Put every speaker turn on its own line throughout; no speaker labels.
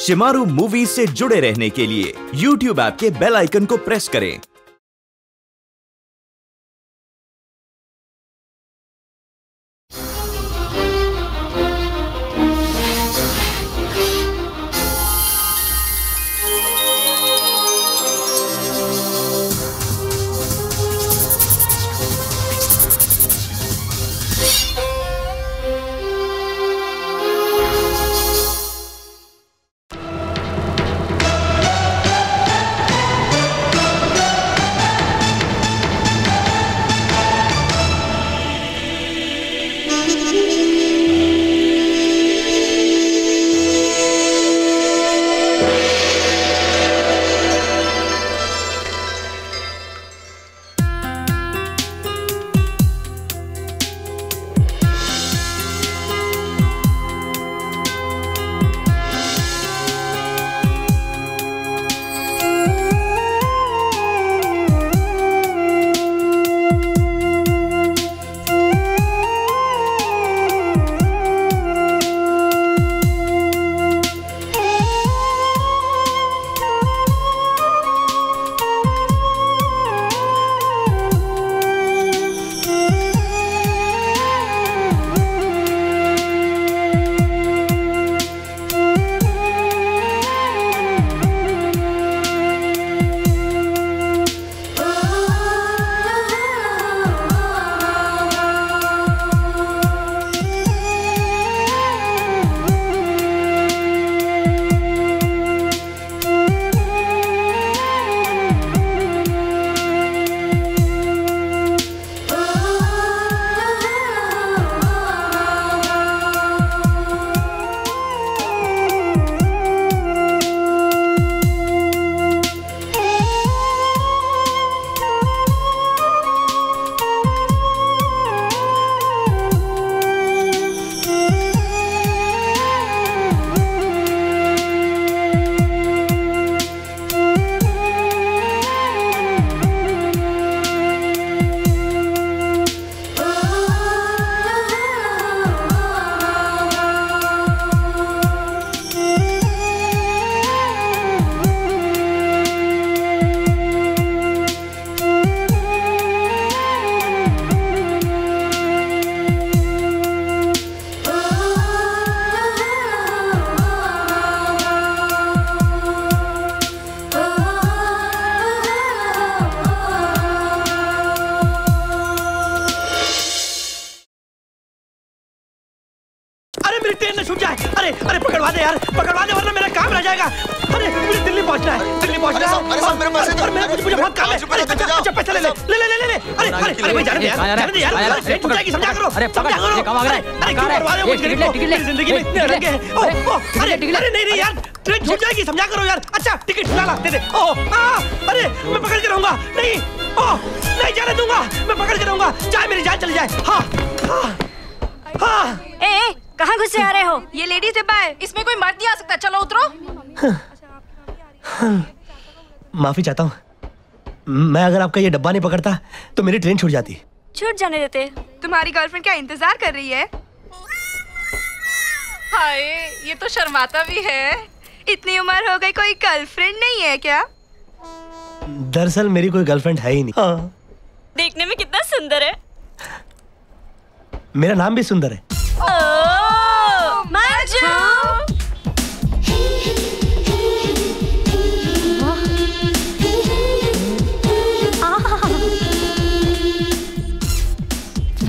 Shemaroo movies से जुड़े रहने के लिए यूट्यूब ऐप के बेल आइकन को प्रेस करें।
आपका ये डब्बा नहीं पकड़ता तो मेरी ट्रेन छूट जाती।
छूट जाने देते।
तुम्हारी गर्लफ्रेंड क्या इंतज़ार कर रही है? हाय ये तो शर्माता भी है। इतनी उम्र हो गई कोई गर्लफ्रेंड नहीं है क्या?
दरअसल मेरी कोई गर्लफ्रेंड है ही नहीं। हाँ,
देखने में कितना सुंदर है।
मेरा नाम भी सुंदर है।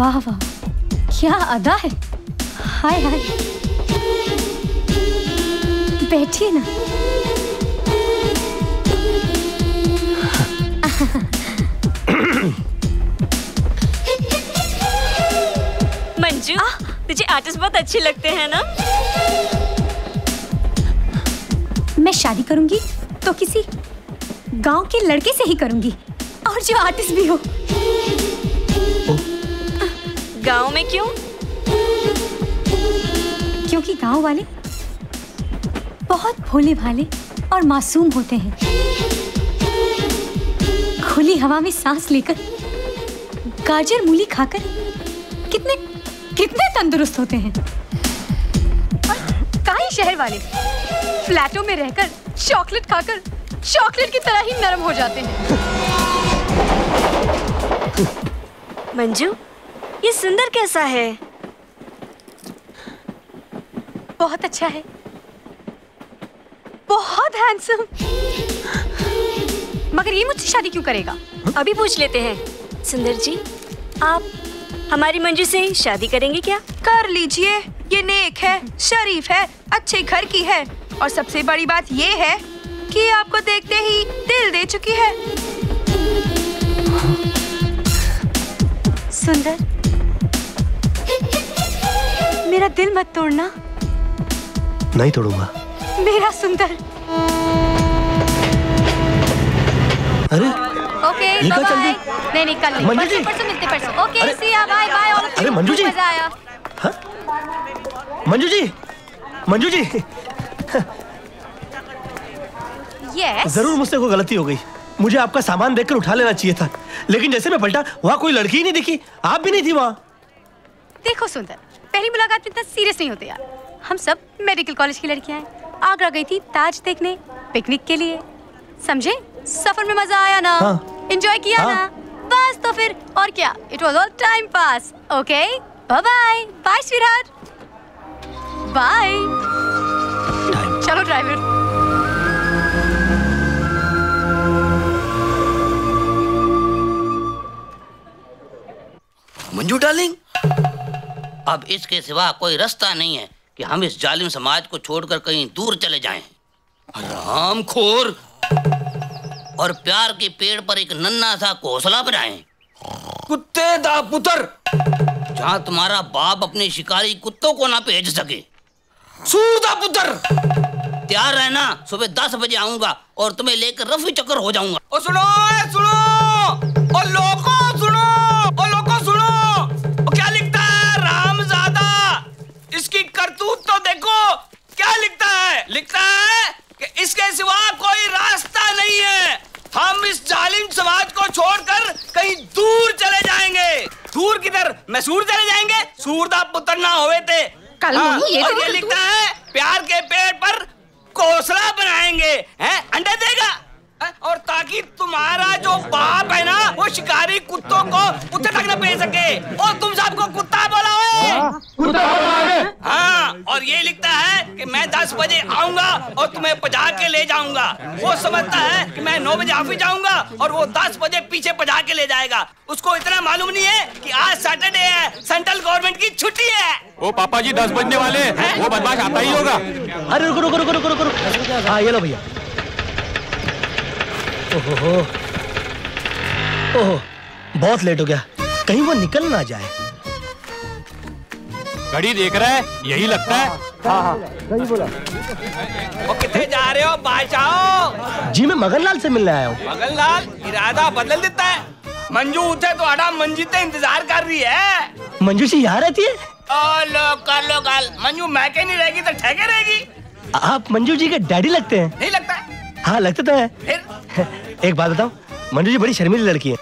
वाह वाह। क्या अदा है? हाय हाय। बैठिए ना।
मंजू तुझे आर्टिस्ट बहुत अच्छे लगते हैं ना?
मैं शादी करूँगी तो किसी गाँव के लड़के से ही करूँगी और जो आर्टिस्ट भी हो।
गाँव में क्यों?
क्योंकि गाँव वाले बहुत भोले भाले और मासूम होते हैं। खुली हवा में सांस लेकर गाजर मूली खाकर कितने कितने तंदुरुस्त होते हैं। और
शहर वाले फ्लैटों में रहकर चॉकलेट खाकर चॉकलेट की तरह ही नरम हो जाते हैं।
मंजू ये सुंदर कैसा है?
बहुत अच्छा है। बहुत हैंडसम मगर ये मुझसे शादी क्यों करेगा?
अभी पूछ लेते हैं। सुंदर जी आप हमारी मंजू से शादी करेंगे क्या?
कर लीजिए। ये नेक है शरीफ है अच्छे घर की है। और सबसे बड़ी बात ये है कि आपको देखते ही दिल दे चुकी है।
सुंदर मेरा दिल मत तोड़ना।
नहीं तोड़ूँगा।
मेरा सुंदर।
अरे
ओके
ये
बाय नहीं नहीं कल नहीं।
मंजू जी?
परसों परसों। मिलते परसों ओके सी या बाय बाय ऑल
अरे मंजू जी?
मज़ा आया। हाँ?
मंजू जी। मंजू जी।
यस
ज़रूर मुझसे कोई गलती हो गई। मुझे आपका सामान देखकर उठा लेना चाहिए था। लेकिन जैसे मैं पलटा वहाँ कोई लड़की ही नहीं दिखी। आप भी नहीं थी वहाँ।
देखो सुंदर। पहली मुलाकात में इतना सीरियस नहीं होते यार। हम सब मेडिकल कॉलेज की लड़कियाँ हैं। आगरा गई थी ताज देखने पिकनिक के लिए। समझे? सफ़र में मज़ा आया ना। एंजॉय हाँ। किया
हाँ।
ना बस तो फिर और क्या? It was all time pass okay bye bye bye sweetheart bye चलो ड्राइवर
मंजू डार्लिंग। अब इसके सिवा कोई रास्ता नहीं है कि हम इस जालिम समाज को छोड़कर कहीं दूर चले जाएँ। राम खोर। और प्यार के पेड़ पर एक नन्ना सा घोंसला बनाएँ। कुत्ते दा पुत्र। जहाँ तुम्हारा बाप अपने शिकारी कुत्तों को ना भेज सके। सूर दा पुत्र। तैयार रहना सुबह दस बजे आऊँगा और तुम्हें लेकर रफी चक्कर हो जाऊँगा। सुनो सुनो। ओ लोगो क्या लिखता है? लिखता है कि इसके सिवा कोई रास्ता नहीं है। हम इस जालिम समाज को छोड़कर कहीं दूर चले जाएँगे। दूर किधर? मैसूर चले जाएँगे। सूरदा पुत्र ना हुए थे
कल
हाँ,
नहीं, ये
और
तो
ये लिखता है प्यार के पेड़ पर कोसला बनाएँगे। हैं? अंडे देगा? और ताकि तुम्हारा जो बाप है ना वो शिकारी कुत्तों को कुत्ते तक न भेज सके। और तुम सबको कुत्ता बोला है? हाँ? और ये लिखता है कि मैं दस बजे आऊँगा और तुम्हें पजा के ले जाऊँगा। वो समझता है कि मैं नौ बजे ऑफ़िस जाऊँगा और वो दस बजे पीछे पजा के ले जाएगा। उसको इतना मालूम नहीं है कि आज सैटरडे है सेंट्रल गवर्नमेंट की छुट्टी है।
वो पापा जी दस बजने वाले हैं। वो बदमाश आता ही होगा।
अरे रुको रुको रुको रुको रुको रुको। हाँ ये लो भैया। ओहो। ओहो बहुत लेट हो गया। कहीं वो निकल ना जाए।
घड़ी देख रहा है यही लगता है।
सही वो कितने जा रहे हो बादशाह?
जी मैं मगनलाल से मिलने आया हूँ।
मगनलाल इरादा बदल देता है। मंजू उठे तो आड़ा मंजीते इंतज़ार कर रही है।
मंजू जी यहाँ रहती है?
ओ लो कर लो गल मंजू मैके नहीं रहेगी तो ठेके रहेगी।
आप मंजू जी के डैडी लगते हैं।
नहीं लगता है?
हाँ लगता तो है।
फिर
एक बात बताओ मंजू जी बड़ी शर्मीली लड़की है।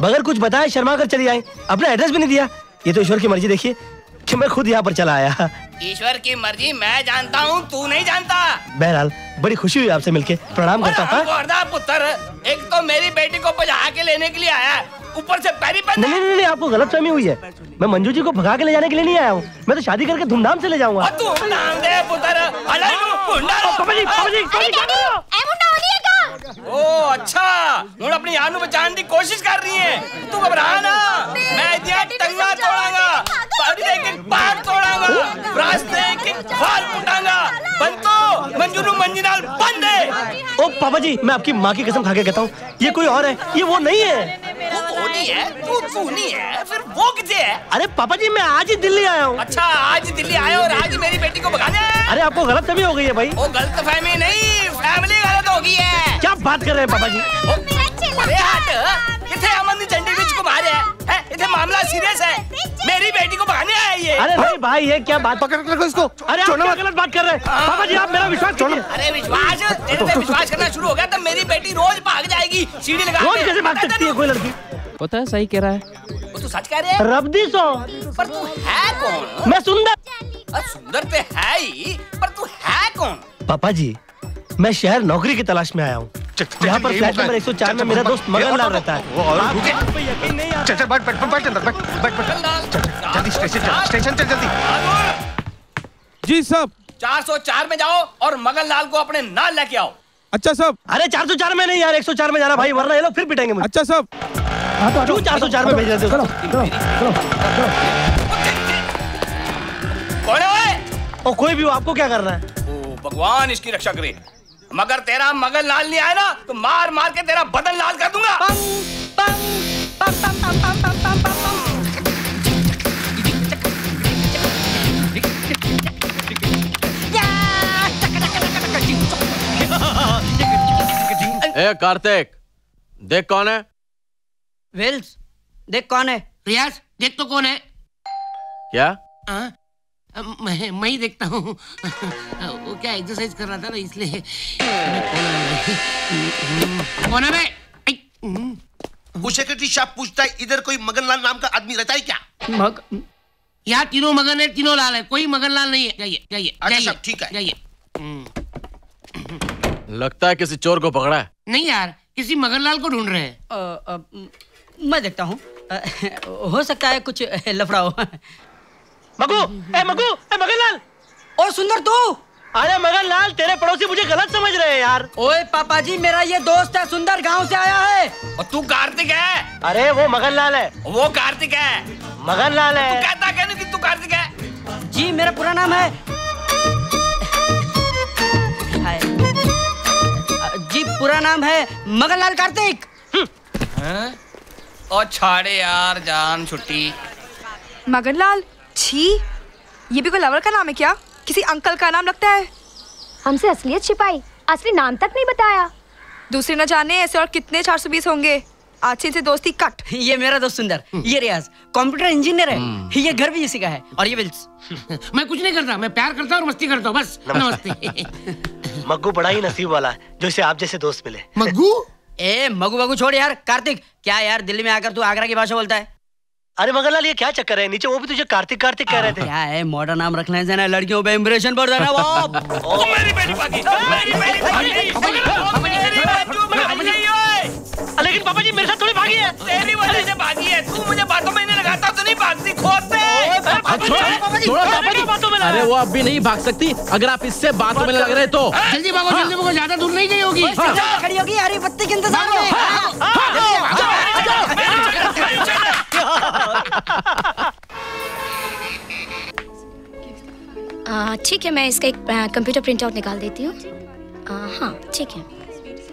बगैर कुछ बताए शर्मा कर चली आई। अपना एड्रेस भी नहीं दिया। ये तो ईश्वर की मर्ज़ी देखिए कि मैं खुद यहाँ पर चला आया।
ईश्वर की मर्ज़ी मैं जानता हूँ तू नहीं जानता।
बहरहाल बड़ी खुशी हुई आपसे मिलके। प्रणाम करता हूँ हाँ?
पुत्र एक तो मेरी बेटी को बजा के लेने के लिए आया। है ऊपर से पैरी बंद
नहीं, नहीं नहीं आपको गलत फहमी हुई है। मैं मंजू जी को भगा के ले जाने के लिए नहीं आया हूँ। मैं तो शादी करके धूमधाम से ले जाऊँगा।
ओ
अच्छा। नून अपनी आनु बचाने की कोशिश कर रही है।
तू घबरा ना। मैं दिया टंगा तोड़ांगा पार तोड़ांगा रास्ते की फाल मुटांगा बंतो अंजनाल बंद है।
ओ पापा जी मैं आपकी माँ की कसम खा के कहता हूँ ये कोई और है ये वो नहीं है।
है फिर वो किसे है?
अरे पापा जी मैं आज ही दिल्ली आया हूँ।
अच्छा आज दिल्ली आया और आज मेरी बेटी को भगा दिया
अरे आपको गलत कभी हो गई है भाई।
वो गलत फहमी नहीं फैमिली गलत हो गई है।
क्या बात कर रहे हैं पापा जी
अरे हट। किथे अमन दी झंडी को मारे है। हैं? इथे मामला सीरियस है। मेरी बेटी को भगाने आया ये।
अरे नहीं भाई ये क्या बात
पकड़ रखो इसको।
अरे आप क्या गलत बात कर रहे हैं? पापा जी आप मेरा विश्वास कीजिए।
अरे विश्वास तेरे पे विश्वास करना शुरू हो गया तब मेरी बेटी रोज भाग जाएगी सीढ़ी लगा
रोज कैसे भाग सकती है कोई लड़की?
पता है सही कह रहा है।
वो तो सच कह रहे हैं।
रबदी सो।
पर तू है कौन?
मैं सुंदर
सुंदर तो है ही पर तू है कौन?
पापा जी मैं शहर नौकरी की तलाश में आया हूँ। यहाँ पर फ्लैट नंबर 104 में मेरा दोस्त मगन लाल रहता है। आपको बात पे यकीन नहीं
चल चल बैठ बैठ बैठ अंदर बैठ बैठ बैठ चल चल जल्दी स्टेशन चल स्टेशन चल जल्दी।
जी सब।
404 में जाओ और मगन लाल को अपने नाल लेके आओ।
अच्छा सब।
अरे 404 में नहीं यार 104 में जाना भाई वरना ये लोग फिर पिटेंगे मुझे।
अच्छा सब।
क्यों 404 में भेज रहे हो?
कौन है?
ओ कोई भी हो आपको क्या करना है?
ओ भगवान इसकी रक्षा करे। मगर तेरा मगन लाल नहीं आया ना तो मार मार के तेरा बदन लाल कर दूँगा।
ए कार्तिक देख कौन है?
वेल्स देख कौन है?
रियाज देख तो कौन है?
क्या?
हाँ? मैं मैं ही देखता हूँ। वो क्या एक्सरसाइज कर रहा था ना इसलिए। कौन है
वो? सेक्रेटरी साहब पूछता है इधर कोई मगनलाल नाम का आदमी रहता है क्या?
मग
यहाँ तीनों मगन है तीनों लाल है। कोई मगन लाल नहीं है। जाइए जाइए
अच्छा,
जाइए,
ठीक है।
जाइए।
लगता है किसी चोर को पकड़ा है।
नहीं यार किसी मगन लाल को ढूंढ रहे हैं।
मैं देखता हूँ। हो सकता है कुछ लफड़ा हो।
मगू ए मगू ए मगन लाल
ओ सुंदर तू।
अरे मगन लाल तेरे पड़ोसी मुझे गलत समझ रहे हैं यार।
ओए पापा जी मेरा ये दोस्त है सुंदर गाँव से आया है।
और तू कार्तिक है?
अरे वो मगन लाल है।
वो कार्तिक है।
मगन लाल
तू कहता कहने कि तू कार्तिक है?
जी मेरा पूरा नाम है। हाय। जी पूरा नाम है मगनलाल कार्तिक।
हैं? और छाड़े यार जान छुट्टी।
मगनलाल छी ये भी कोई लवर का नाम है क्या? किसी अंकल का नाम लगता है?
हमसे असलियत छिपाई असली नाम तक नहीं बताया।
दूसरे न जाने ऐसे और कितने 420 होंगे। आज से इनसे दोस्ती कट।
ये मेरा दोस्त सुंदर ये रियाज कंप्यूटर इंजीनियर है। ये घर भी इसी का है और ये विल्स
मैं कुछ नहीं करता मैं प्यार करता हूँ और मस्ती करता हूँ बस। नमस्ते।
मग्गू बड़ा ही नसीब वाला है जो इसे आप जैसे दोस्त मिले।
मग्गू?
ए मगू मगू छोड़ यार। कार्तिक क्या यार दिल्ली में आकर तू आगरा की भाषा बोलता है?
अरे मगन लाल ये क्या चक्कर है? नीचे वो भी तुझे कार्तिक कार्तिक कह रहे थे।
क्या है? मॉडर्न नाम रखना से ना लड़कियों पे इम्प्रेशन बढ़ जाना वो
मेरी बेटी भागी मेरी बेटी ओए
लेकिन पापा जी मेरे साथ थोड़ी भागी है।
तेरी वजह से भागी है। तू मुझे बातों में नहीं लगाता तो नहीं भागती खोद
अरे वो अब भी नहीं भाग सकती। अगर आप इससे बातों में लग रहे तो।
जल्दी भागो जल्दी भागो ज़्यादा दूर नहीं गई होगी।
खड़ी होगी हरी पत्ती के इंतज़ार में।
आ, ठीक है मैं इसका एक कंप्यूटर प्रिंट आउट निकाल देती हूँ। हाँ ठीक है।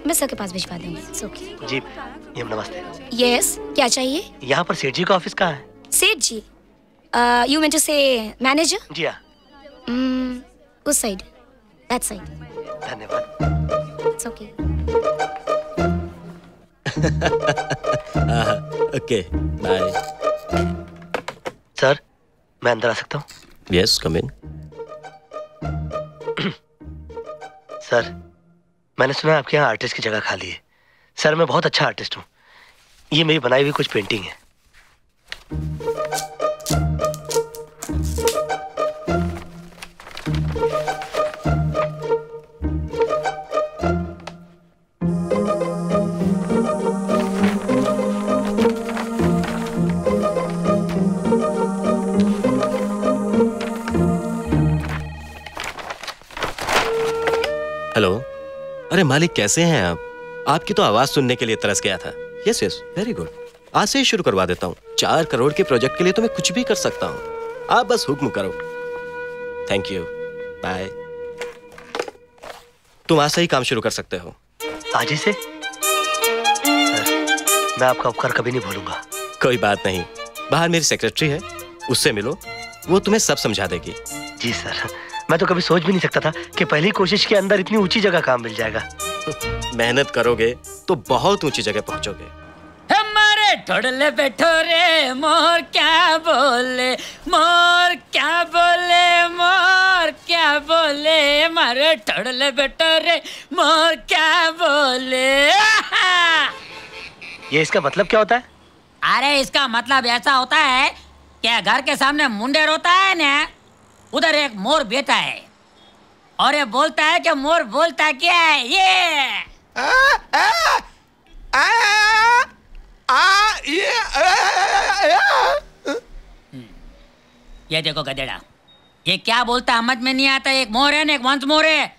मैं सर के पास भिजवा दूँगी.
जी ये नमस्ते।
यस क्या चाहिए?
यहाँ पर सेठ जी का ऑफ़िस कहाँ है?
सेठ जी you mean to say manager
जी हाँ।
उस साइड दैट साइड
धन्यवाद।
It's okay
okay bye
sir मैं अंदर आ सकता हूँ?
यस कम इन
सर मैंने सुना आपके यहाँ आर्टिस्ट की जगह खाली है। सर मैं बहुत अच्छा आर्टिस्ट हूँ। ये मेरी बनाई हुई कुछ पेंटिंग है।
मालिक कैसे हैं आप? आपकी तो आवाज़ सुनने के लिए तरस गया था। यस यस वेरी गुड आज से ही शुरू करवा देता हूँ। चार करोड़ के प्रोजेक्ट के लिए तो मैं कुछ भी कर सकता हूँ। आप बस हुक्म करो। थैंक यू बाय तुम आज से ही काम शुरू कर सकते हो।
आज ही से? मैं आपका उपकार कभी नहीं भूलूँगा।
कोई बात नहीं। बाहर मेरी सेक्रेटरी है। उससे मिलो। वो तुम्हें सब समझा देगी।
जी सर मैं तो कभी सोच भी नहीं सकता था कि पहली कोशिश के अंदर इतनी ऊँची जगह काम मिल जाएगा।
मेहनत करोगे तो बहुत ऊँची जगह पहुंचोगे।
हमारे ठोडले बैठो रे मोर क्या बोले मोर क्या बोले मोर क्या बोले हमारे ठोडले बैठो रे मोर क्या बोले।
ये इसका मतलब क्या होता है?
अरे इसका मतलब ऐसा होता है क्या घर के सामने मुंडेर होता है ना? उधर एक मोर बेटा है। और ये बोलता है कि मोर बोलता क्या है? ये! ये देखो गधेड़ा ये क्या बोलता है समझ में नहीं आता? एक मोर है ना एक वंश मोर है।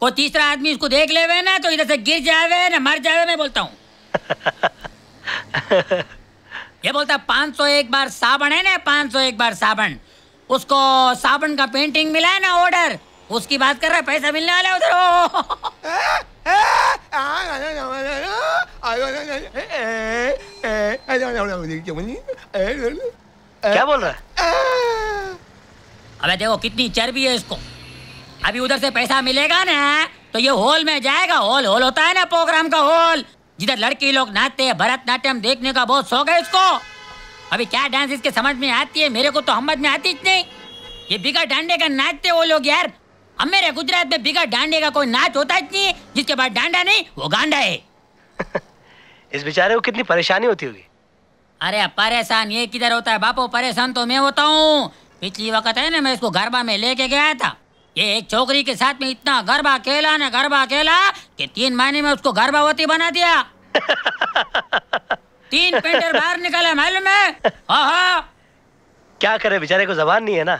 कोई तीसरा आदमी इसको देख लेवे ना तो इधर से गिर जावे ना मर जावे मैं बोलता हूँ। ये बोलता पाँच सौ एक बार साबन है ना पाँच सौ एक बार साबन उसको साबन का पेंटिंग मिला है ना ऑर्डर उसकी बात कर रहा है पैसा मिलने वाला है उधर।
क्या बोल रहा है?
अबे देखो कितनी चर्बी है इसको। अभी उधर से पैसा मिलेगा ना तो ये हॉल में जाएगा। हॉल हॉल होता है ना प्रोग्राम का हॉल जिधर लड़की लोग नाचते हैं भरतनाट्यम देखने का बहुत शौक है इसको। अभी क्या डांस इसके समझ में आती है? मेरे को तो समझ में आती ही नहीं ये बिगा डांडे का नाचते वो लोग यार। अब मेरे गुजरात में बिगा डांडे का कोई नाच होता ही नहीं जिसके बाद डांडा नहीं वो गांडा है।
इस बेचारे को कितनी परेशानी होती होगी?
अरे परेशान ये किधर होता है? बापू परेशान तो मैं होता हूँ। पिछली वक्त है ना मैं इसको गरबा में लेके गया था। ये एक छोकरी के साथ में इतना गरबा खेला ना गरबा खेला कि तीन महीने में उसको गरबावती बना दिया। तीन पेंटर बाहर निकले मालूम है? हाँ हाँ।
क्या करे बेचारे को जबान नहीं है ना?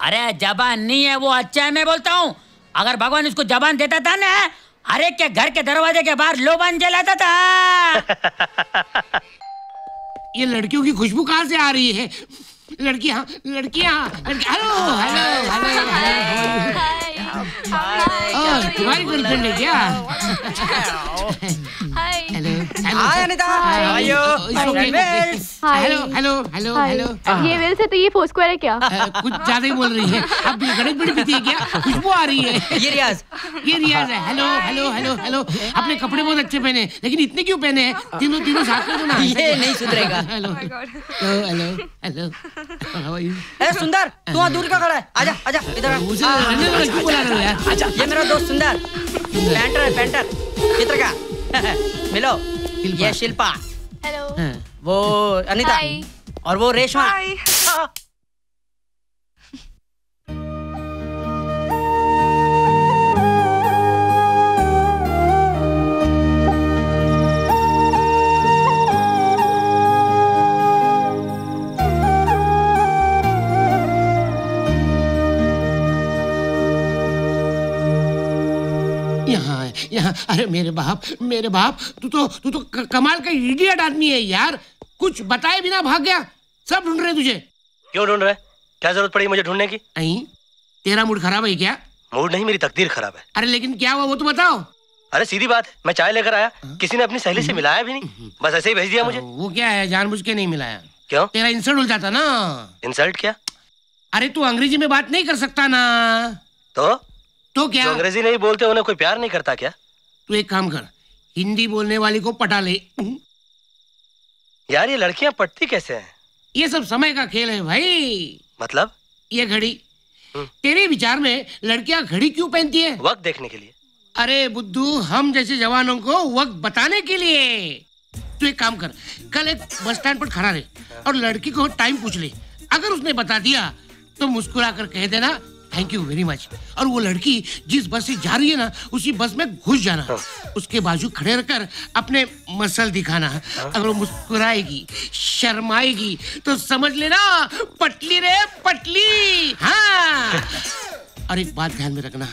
अरे जबान नहीं है वो अच्छा है मैं बोलता हूँ। अगर भगवान इसको जबान देता था ना हर एक के घर के दरवाजे के बाहर लोबान जलाता था।
ये लड़कियों की खुशबू कहाँ से आ रही है? लड़कियाँ लड़कियाँ लड़की हेलो हेलो हेलो। तुम्हारी गर्लफ्रेंड है क्या? Hello hello.
Hi Anita
hi hello hello hello hello hello
ये वेल्स है तो ये फोर स्क्वायर है क्या?
कुछ ज़्यादा ही बोल रही है। अब भी गणेश बड़ी पीती है क्या? खुशबू आ रही है।
ये रियाज।
ये रियाज है। हेलो हेलो हेलो हेलो अपने कपड़े बहुत अच्छे पहने लेकिन इतने क्यों पहने हैं? तीनों तीनों साथ में तो ना।
ये नहीं सुधरेगा।
हेलो हेलो हेलो हेलो
सुंदर तू वहाँ दूर का खड़ा है। आजा आजा इधर आ।
मुझे रहने क्यों बुला रहे हो यार?
अच्छा ये मेरा दोस्त सुंदर। पेंटर है पेंटर चित्र का। मिलो। ये शिल्पा
हेलो
वो अनिता। और वो रेशमा।
यहाँ। अरे मेरे बाप मेरे बाप तू तो तू तो कमाल का इडियट आदमी है यार। कुछ बताए बिना भाग गया। सब ढूंढ रहे तुझे।
क्यों ढूंढ रहे? क्या ज़रूरत पड़ी मुझे ढूँढने की?
नहीं तेरा मूड खराब है क्या?
मूड नहीं मेरी तकदीर खराब है।
अरे लेकिन क्या हुआ वो तो बताओ।
अरे सीधी बात है मैं चाय लेकर आया। किसी ने अपनी सहेली से मिलाया भी नहीं। बस ऐसे ही भेज दिया मुझे।
वो क्या है जानबूझ के नहीं मिलाया।
क्यों?
तेरा इंसल्ट हो जाता ना।
इंसल्ट क्या?
अरे तू अंग्रेज़ी में बात नहीं कर सकता ना।
तो?
तो क्या?
अंग्रेज़ी नहीं बोलते उन्हें कोई प्यार नहीं करता क्या?
तू एक काम कर हिंदी बोलने वाली को पटा ले।
यार ये लड़कियाँ पटती कैसे हैं?
ये सब समय का खेल है भाई।
मतलब?
ये घड़ी। तेरे विचार में लड़कियाँ घड़ी क्यों पहनती है?
वक्त देखने के लिए।
अरे बुद्धू हम जैसे जवानों को वक्त बताने के लिए। तू एक काम कर कल एक बस स्टैंड पर खड़ा रहे और लड़की को टाइम पूछ ले। अगर उसने बता दिया तो मुस्कुरा कर कह देना थैंक यू वेरी मच और वो लड़की जिस बस से जा रही है ना उसी बस में घुस जाना। हाँ। उसके बाजू खड़े रहकर अपने मसल दिखाना। हाँ। अगर वो मुस्कुराएगी शर्माएगी तो समझ लेना पटली रे पटली। हाँ। और एक बात ध्यान में रखना।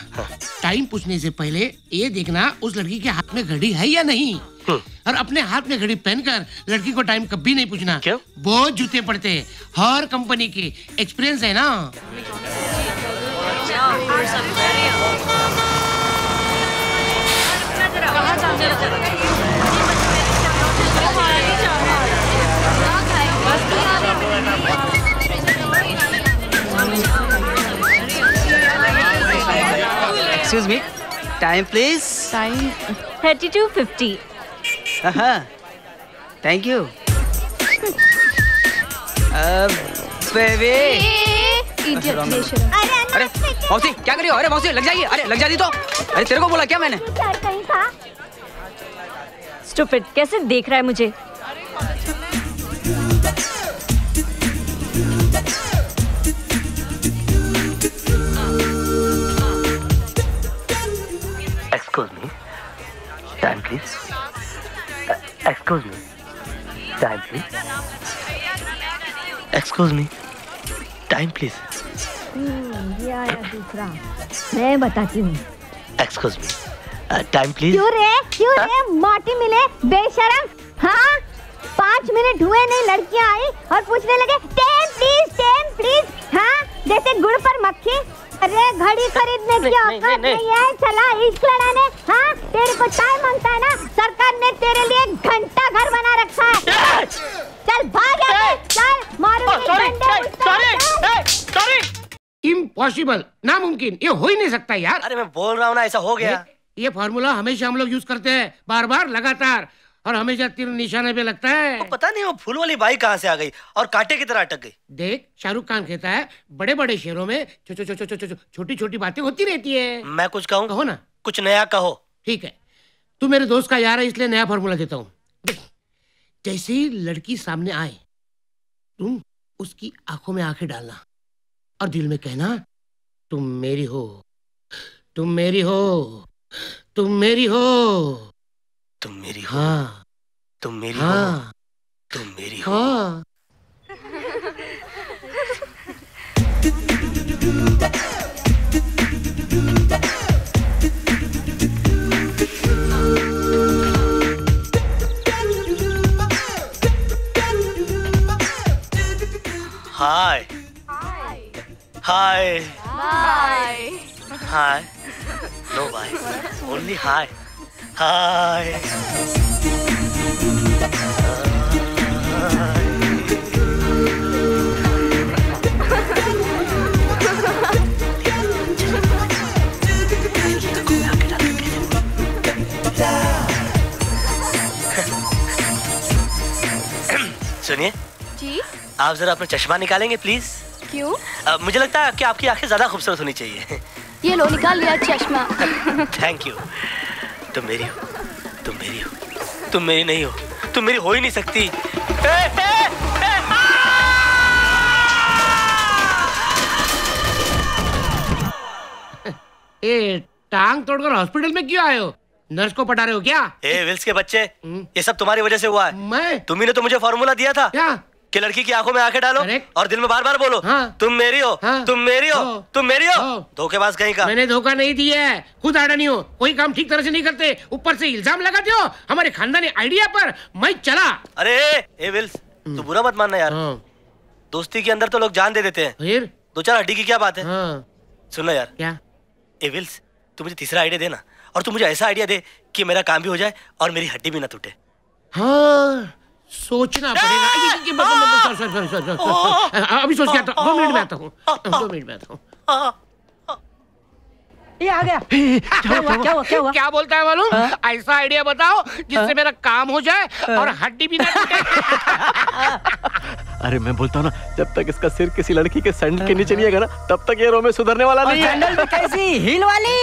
टाइम पूछने से पहले ये देखना उस लड़की के हाथ में घड़ी है या नहीं। और अपने हाथ में घड़ी पहनकर लड़की को टाइम कभी नहीं पूछना। क्यों? बहुत जूते पड़ते हैं। हर कंपनी के। एक्सपीरियंस है ना?
Excuse me time please
time thirty two fifty
thank you baby अरे मौसी क्या करियो अरे मौसी लग जाइए। अरे लग जाती तो। अरे तेरे को बोला क्या मैंने?
स्टूपिड कैसे देख रहा है मुझे?
Excuse me time please excuse me time please excuse me. Time, please
ये आया दूसरा मैं बताती हूँ।
एक्सक्यूज मी टाइम प्लीज़
क्यों रे? क्यों रे? माटी मिले? बेशरम? हाँ? पाँच मिनट हुए नहीं लड़कियाँ आई और पूछने लगे टाइम प्लीज़ टाइम प्लीज़ हाँ? जैसे गुड़ पर मक्खी। अरे घड़ी खरीदने की
नहीं,
औकात
नहीं,
है चला इश्क लड़ाने। हाँ तेरे को टाइम माँगता है ना? सरकार ने तेरे लिए घंटा घर बना रखा है। चल भाग यहाँ चल मारू
इम्पॉसिबल नामुमकिन ये हो ही नहीं सकता यार।
अरे मैं बोल रहा हूँ ना ऐसा हो गया।
ये, ये फॉर्मूला हमेशा हम लोग यूज़ करते हैं बार बार लगातार। और हमेशा तीर निशाने पे लगता है।
तो पता नहीं वो फूल वाली बाई कहाँ से आ गई और कांटे की तरह अटक गई।
देख शाहरुख खान कहता है बड़े बड़े शहरों में छोटी छोटी बातें होती रहती है।
मैं कुछ कहूँ?
कहो ना।
कुछ नया कहो।
ठीक है। तू मेरे दोस्त का यार है इसलिए नया फॉर्मूला देता हूँ। जैसे ही लड़की सामने आए तुम उसकी आँखों में आँखें डालना और दिल में कहना तुम मेरी हो तुम मेरी हो तुम मेरी हो।
तुम मेरी हो।
हाँ।
तुम मेरी
हाँ।
हो। तुम मेरी हो।
हाँ।
Hi hi
bye
hi no bye only hi hi सुनिए।
जी।
आप जरा अपना चश्मा निकालेंगे प्लीज़
क्यों?
मुझे लगता है कि आपकी आँखें ज़्यादा खूबसूरत होनी चाहिए।
ये लो निकाल लिया चश्मा।
थैंक यू तुम मेरी हो। तुम मेरी हो। तुम मेरी नहीं हो। तुम मेरी हो ही नहीं सकती। ए, ए, ए,
ए टांग तोड़कर हॉस्पिटल में क्यों आए हो? नर्स को पटा रहे हो क्या?
ए विल्स के बच्चे ये सब तुम्हारी वजह से हुआ है।
मैं?
तुम्ही ने तो मुझे फॉर्मूला दिया था।
क्या?
कि लड़की की आँखों में आँखें डालो और दिल में बार बार बोलो
हाँ।
तुम मेरी हो
हाँ।
तुम मेरी हो
हो।
तुम मेरी हो। धोखेबाज कहीं का।
मैंने धोखा नहीं दिया है। खुद आड़ा नहीं हो। कोई काम ठीक तरह से नहीं करते। ऊपर से इल्ज़ाम लगाते हो। हमारे खानदानी आइडिया पर मैं चला।
अरे ए विल्स तू बुरा मत मानना यार। दोस्ती के अंदर तो लोग जान दे देते हैं।
फिर?
दो चार हड्डी की क्या बात है? सुनो यार।
क्या?
ए विल्स तू मुझे तीसरा आइडिया देना और तू मुझे ऐसा आइडिया दे कि मेरा काम भी हो जाए और मेरी हड्डी भी ना टूटे।
हाँ। सोचना पड़ेगा अभी सोच के आता हूँ दो मिनट में आता हूँ दो मिनट में आता हूँ
ये आ गया। क्या हुआ क्या हुआ क्या हुआ?
क्या बोलता है मालूम? ऐसा आइडिया बताओ जिससे मेरा काम हो जाए और हड्डी भी ना टूटे।
अरे मैं बोलता हूँ ना जब तक इसका सिर किसी लड़की के सैंडल के नीचे नहीं ना तब तक ये रो में सुधरने वाला नहीं है।
सैंडल भी कैसी? हील वाली।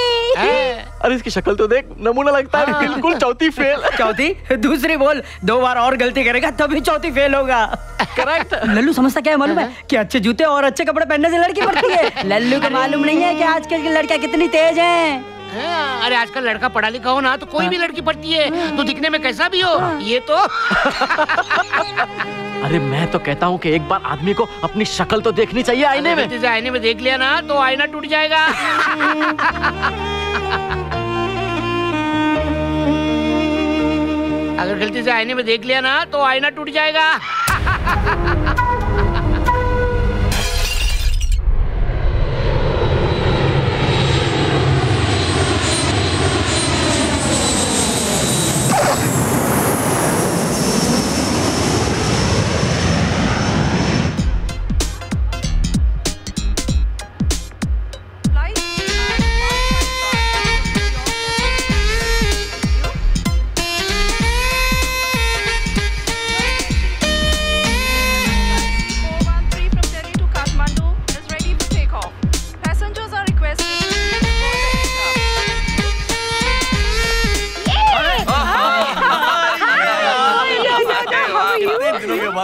अरे इसकी शक्ल तो देख नमूना लगता है। बिल्कुल चौथी फेल
चौथी? दूसरी बोल दो बार और गलती करेगा तभी चौथी फेल होगा।
करेक्ट
लल्लू समझता क्या है मालूम है। कि अच्छे जूते और अच्छे कपड़े पहनने से लड़की बढ़ती है। लल्लू को मालूम नहीं है कि आजकल की लड़कियाँ कितनी तेज हैं।
हाँ, अरे आजकल लड़का पढ़ा लिखा हो ना तो कोई भी लड़की पढ़ती है। तो दिखने में कैसा भी हो ये तो।
अरे मैं तो कहता हूँ कि एक बार आदमी को अपनी शक्ल तो देखनी चाहिए आईने में।
गलती से आईने में देख लिया ना तो आईना टूट जाएगा। अगर गलती से आईने में देख लिया ना तो आईना टूट जाएगा।
Ugh!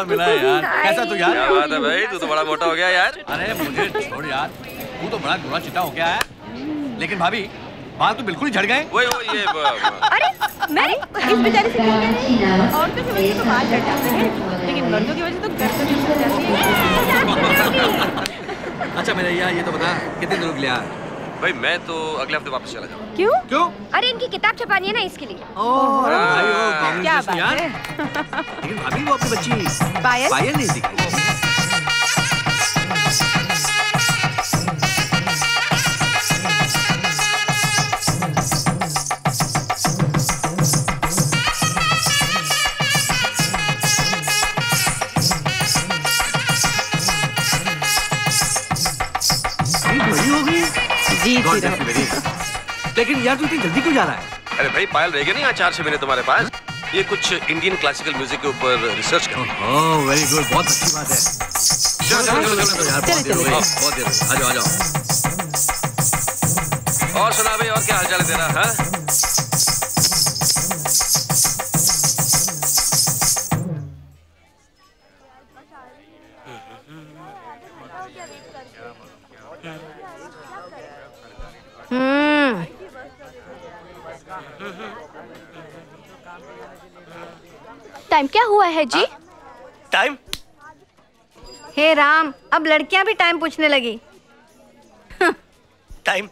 बाद मिला है यार। कैसा तू यार?
क्या बात है भाई तू तो बड़ा मोटा हो गया यार।
अरे मुझे छोड़ यार तू तो बड़ा गोरा चिट्टा हो गया है। लेकिन भाभी बाल तो बिल्कुल ही झड़ गए।
वही वो ये
अरे मैं इस बेचारे से हूँ? औरतों की वजह से तो बाल झड़ जाते हैं। लेकिन मर्दों की वजह से तो गर्दन भी झड़ जाती है।
अच्छा मेरा यार ये तो बता कितने दिनों के लिए आया
भाई मैं तो अगले हफ़्ते वापस चला जाऊँ
क्यों?
क्यों?
अरे इनकी किताब छपानी है ना इसके लिए।
क्या बात है।
लेकिन भाभी वो अपनी बच्ची
पायल?
पायल नहीं दिखाई लेकिन यार तू इतनी जल्दी क्यों जा रहा है?
अरे भाई पायल रहेगा गए नहीं यहाँ चार छह महीने तुम्हारे पास। ये कुछ इंडियन क्लासिकल म्यूज़िक के ऊपर रिसर्च कर।
वेरी गुड बहुत अच्छी बात है। चलो चलो चलो चलो यार बहुत देर हो गई। बहुत देर आ जाओ आ जाओ।
और सुना भाई और क्या हालचाल है तेरा हाँ?
टाइम क्या हुआ है जी?
टाइम
हे राम अब लड़कियाँ भी टाइम पूछने लगी।
टाइम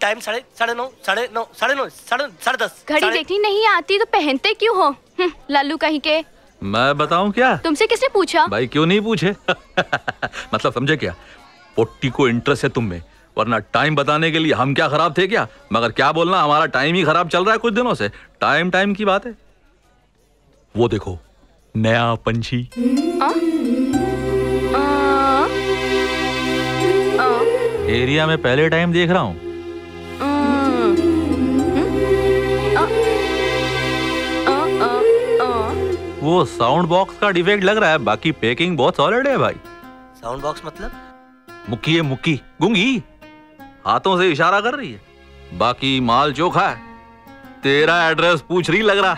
टाइम साढ़े साढ़े नौ साढ़े नौ साढ़े नौ साढ़े साढ़े दस
घड़ी देखनी नहीं आती तो पहनते क्यों हो? हम्म, लल्लू कहीं के।
मैं बताऊँ क्या?
तुमसे किसने पूछा?
भाई क्यों नहीं पूछे? मतलब समझे क्या? पोट्टी को इंटरेस्ट है तुम में वरना टाइम बताने के लिए हम क्या खराब थे क्या? मगर क्या बोलना हमारा टाइम ही खराब चल रहा है कुछ दिनों से। टाइम टाइम की बात है। वो देखो नया पंछी।
आ? आ? आ?
एरिया में पहले टाइम देख रहा हूँ।
हम्म, आ? आ, आ, आ।
वो साउंड बॉक्स का डिफेक्ट लग रहा है बाकी पैकिंग बहुत सॉलिड है भाई।
साउंड बॉक्स मतलब?
मुक्की है मुक्की। गुंगी। हाथों से इशारा कर रही है। बाकी माल चोखा है। तेरा एड्रेस पूछ रही लग रहा।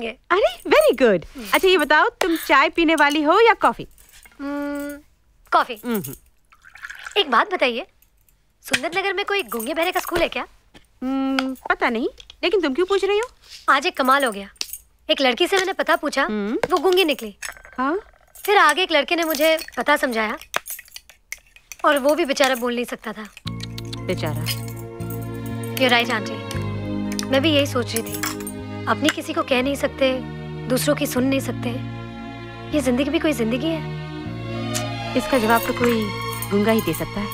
जाएँगे
अरे वेरी गुड अच्छा ये बताओ तुम चाय पीने वाली हो या कॉफ़ी
कॉफ़ी एक बात बताइए सुंदर नगर में कोई गूँगे बहरे का स्कूल है क्या?
हम्म, पता नहीं लेकिन तुम क्यों पूछ रही हो?
आज एक कमाल हो गया। एक लड़की से मैंने पता पूछा वो गूँगी निकली।
हाँ?
फिर आगे एक लड़के ने मुझे पता समझाया और वो भी बेचारा बोल नहीं सकता था।
बेचारा।
यू राइट आंटी मैं भी यही सोच रही थी। अपनी किसी को कह नहीं सकते दूसरों की सुन नहीं सकते। ये ज़िंदगी भी कोई ज़िंदगी है।
इसका जवाब तो कोई गूँगा ही दे सकता है।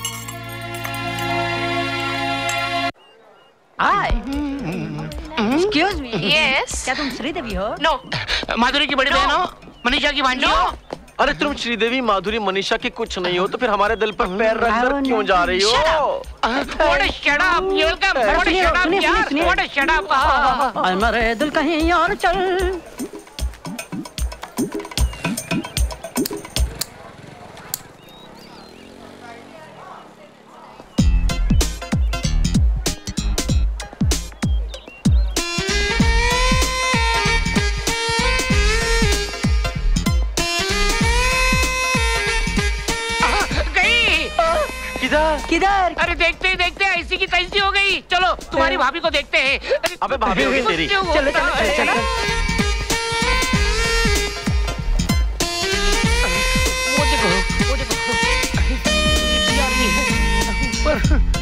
एक्सक्यूज मी
यस
क्या तुम श्रीदेवी हो?
नो माधुरी की बड़ी बहन हो? मनीषा की भांजी हो?
अरे तुम श्रीदेवी माधुरी मनीषा की कुछ नहीं हो तो फिर हमारे दिल पर पैर रख कर क्यों जा रही हो?
What
दिल कहीं और
you
किधर?
अरे देखते देखते ऐसी की तैसी हो गई। चलो तुम्हारी भाभी को देखते हैं। अरे,
अबे भाभी होगी तेरी।
चलो, चलो, चलो,
है।
चलो।
वो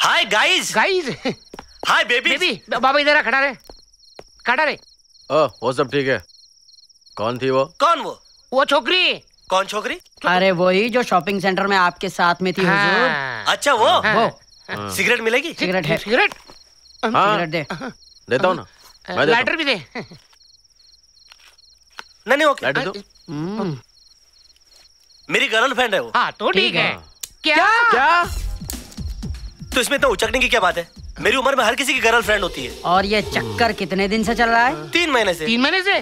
hi guys
guys
hi baby
baby बाबा इधर आ खड़ा रहे। खड़ा रहे।
ओ वो सब ठीक है। कौन थी वो?
कौन वो?
वो छोकरी।
कौन छोकरी?
अरे वही जो शॉपिंग सेंटर में आपके साथ में थी हुजूर।
अच्छा वो? हाँ।
वो।
सिगरेट मिलेगी?
सिगरेट है।
सिगरेट।
सिगरेट दे।
देता हूँ ना। मैं
लाइटर भी दे।
नहीं नहीं ओके
लाइटर दो।
मेरी गर्लफ्रेंड है वो।
हाँ तो ठीक है। क्या?
क्या?
तो इसमें तो उचकने की क्या बात है? मेरी उम्र में हर किसी की गर्लफ्रेंड होती है।
और ये चक्कर कितने दिन से चल रहा है?
तीन महीने से।
तीन महीने से?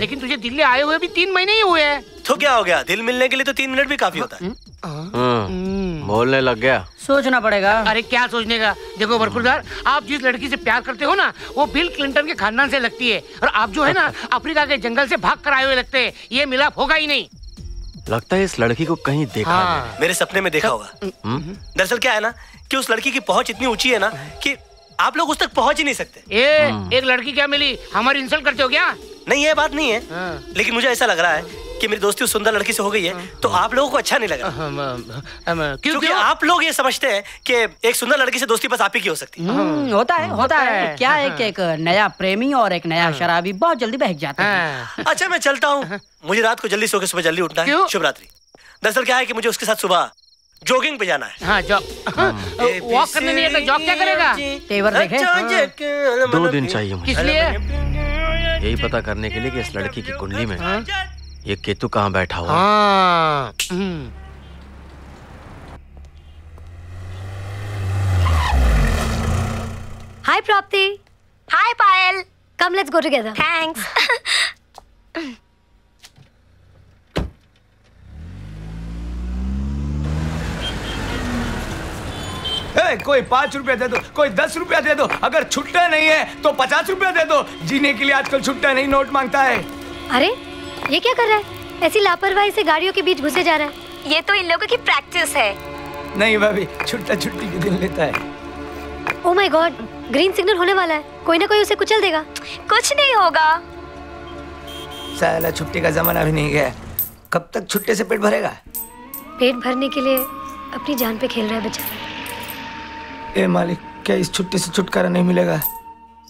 लेकिन तुझे दिल्ली आए हुए भी तीन महीने ही हुए हैं।
तो क्या हो गया? दिल मिलने के लिए तो तीन मिनट भी काफ़ी होता है।
हम्म, बोलने लग गया।
सोचना पड़ेगा।
अरे क्या सोचने का? देखो बरकुरदार आप जिस लड़की से प्यार करते हो ना वो बिल क्लिंटन के खानदान से लगती है। और आप जो है ना अफ्रीका के जंगल से भाग कर आए हुए लगते हैं। ये मिलाप होगा ही नहीं।
लगता है इस लड़की को कहीं देखा
हाँ।
मेरे सपने में देखा होगा।
हम्म?
दरअसल क्या है ना कि उस लड़की की पहुँच इतनी ऊँची है ना कि आप लोग उस तक पहुँच ही नहीं सकते।
ए, एक लड़की क्या मिली? हमारी इंसल्ट करते हो क्या?
नहीं ये बात नहीं है। लेकिन मुझे ऐसा लग रहा है कि मेरी दोस्ती उस सुंदर लड़की से हो गई है तो आप लोगों को अच्छा नहीं लग। रहा क्योंकि आप लोग ये समझते हैं कि एक सुंदर लड़की से दोस्ती बस आप ही की हो सकती है।
हम्म, होता है होता है। क्या है कि एक नया प्रेमी और एक नया शराबी बहुत जल्दी बहक जाते हैं।
अच्छा मैं चलता हूँ। मुझे रात को जल्दी सो के सुबह जल्दी उठना है। शुभ रात्रि। दरअसल क्या है कि मुझे उसके साथ सुबह जॉगिंग पे जाना है।
हाँ जॉब वॉक करने नहीं आता जॉब क्या करेगा?
तेवर देखे।
दो दिन चाहिए मुझे।
किस लिए?
यही पता करने के लिए कि इस लड़की की कुंडली में। ये केतु कहाँ बैठा हुआ हाँ?
हम्म।
Hi Prapti. Hi Payal. Come let's go together thanks
कोई पाँच रुपया दे दो कोई दस रुपया दे दो। अगर छुट्टा नहीं है तो पचास रुपया दे दो। जीने के लिए आजकल छुट्टा नहीं नोट माँगता है।
अरे ये क्या कर रहा है? ऐसी लापरवाही से गाड़ियों के बीच घुसे जा रहा है। ये तो इन लोगों की प्रैक्टिस है।
नहीं भाभी छुट्टा छुट्टी के दिन लेता है।
Oh my god green signal होने वाला है। कोई ना कोई उसे कुचल देगा। कुछ नहीं होगा।
साला छुट्टी का जमाना भी नहीं गया कब तक छुट्टे से पेट भरेगा?
पेट भरने के लिए अपनी जान पे खेल रहा है बेचारा।
ए मालिक क्या इस छुट्टी से छुटकारा नहीं मिलेगा?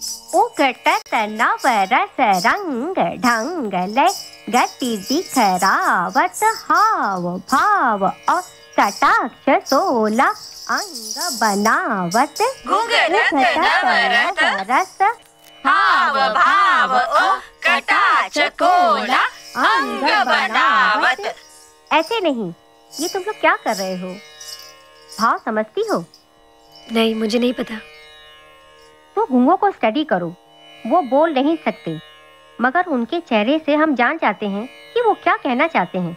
उकटत नवरस रंग ढंगले गति दिखरावत हाव भाव और कटाक्ष सोला अंग बनावत नवरस
हाव भाव ओ कटाक्ष कोला अंग बनावत
ऐसे नहीं ये तुम लोग क्या कर रहे हो? भाव समझती हो?
नहीं मुझे नहीं पता।
तो गुंगों को स्टडी करो। वो बोल नहीं सकते। मगर उनके चेहरे से हम जान जाते हैं कि वो क्या कहना चाहते हैं।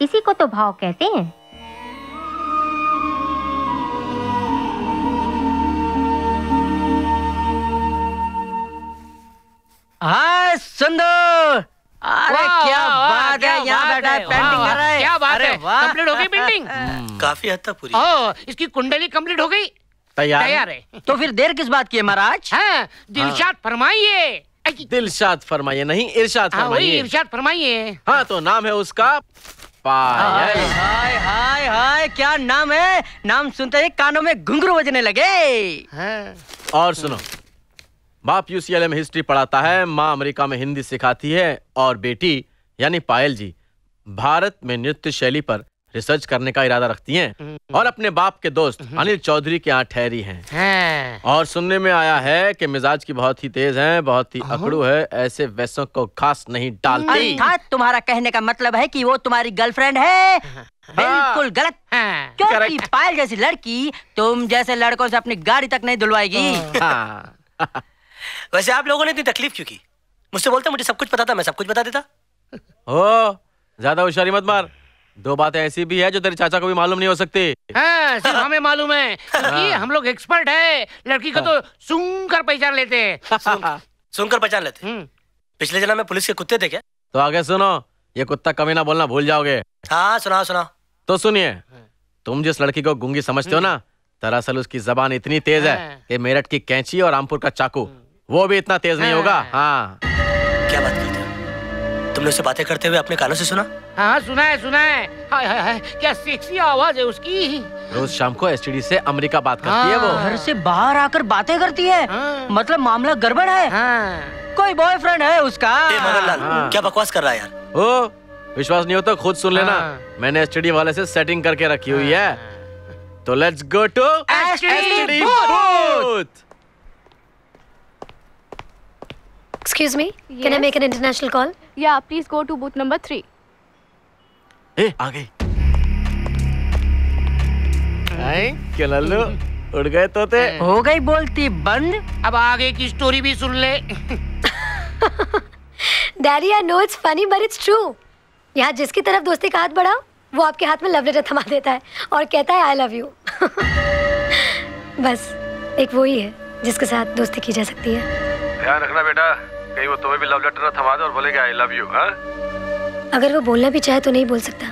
इसी को तो भाव कहते हैं।
हाय सुंदर! अरे क्या बात है यहाँ बैठा है
है,
पेंटिंग कर रहा है।
क्या बात है कंप्लीट हो गई पेंटिंग
काफ़ी हद तक पूरी।
ओ इसकी कुंडली कंप्लीट हो गई।
तैयार
तैयार है।
तो फिर देर किस बात की है महाराज?
हाँ। दिलशाद हाँ। फरमाइए।
दिलशाद फरमाइए नहीं इरशाद
हाँ
फरमाइए।
इरशाद फरमाइए।
हाँ तो नाम है उसका पायल।
हाय हाय हाय क्या नाम है? नाम सुनते ही कानों में घुंघरू बजने लगे। हाँ।
और सुनो बाप यूसीएलए में हिस्ट्री पढ़ाता है माँ अमेरिका में हिंदी सिखाती है और बेटी यानी पायल जी भारत में नृत्य शैली पर रिसर्च करने का इरादा रखती हैं। और अपने बाप के दोस्त अनिल चौधरी के यहाँ ठहरी हैं।
हाँ।
और सुनने में आया है कि मिजाज की बहुत ही तेज हैं बहुत ही अकड़ू है ऐसे वैसों को खास नहीं डालती।
तुम्हारा कहने का मतलब है कि वो तुम्हारी गर्लफ्रेंड है। बिल्कुल गलत। क्योंकि पायल जैसी लड़की तुम जैसे लड़कों से अपनी गाड़ी तक नहीं धुलवाएगी।
हाँ।
वैसे आप लोगों ने इतनी तकलीफ़ क्यों की? मुझसे बोलते मुझे सब कुछ पता था मैं सब कुछ बता देता।
ओ ज़्यादा होशियारी मत मार। दो बातें ऐसी भी है जो तेरे चाचा को भी मालूम नहीं हो सकती।
हाँ सिर्फ़ हमें मालूम है। क्योंकि हम लोग एक्सपर्ट है। लड़की को तो सूंघ कर पहचान लेते हैं।
सुनकर पहचान लेते पिछले जन्म में पुलिस के कुत्ते थे क्या?
तो आगे सुनो ये कुत्ता कभी ना बोलना भूल जाओगे।
हाँ सुनाओ सुनाओ।
तो सुनिए तुम जिस लड़की को गुंगी समझते हो ना दरअसल उसकी जबान इतनी तेज है कि मेरठ की कैंची और रामपुर का चाकू वो भी इतना तेज नहीं होगा। हाँ।
क्या बात करते हो तुमने उससे बातें करते हुए अपने कानों से सुना?
हाँ सुना है सुना है। हाय हाय हाय क्या सेक्सी आवाज़ है उसकी।
रोज शाम को एसटीडी से अमेरिका बात करती है वो।
घर से बाहर आकर बातें करती है। मतलब मामला गड़बड़ है। कोई बॉयफ्रेंड है उसका।
ए मदनलाल क्या बकवास कर रहा है यार?
ओ विश्वास नहीं हो तो खुद सुन लेना। मैंने एसटीडी वाले से सेटिंग करके रखी हुई है। तो let's go to booth
Excuse me, yes? can I make an international call?
Yeah, please go to booth number three.
ए आ गई। क्या लल्लू? उड़ गए तोते
हो गई बोलती बंद।
अब आगे की स्टोरी भी सुन ले।
Daddy, I know it's funny, but it's true. यहाँ जिसकी तरफ़ दोस्ती का हाथ बढ़ाओ वो आपके हाथ में लव लेटर थमा देता है और कहता है आई लव यू बस एक वो ही है जिसके साथ दोस्ती की जा सकती है।
ध्यान रखना बेटा। कहीं वो तुम्हें भी लव लेटर ना थमा दे और बोलेगा आई लव यू हाँ?
अगर वो बोलना भी चाहे तो नहीं बोल सकता।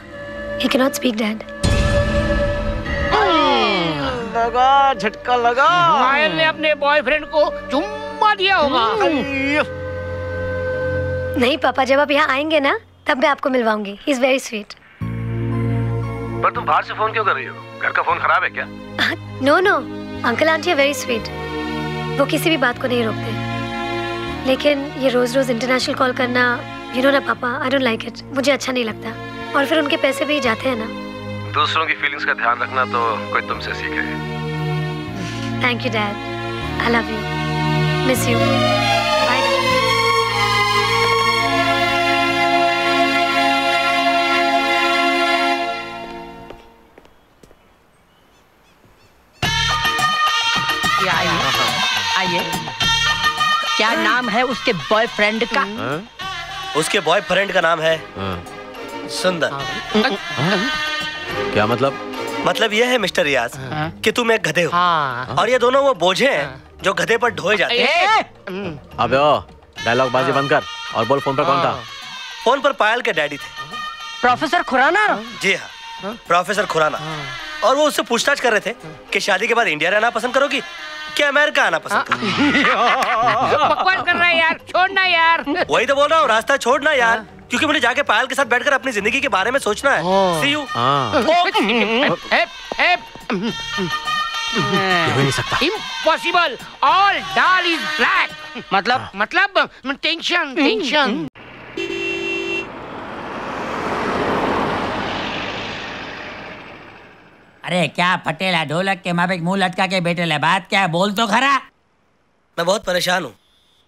ही कैनॉट स्पीक डैड
लगा झटका लगा।
पायल ने अपने बॉयफ्रेंड को चुम्मा दिया होगा।
नहीं पापा जब आप यहाँ आएँगे ना तब मैं आपको मिलवाऊँगी। ही इज़ वेरी स्वीट
पर तुम बाहर से फ़ोन क्यों कर रही हो? घर का फ़ोन खराब है क्या?
No no uncle aunty very sweet वो किसी भी बात को नहीं रोकते। लेकिन ये रोज रोज इंटरनेशनल कॉल करना यू नो ना पापा आई डोंट लाइक इट मुझे अच्छा नहीं लगता। और फिर उनके पैसे भी जाते हैं ना।
दूसरों की फीलिंग्स का ध्यान रखना तो कोई तुमसे सीखे।
Thank you dad I love you miss you bye
ये आइए आइए क्या नाम है उसके बॉयफ्रेंड का?
उसके बॉयफ्रेंड का नाम है सुंदर।
क्या मतलब?
मतलब यह है मिस्टर रियाज कि तुम एक गधे हो। और ये दोनों वो बोझे हैं जो गधे पर ढोए जाते हैं।
अबे ओ डायलॉग बाजी बंद कर। और बोल फ़ोन पर कौन था?
फ़ोन पर पायल के डैडी थे।
प्रोफेसर खुराना?
जी हाँ। प्रोफेसर खुराना। और वो उससे पूछताछ कर रहे थे कि शादी के बाद इंडिया रहना पसंद करोगी? कि अमेरिका आना पसंद
बकवास कर? रहा है यार छोड़ना यार।
वही तो बोल रहा हूँ रास्ता छोड़ना यार। क्योंकि मुझे जाके पायल के साथ बैठकर अपनी ज़िंदगी के बारे में सोचना है। सी यू
नहीं सकता।
Impossible all dal is black मतलब मतलब टेंशन टेंशन
अरे क्या फटेला ढोलक के माफिक मुँह लटका के बैठे ले बात क्या है? बोल तो खरा।
मैं बहुत परेशान हूँ।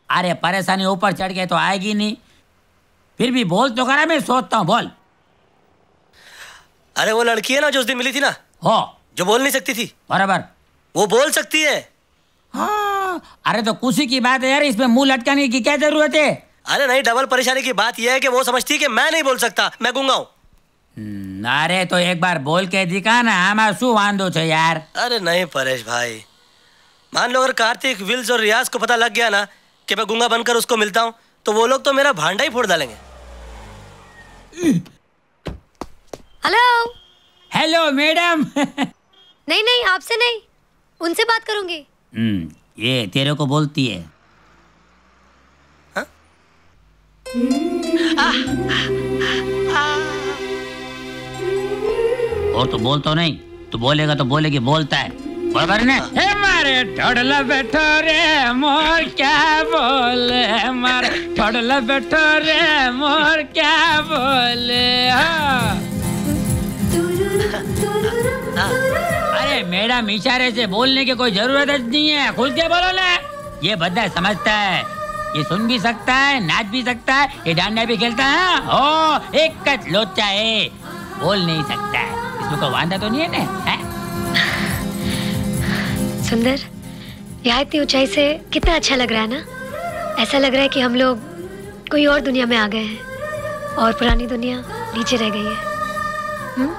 अरे परेशानी ऊपर चढ़ गए तो आएगी नहीं। फिर भी बोल तो खरा मैं सोचता हूँ बोल।
अरे वो लड़की है ना जो उस दिन मिली थी ना?
हो।
जो बोल नहीं सकती थी?
बराबर।
वो बोल सकती है।
हाँ। अरे तो खुशी की बात है यार इसमें मुँह लटकाने की क्या ज़रूरत है?
अरे नहीं डबल परेशानी की बात यह है कि वो समझती है कि मैं नहीं बोल सकता मैं गूँगा हूँ।
अरे तो एक बार बोल के दिखा ना हमारा शू वांदो छे यार।
अरे नहीं परेश भाई। मान लो अगर कार्तिक विल्स और रियाज को पता लग गया ना कि मैं गूँगा बनकर उसको मिलता हूँ तो वो लोग तो मेरा भांडा ही फोड़ डालेंगे।
हेलो?
Hello madam.
नहीं नहीं आपसे नहीं उनसे बात करूँगी।
हम्म, ये तेरे को बोलती है। वो तो बोल तो नहीं। तू बोलेगा तो बोलेगी बोलता है। बराबर है ना? हे। मारे ठोडला बैठो रे मोर क्या बोले? मारे ठोडला बैठो रे मोर क्या बोले? हाँ। अरे मैडम इशारे से बोलने की कोई ज़रूरत नहीं है। खुल के बोलो ना। ये बंदा समझता है। ये सुन भी सकता है नाच भी सकता है ये डांडा भी खेलता है ओ एक कच लोचा है। बोल नहीं सकता है। इसमें कोई वांदा तो नहीं है ना
सुंदर यहाँ इतनी ऊंचाई से कितना अच्छा लग रहा है ना? ऐसा लग रहा है कि हम लोग कोई और दुनिया में आ गए हैं और पुरानी दुनिया नीचे रह गई है। हम्म?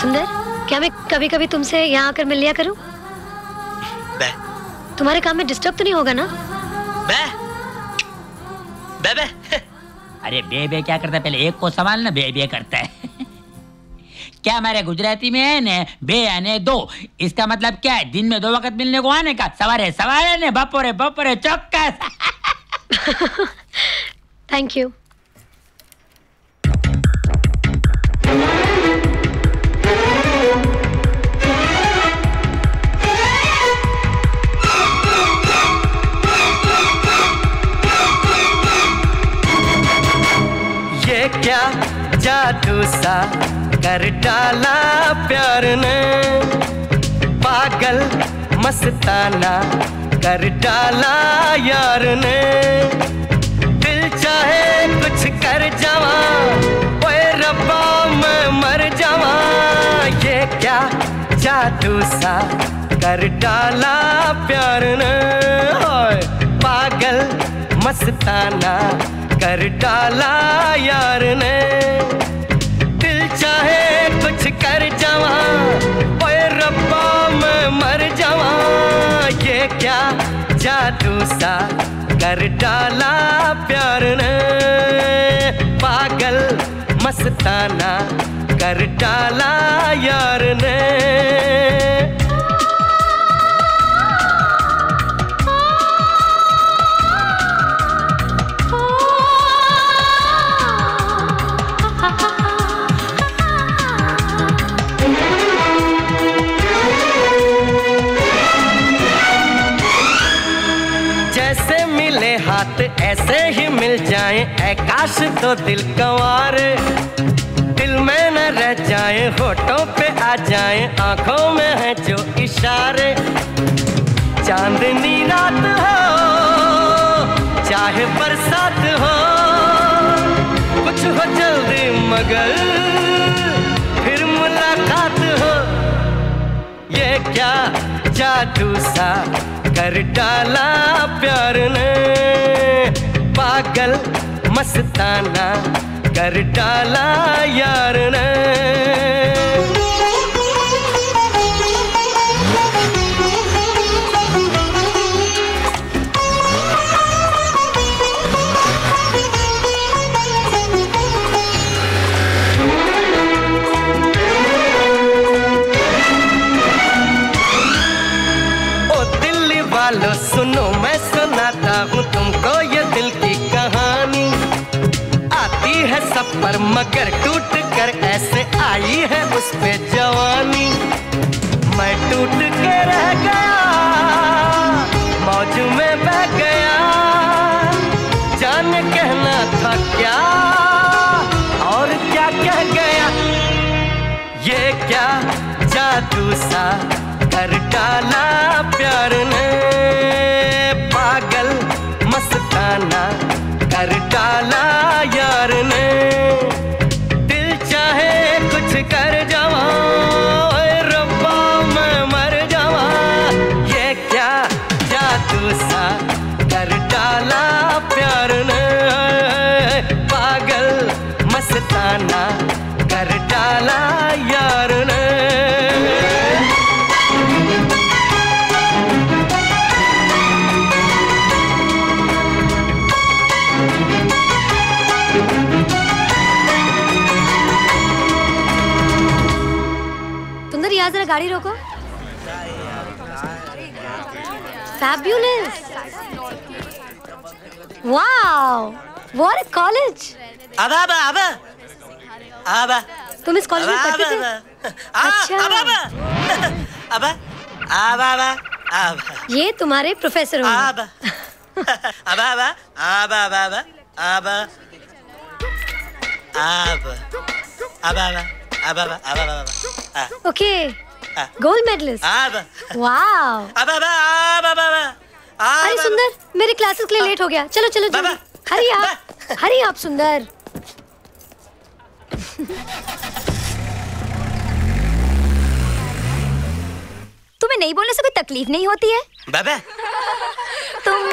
सुंदर क्या मैं कभी कभी तुमसे यहाँ आकर मिल लिया करूँ? तुम्हारे काम में डिस्टर्ब तो नहीं होगा ना?
बे बे बे
अरे बे बे क्या करता है? पहले एक को सवाल ना बे बे करता है। क्या हमारे गुजराती में है ने? बे आने दो। इसका मतलब क्या है? दिन में दो वक्त मिलने को आने का? सवार सवारे ने, बपोरे बपोरे चौकस
थैंक यू
क्या जादू सा कर डाला प्यार ने? पागल मस्ताना कर डाला यार ने। दिल चाहे कुछ कर जावा, ओए रब्बा मैं मर जावा। ये क्या जादू सा कर डाला प्यार ने? पागल मस्ताना कर डाला यार ने। दिल चाहे कुछ कर जावा, ओए रब्बा मैं मर जावा। ये क्या जादू सा कर डाला प्यार ने। पागल मस्ताना कर डाला यार ने। जाए ऐ काश तो दिल कंवार दिल में न रह जाए, होठों पे आ जाए, आँखों में है जो इशारे। चांदनी रात हो, चाहे बरसात हो, कुछ हो जल्दी मगर फिर मुलाकात हो। ये क्या जादू सा कर डाला प्यार ने? पागल मस्ताना कर डाला यार ने पर मगर टूट कर ऐसे आई है उस पे जवानी। मैं टूट के रह गया, मौज में बह गया। जान कहना था क्या, और क्या कह गया? ये क्या जादू सा कर डाला प्यार ने? पागल मस्ताना कर डाला यार डाला यार ने।
सुंदर यहाँ जरा गाड़ी रोको। Fabulous wow what a college
अब अब अब। अब।
तुम इस कॉलेज में पढ़ते थे अच्छा
अब अब अब अब
ये तुम्हारे प्रोफेसर
अब
होंगे
अब अब अब अब अब अब अब अब अब अब अब अब अब
ओके गोल्ड मेडलिस्ट
अब
वाओ
अब अब अब अब अब
अरे सुंदर मेरे क्लासेस के लिए लेट हो गया चलो चलो जल्दी हरी आप हरी आप सुंदर
तुम्हें नहीं बोलने से कोई तकलीफ़ नहीं होती है?
बाबा।
तुम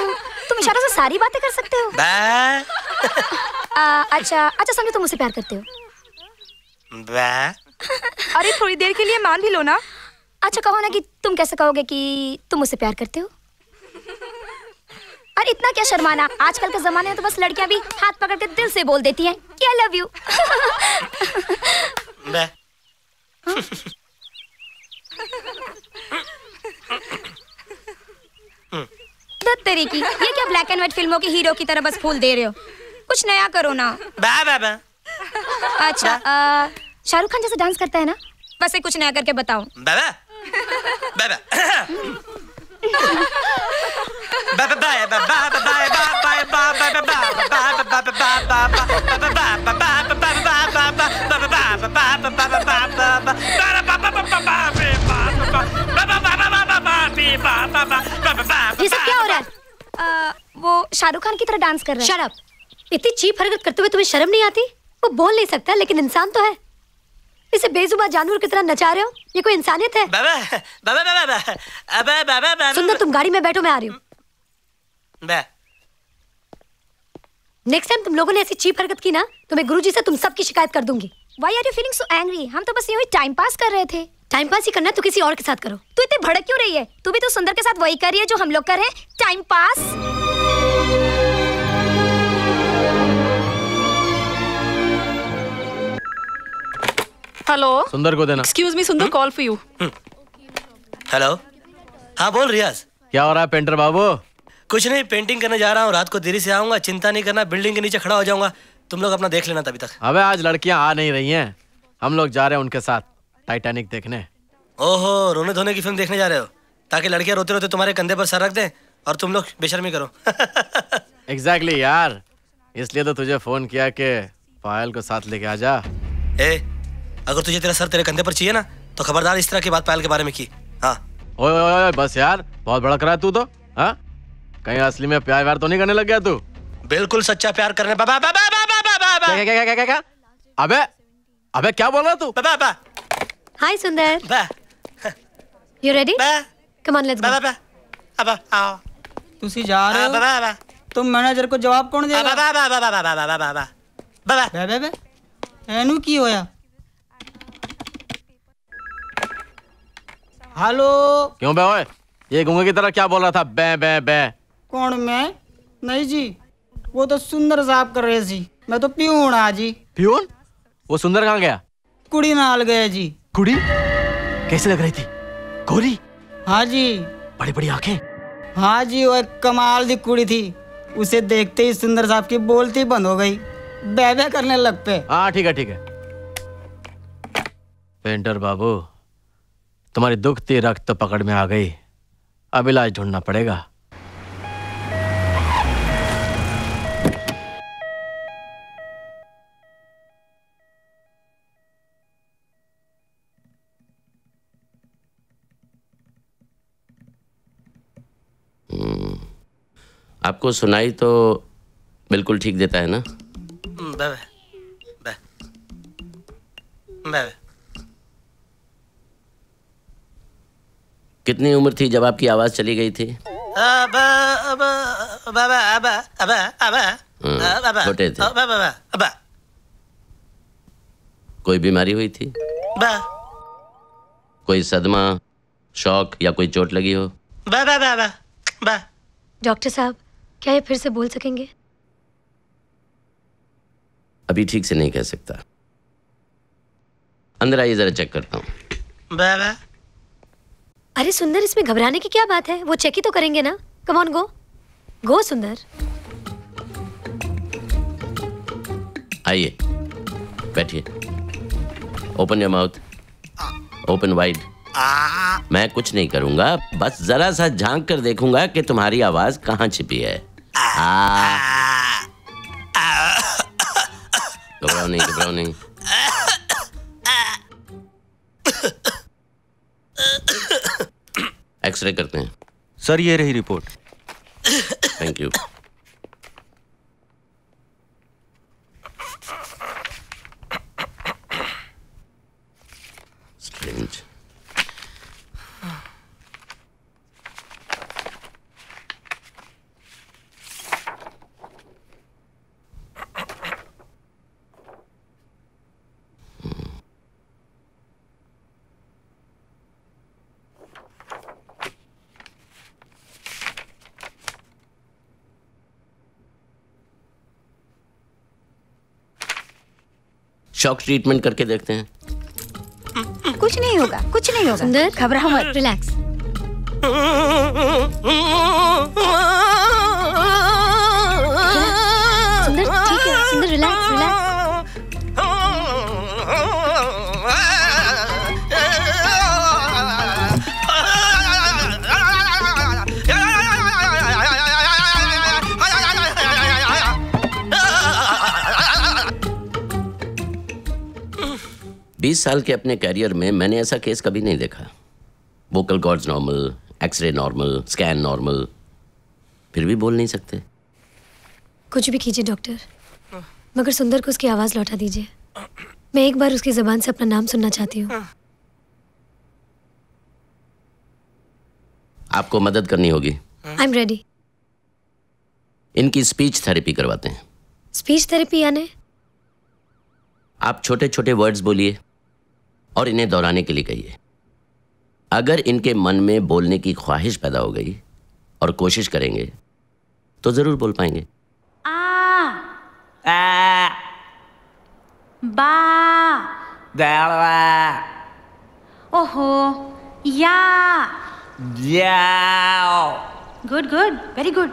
तुम इशारों से सारी बातें कर सकते हो।
बा।
आ, अच्छा अच्छा समझो तुम मुझसे प्यार करते हो।
बा।
अरे थोड़ी देर के लिए मान भी लो ना।
अच्छा कहो ना कि तुम कैसे कहोगे कि तुम मुझसे प्यार करते हो? अरे इतना क्या शर्माना। आजकल के जमाने में तो बस लड़कियाँ भी हाथ पकड़ के दिल से बोल देती हैं। आई लव यू
बा
तेरी की ये क्या ब्लैक एंड व्हाइट फ़िल्मों के हीरो की तरह बस फूल दे रहे हो? कुछ नया करो ना।
बा बा बा
अच्छा शाहरुख खान जैसे डांस करता है ना? बस एक कुछ नया करके बताओ
बाबा बाबा
ये सब क्या हो रहा है आ, वो शाहरुख खान की तरह डांस कर रहा है
शराब इतनी चीप हरकत करते हुए तुम्हें शर्म नहीं आती वो बोल नहीं सकता लेकिन इंसान तो है इसे बेजुबा जानवर की तरह नचा रहे हो ये कोई इंसानियत है
बाबा बाबा बाबा बाबा बाबा बाबा
सुंदर तुम गाड़ी में बैठो मैं आ रही हूँ
बा।
नेक्स्ट टाइम तुम लोगों ने ऐसी चीप हरकत की ना तो मैं गुरुजी से तुम सबकी शिकायत कर दूँगी।
Why are you feeling so angry? हम तो बस यूँ ही टाइम पास कर रहे थे।
टाइम पास ही करना है तो किसी और के साथ करो।
तू इतनी भड़क क्यों रही है? तू भी तो सुंदर के साथ वही कर रही है जो हम लोग कर रहे हैं। टाइम पास
हेलो
सुंदर को देना।
एक्सक्यूज मी सुंदर कॉल फॉर यू
हेलो हाँ बोल रियाज।
क्या हो रहा है पेंटर बाबू?
कुछ नहीं पेंटिंग करने जा रहा हूँ रात को देरी से आऊँगा चिंता नहीं करना बिल्डिंग के नीचे खड़ा हो जाऊँगा। तुम लोग अपना देख लेना तभी तक।
अबे आज लड़कियाँ आ नहीं रही हैं। हम लोग जा रहे हैं उनके साथ टाइटैनिक देखने।
ओहो रोने धोने की फ़िल्म देखने जा रहे हो? ताकि लड़कियाँ रोते रोते तुम्हारे कंधे पर सर रख दें और तुम लोग बेशर्मी करो।
एग्जैक्टली exactly, यार। इसलिए तो तुझे फ़ोन किया कि पायल को साथ लेके आ जा।
ए अगर तुझे तेरा सर तेरे कंधे पर चाहिए ना तो खबरदार इस तरह की बात पायल के बारे में की। हाँ।
ओए ओए बस यार बहुत भड़क रहा है तू तो हाँ? कहीं असली में प्यार व्यार तो नहीं करने लग गया तू
बिल्कुल सच्चा प्यार करने बाबा बाबा बाबा बाबा
क्या क्या क्या क्या क्या अबे अबे क्या बोल रहा तू
बाबा बाबा
हाय सुंदर बा यू रेडी बा कम ऑन लेट्स गो बाबा
अबे आओ
तुसी जा रहा
बाबा बाबा
तुम मैनेजर को जवाब कौन देगा
बाबा बाबा बाबा बाबा बाबा बाबा बाबा
बे बे एनु की होया हेलो
क्यों बे ओए ये गूँगे की तरह क्या बोल रहा था बे बे बे
कौन मैं? नहीं जी वो तो सुंदर साहब कर रहे जी। मैं तो प्यून आ जी।
प्यून? वो सुंदर कहाँ गया?
कुड़ी नाल गए जी।
कुड़ी? कैसे लग रही थी? गोरी?
हाँ जी।
बड़ी बड़ी आँखें।
हाँ जी वो एक कमाल दी कुड़ी थी। उसे देखते ही सुंदर साहब की बोलती बंद हो गई। बे करने लग पे।
हाँ ठीक है ठीक है। पेंटर बाबू तुम्हारी दुखती रक्त तो पकड़ में आ गई। अब इलाज ढूंढना पड़ेगा।
आपको सुनाई तो बिल्कुल ठीक देता है ना
बा बाबा
कितनी उम्र थी जब आपकी आवाज़ चली गई थी हाँ, छोटे थे कोई बीमारी हुई थी
बा
कोई सदमा शौक या कोई चोट लगी हो
बाबा बाबा बा
डॉक्टर साहब क्या ये फिर से बोल सकेंगे?
अभी ठीक से नहीं कह सकता। अंदर आइए जरा चेक करता हूँ।
बाबा
अरे सुंदर इसमें घबराने की क्या बात है? वो चेक ही तो करेंगे ना। कम ऑन गो गो सुंदर।
आइए। बैठिए। Open your mouth open wide मैं कुछ नहीं करूँगा बस जरा सा झाँक कर देखूँगा कि तुम्हारी आवाज़ कहाँ छिपी है। घबराओ नहीं घबराओ नहीं। एक्सरे करते हैं।
सर ये रही report.
Thank you shock treatment करके देखते हैं।
कुछ नहीं होगा कुछ नहीं होगा।
सुंदर।
घबराओ मत
रिलैक्स
बीस साल के अपने कैरियर में मैंने ऐसा केस कभी नहीं देखा। Vocal cords normal X-ray normal scan normal फिर भी बोल नहीं सकते।
कुछ भी कीजिए डॉक्टर मगर सुंदर को उसकी आवाज़ लौटा दीजिए। मैं एक बार उसकी जबान से अपना नाम सुनना चाहती हूँ।
आपको मदद करनी होगी।
आई एम रेडी
इनकी स्पीच थेरेपी करवाते हैं।
स्पीच थेरेपी यानी?
आप छोटे छोटे वर्ड्स बोलिए। और इन्हें दोहराने के लिए कहिए। अगर इनके मन में बोलने की ख्वाहिश पैदा हो गई और कोशिश करेंगे तो ज़रूर बोल पाएँगे।
आ, आ, बा। ओहो। या। Good good very good.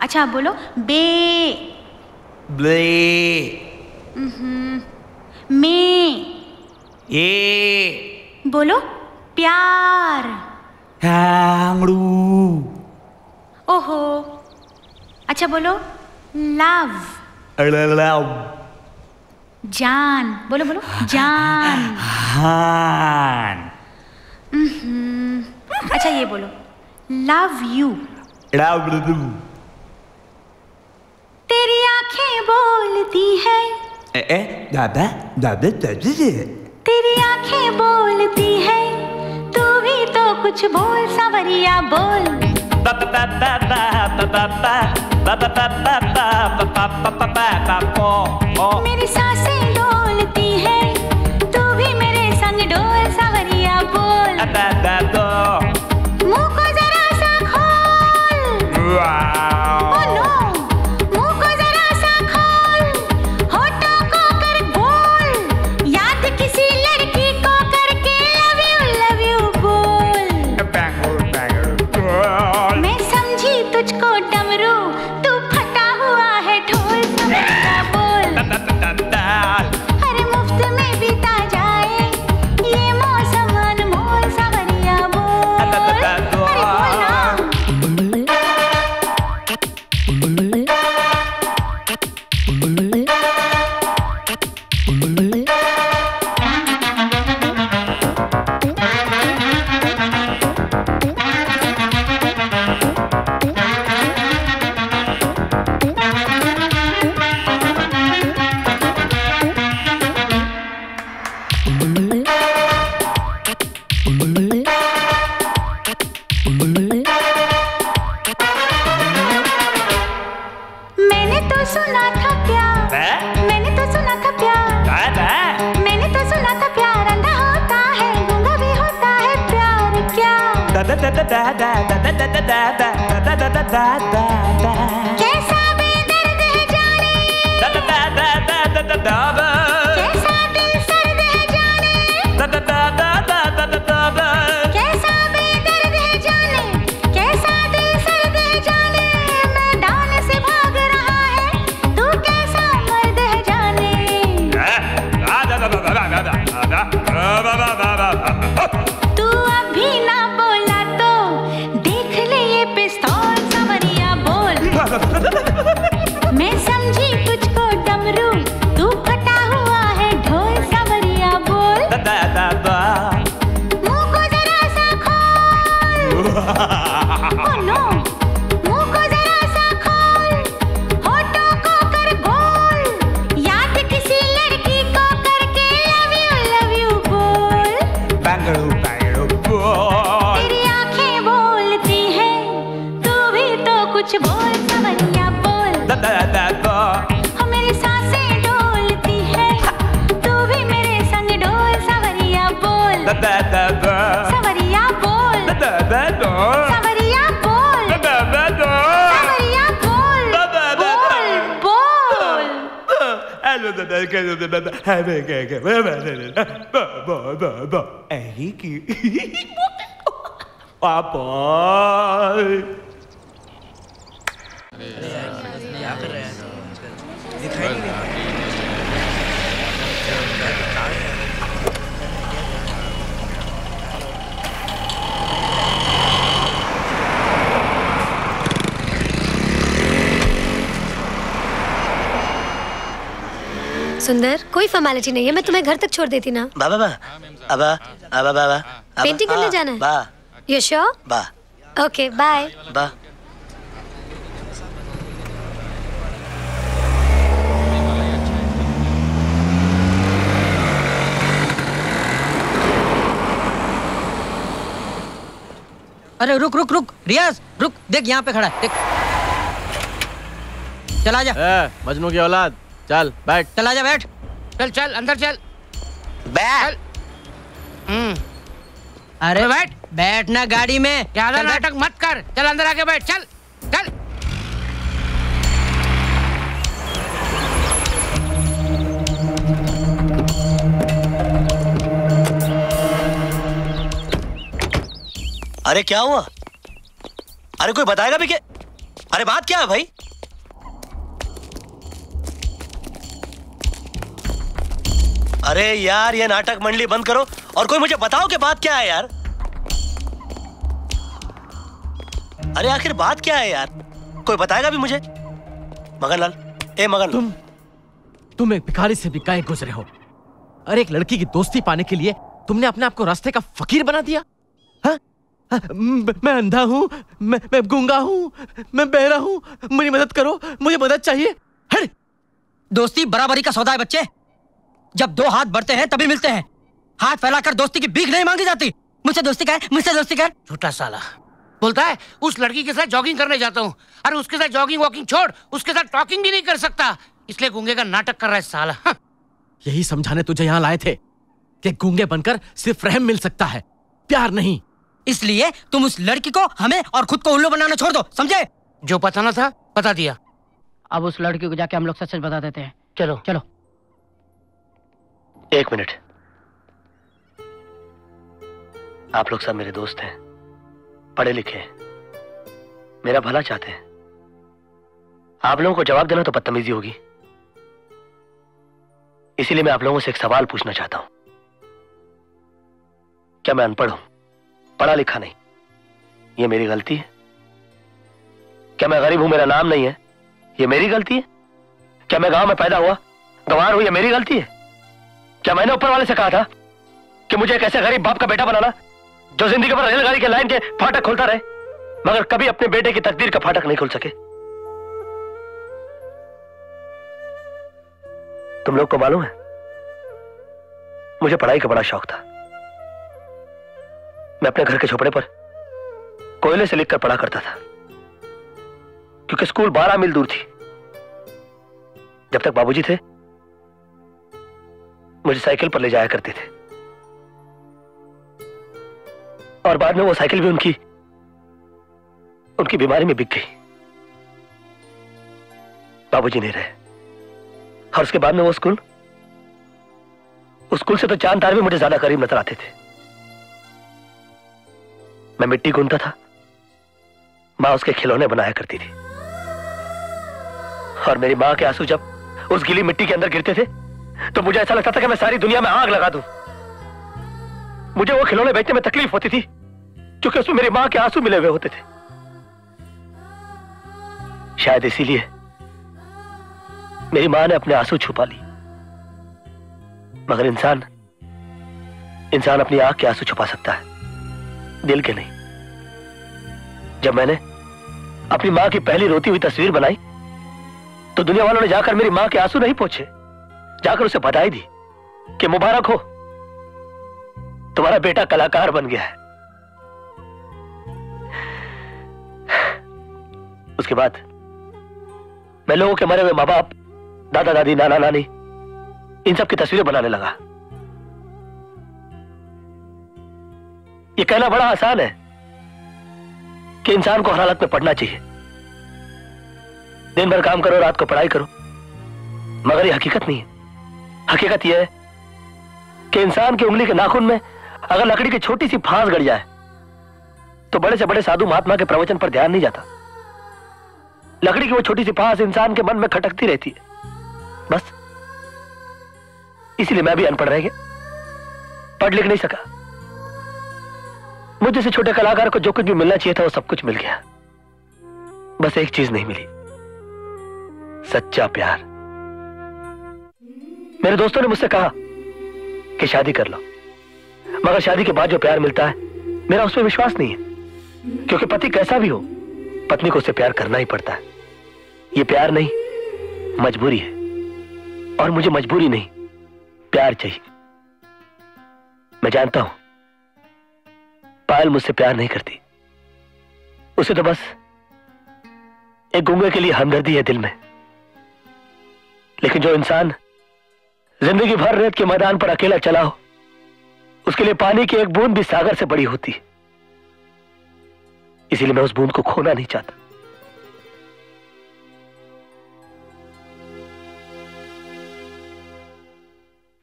अच्छा बोलो बे। हम्म, में। बोलो प्यार। ओहो। अच्छा बोलो लव। लव जान। बोलो बोलो जान। हम्म, अच्छा ये बोलो लव यू। लव तेरी आँखें बोलती हैं। ए ए दादा दादा है तेरी आँखें बोलती है। तू भी तो कुछ बोल, सवरिया बोल। मेरी साँसें डोलती है। कैसा बेदर्द है जाने कैसा दिल सर्द है जाने सवरिया बोल बोल बोल
ऐही की पापा क्या कर रहे हैं दिखाई नहीं
सुंदर कोई फॉर्मेलिटी नहीं है मैं तुम्हें घर तक छोड़ देती ना।
बाबा बा अबा अबा बाबा
पेंटिंग करने जाना है।
बा।
यू श्योर
बा।
ओके बाय
बा।
अरे रुक रुक रुक। रियाज रुक। देख यहाँ पे खड़ा है। देख। चला जा।
मजनू की औलाद। चल बैठ।
चला जा बैठ।
चल चल अंदर चल।
बैठ।
अरे बैठ। बैठना गाड़ी में।
ज़्यादा
चल
नाटक मत कर। चल अंदर आके बैठ। चल चल।
अरे क्या हुआ? अरे कोई बताएगा भी क्या अरे बात क्या है भाई? अरे यार ये नाटक मंडली बंद करो। और कोई मुझे बताओ कि बात क्या है यार? अरे आखिर बात क्या है यार? कोई बताएगा भी मुझे? मगनलाल ए मगन
तुम तुम एक भिखारी से भी काहे गुजरे हो। अरे एक लड़की की दोस्ती पाने के लिए तुमने अपने आप को रास्ते का फकीर बना दिया। हाँ? हाँ, मैं अंधा हूँ मैं मैं गूँगा हूँ मैं बहरा हूँ। मेरी मदद करो मुझे मदद चाहिए।
दोस्ती बराबरी का सौदा है बच्चे। जब दो हाथ बढ़ते हैं तभी मिलते हैं। हाथ फैलाकर दोस्ती की भीख नहीं मांगी जाती। मुझसे दोस्ती कर मुझसे दोस्ती कर।
झूठा साला। बोलता है उस लड़की के साथ जॉगिंग करने जाता हूँ। अरे उसके साथ जॉगिंग वॉकिंग छोड़। उसके साथ टॉकिंग भी नहीं कर सकता। इसलिए गूँगे का नाटक कर रहा है साला। हाँ।
यही समझाने तुझे यहाँ लाए थे कि गूँगे बनकर सिर्फ़ रहम मिल सकता है प्यार नहीं।
इसलिए तुम उस लड़की को हमें और खुद को उल्लू बनाना छोड़ दो समझे?
जो पता ना था पता दिया।
अब उस लड़की को जाके हम लोग सच सच बता देते हैं।
चलो।
चलो।
एक मिनट। आप लोग सब मेरे दोस्त हैं, पढ़े लिखे हैं, मेरा भला चाहते हैं। आप लोगों को जवाब देना तो बदतमीजी होगी। इसीलिए मैं आप लोगों से एक सवाल पूछना चाहता हूँ। क्या मैं अनपढ़ हूँ? पढ़ा लिखा नहीं। ये मेरी गलती है। क्या मैं गरीब हूँ? मेरा नाम नहीं है। ये मेरी गलती है। क्या मैं गाँव में पैदा हुआ? गंवार हूँ? ये मेरी गलती है। क्या मैंने ऊपर वाले से कहा था कि मुझे एक ऐसे गरीब बाप का बेटा बनाना जो ज़िंदगी भर रेलगाड़ी के लाइन के फाटक खोलता रहे, मगर कभी अपने बेटे की तकदीर का फाटक नहीं खोल सके? तुम लोग को मालूम है, मुझे पढ़ाई का बड़ा शौक था। मैं अपने घर के झोपड़े पर कोयले से लिखकर पढ़ा करता था, क्योंकि स्कूल बारह मील दूर थी। जब तक बाबूजी थे मुझे साइकिल पर ले जाया करते थे। और बाद में वो साइकिल भी उनकी उनकी बीमारी में बिक गई। बाबूजी नहीं रहे। और उसके बाद में वो स्कूल, उस स्कूल से तो चाँद तार भी मुझे ज़्यादा करीब नज़र आते थे। मैं मिट्टी गूंथता था। माँ उसके खिलौने बनाया करती थी। और मेरी माँ के आँसू जब उस गीली मिट्टी के अंदर गिरते थे तो मुझे ऐसा लगता था कि मैं सारी दुनिया में आग लगा दूँ। मुझे वो खिलौने बेचने में तकलीफ़ होती थी, क्योंकि उसमें मेरी माँ के आँसू मिले हुए होते थे। शायद इसीलिए मेरी माँ ने अपने आँसू छुपा ली मगर इंसान इंसान अपनी आँख के आँसू छुपा सकता है, दिल के नहीं। जब मैंने अपनी माँ की पहली रोती हुई तस्वीर बनाई तो दुनिया वालों ने जाकर मेरी माँ के आँसू नहीं पूछे। जाकर उसे बधाई दी कि मुबारक हो। तुम्हारा बेटा कलाकार बन गया है। उसके बाद मैं लोगों के मरे हुए माँ बाप दादा दादी नाना नानी इन सब की तस्वीरें बनाने लगा। ये कहना बड़ा आसान है कि इंसान को हर हालत में पढ़ना चाहिए। दिन भर काम करो, रात को पढ़ाई करो, मगर ये हकीकत नहीं है। हकीकत यह है कि इंसान की उंगली के नाखून में अगर लकड़ी की छोटी सी फांस गड़ जाए तो बड़े से बड़े साधु महात्मा के प्रवचन पर ध्यान नहीं जाता। लकड़ी की वो छोटी सी फांस इंसान के मन में खटकती रहती है। बस, इसीलिए मैं भी अनपढ़ रह गया। पढ़ लिख नहीं सका। मुझे से छोटे कलाकार को जो कुछ भी मिलना चाहिए था, वो सब कुछ मिल गया। बस एक चीज़ नहीं मिली। सच्चा प्यार। मेरे दोस्तों ने मुझसे कहा कि शादी कर लो। मगर शादी के बाद जो प्यार मिलता है, मेरा उसमें विश्वास नहीं है। क्योंकि पति कैसा भी हो, पत्नी को उससे प्यार करना ही पड़ता है। ये प्यार नहीं, मजबूरी है। और मुझे मजबूरी नहीं, प्यार चाहिए। मैं जानता हूँ, पायल मुझसे प्यार नहीं करती। उसे तो बस एक गुंगे के लिए हमदर्दी है दिल में। लेकिन जो इंसान ज़िंदगी भर रेत के मैदान पर अकेला चला हो, उसके लिए पानी की एक बूंद भी सागर से बड़ी होती। है इसीलिए मैं उस बूंद को खोना नहीं चाहता।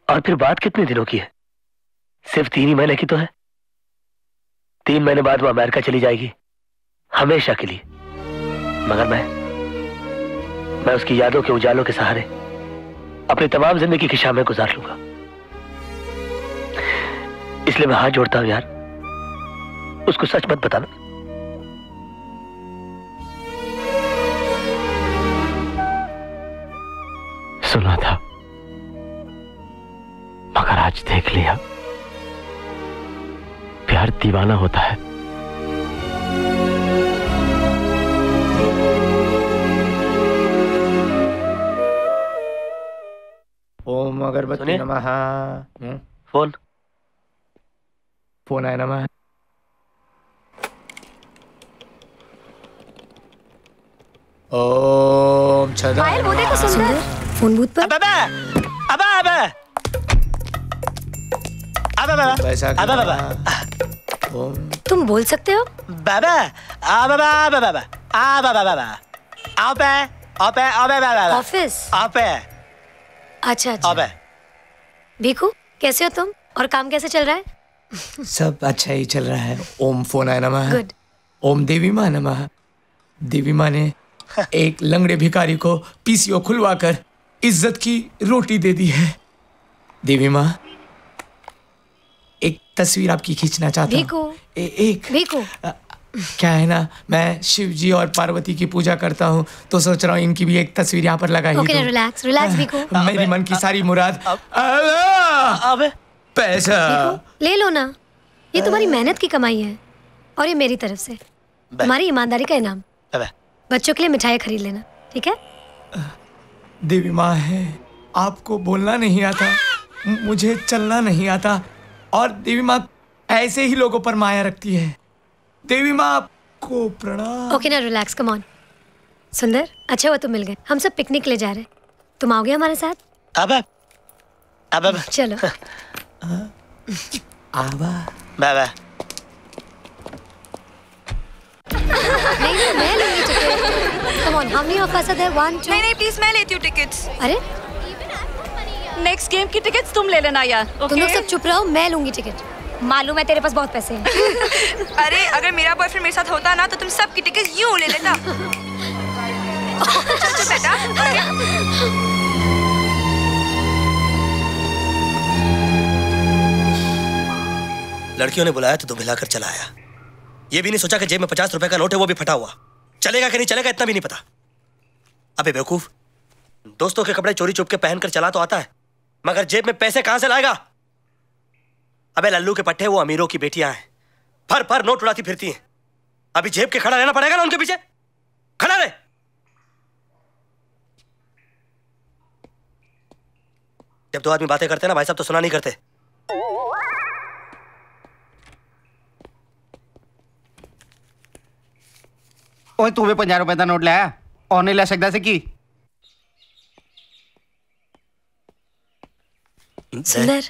और फिर बात कितने दिनों की है? सिर्फ़ तीन ही महीने की तो है। तीन महीने बाद वो अमेरिका चली जाएगी, हमेशा के लिए। मगर मैं मैं उसकी यादों के उजालों के सहारे अपनी तमाम ज़िंदगी की शामें गुजार लूँगा। इसलिए मैं हाथ जोड़ता हूँ यार। उसको सच मत बताना।
सुना था। मगर आज देख लिया। प्यार दीवाना होता है।
ओम अगरबत्ती। नमः। हम्म,
फ़ोन।
फ़ोन आया नमः। ओम छदा।
पायल वो देखो सुंदर। फ़ोन बूथ पर।
अबे अबे अबे अबे। अबे अबे अबे।
ओम।
तुम बोल सकते हो?
बाबा अबे। अबे अबे अबे अबे। अबे अबे अबे। अबे अबे अबे
ऑफ़िस।
अबे
अच्छा अच्छा।
अबे
भीखू कैसे हो तुम? और काम कैसे चल रहा है?
सब अच्छा ही चल रहा है। ओम फ़ोन आया नमः।
गुड
ओम देवी माँ नमः। देवी माँ ने एक लंगड़े भिखारी को पीसीओ खुलवाकर इज़्ज़त की रोटी दे दी है। देवी माँ एक तस्वीर आपकी खींचना चाहता
भीखू।
हूँ ए- एक।
भीखू।
क्या है ना मैं शिव जी और पार्वती की पूजा करता हूँ तो सोच रहा हूँ इनकी भी एक तस्वीर यहाँ पर लगाई
ओके
दूँ।
रिलैक्स रिलैक्स भीखू
मेरी मन की सारी मुराद।
अबे।
पैसा।
ले लो ना। ये तुम्हारी मेहनत की कमाई है और ये मेरी तरफ़ से। तुम्हारी ईमानदारी का इनाम। बच्चों के लिए मिठाई खरीद लेना ठीक है?
देवी माँ है आपको बोलना नहीं आता मुझे चलना नहीं आता और देवी माँ ऐसे ही लोगों पर माया रखती है। देवी माँ आपको प्रणाम।
ओके ना रिलैक्स कम ऑन सुंदर अच्छा हुआ तुम मिल गए। हम सब पिकनिक ले जा रहे हैं। तुम आओगे हमारे साथ?
अबे अबे
चलो।
आवा।
बाबा
नहीं नहीं मैं लूँगी ticket come on how many of us are there one two
नहीं नहीं प्लीज़ मैं लेती हूँ टिकट्स
अरे?
नेक्स्ट गेम की टिकट्स तुम ले लेना यार
तुम लोग सब चुप रहो मैं लूँगी टिकट मालूम है तेरे पास बहुत पैसे हैं।
अरे अगर मेरा बॉयफ्रेंड मेरे साथ होता ना तो तुम सबकी टिकट यूँ ले लेता। बेटा
लड़कियों ने बुलाया तो दो मिलाकर चला आया। ये भी नहीं सोचा कि जेब में पचास रुपए का नोट है वो भी फटा हुआ। चलेगा कि नहीं चलेगा इतना भी नहीं पता। अबे बेवकूफ़ दोस्तों के कपड़े चोरी चुप के पहनकर चला तो आता है मगर जेब में पैसे कहाँ से लाएगा? अबे लल्लू के पट्टे वो अमीरों की बेटियाँ हैं। फर फर नोट उड़ाती फिरती हैं। अभी जेब के खड़ा रहना पड़ेगा ना उनके पीछे? खड़ा रहे। जब दो आदमी बातें करते ना भाई साहब तो सुना नहीं करते।
ओए तू भी पंजा
रुपए का नोट लाया? और नहीं ला सकता से की?
सुंदर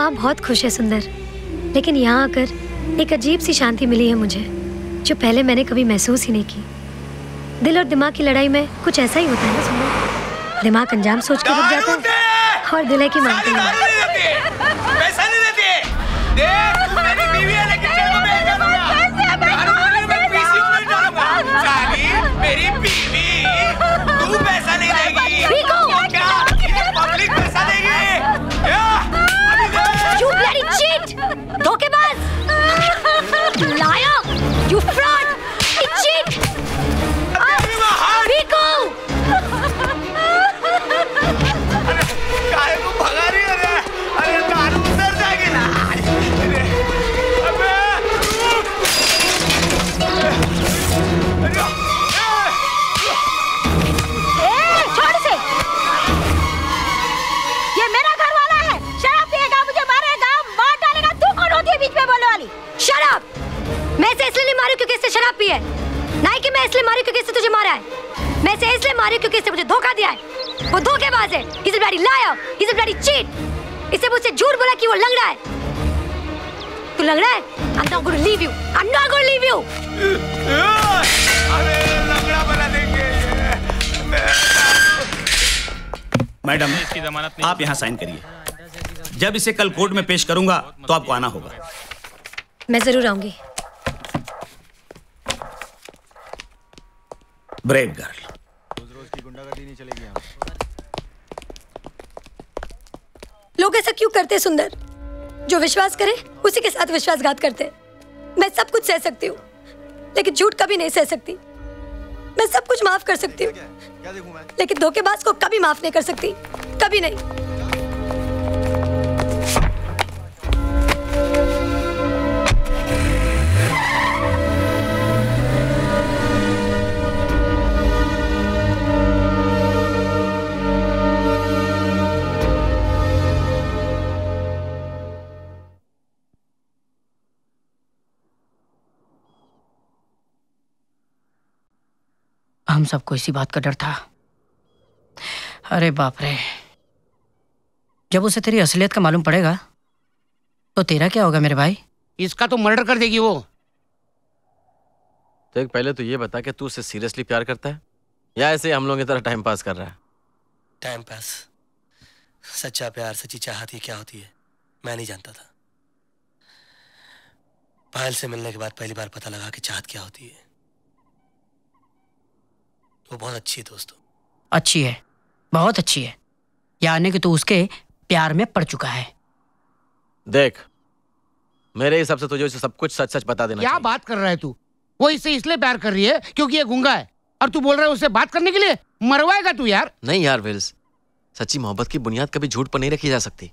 वहाँ बहुत खुश है सुंदर। लेकिन यहाँ आकर एक अजीब सी शांति मिली है मुझे जो पहले मैंने कभी महसूस ही नहीं की। दिल और दिमाग की लड़ाई में कुछ ऐसा ही होता है ना सुंदर? दिमाग अंजाम सोच के रुक जाता है और दिल है की मानते नहीं
मैं
इसे
इसलिए नहीं मारी क्योंकि इससे शराब पी है। ना कि मैं इसलिए मारी क्योंकि इससे तुझे मारा है। मैं इसे इसलिए मारी क्योंकि इसने मुझे धोखा दिया है। वो धोखेबाज है। Bloody liar! He's a bloody cheat! इससे मुझसे झूठ बोला कि वो लंगड़ा है। तू लंगड़ा है? I'm not going to leave you! I'm not going to leave you!
अरे लंगड़ा बना देंगे।
मैडम इसकी जमानत आप यहाँ साइन करिए। जब इसे कल कोर्ट में पेश करूँगा तो आपको आना होगा।
मैं ज़रूर आऊँगी।
ब्रेव गर्ल
लोग ऐसा क्यों करते सुंदर? जो विश्वास करे, उसी के साथ विश्वासघात करते मैं सब कुछ सह सकती हूँ, लेकिन झूठ कभी नहीं सह सकती। मैं सब कुछ माफ़ कर सकती हूँ, लेकिन धोखेबाज को कभी माफ़ नहीं कर सकती, कभी नहीं।
हम सबको इसी बात का डर था। अरे बाप रे। जब उसे तेरी असलियत का मालूम पड़ेगा तो तेरा क्या होगा मेरे भाई?
इसका तो मर्डर कर देगी वो।
तो एक पहले तो ये बता कि तू उससे सीरियसली प्यार करता है या ऐसे हम लोगों की तरह टाइम पास कर रहा है?
टाइम पास सच्चा प्यार सच्ची चाहत ये क्या होती है? मैं नहीं जानता था। पायल से मिलने के बाद पहली बार पता लगा कि चाहत क्या होती है। वो बहुत अच्छी है दोस्तों।
अच्छी है। बहुत अच्छी है। यानी कि तू उसके प्यार में पड़ चुका है।
देख मेरे हिसाब से तुझे उसे सब कुछ सच सच बता देना
क्या बात कर रहा है तू? वो इससे इसलिए प्यार कर रही है क्योंकि ये गूँगा है। और तू बोल रहा है उससे बात करने के लिए? मरवाएगा तू यार।
नहीं यार विल्स सच्ची मोहब्बत की बुनियाद कभी झूठ पर नहीं रखी जा सकती।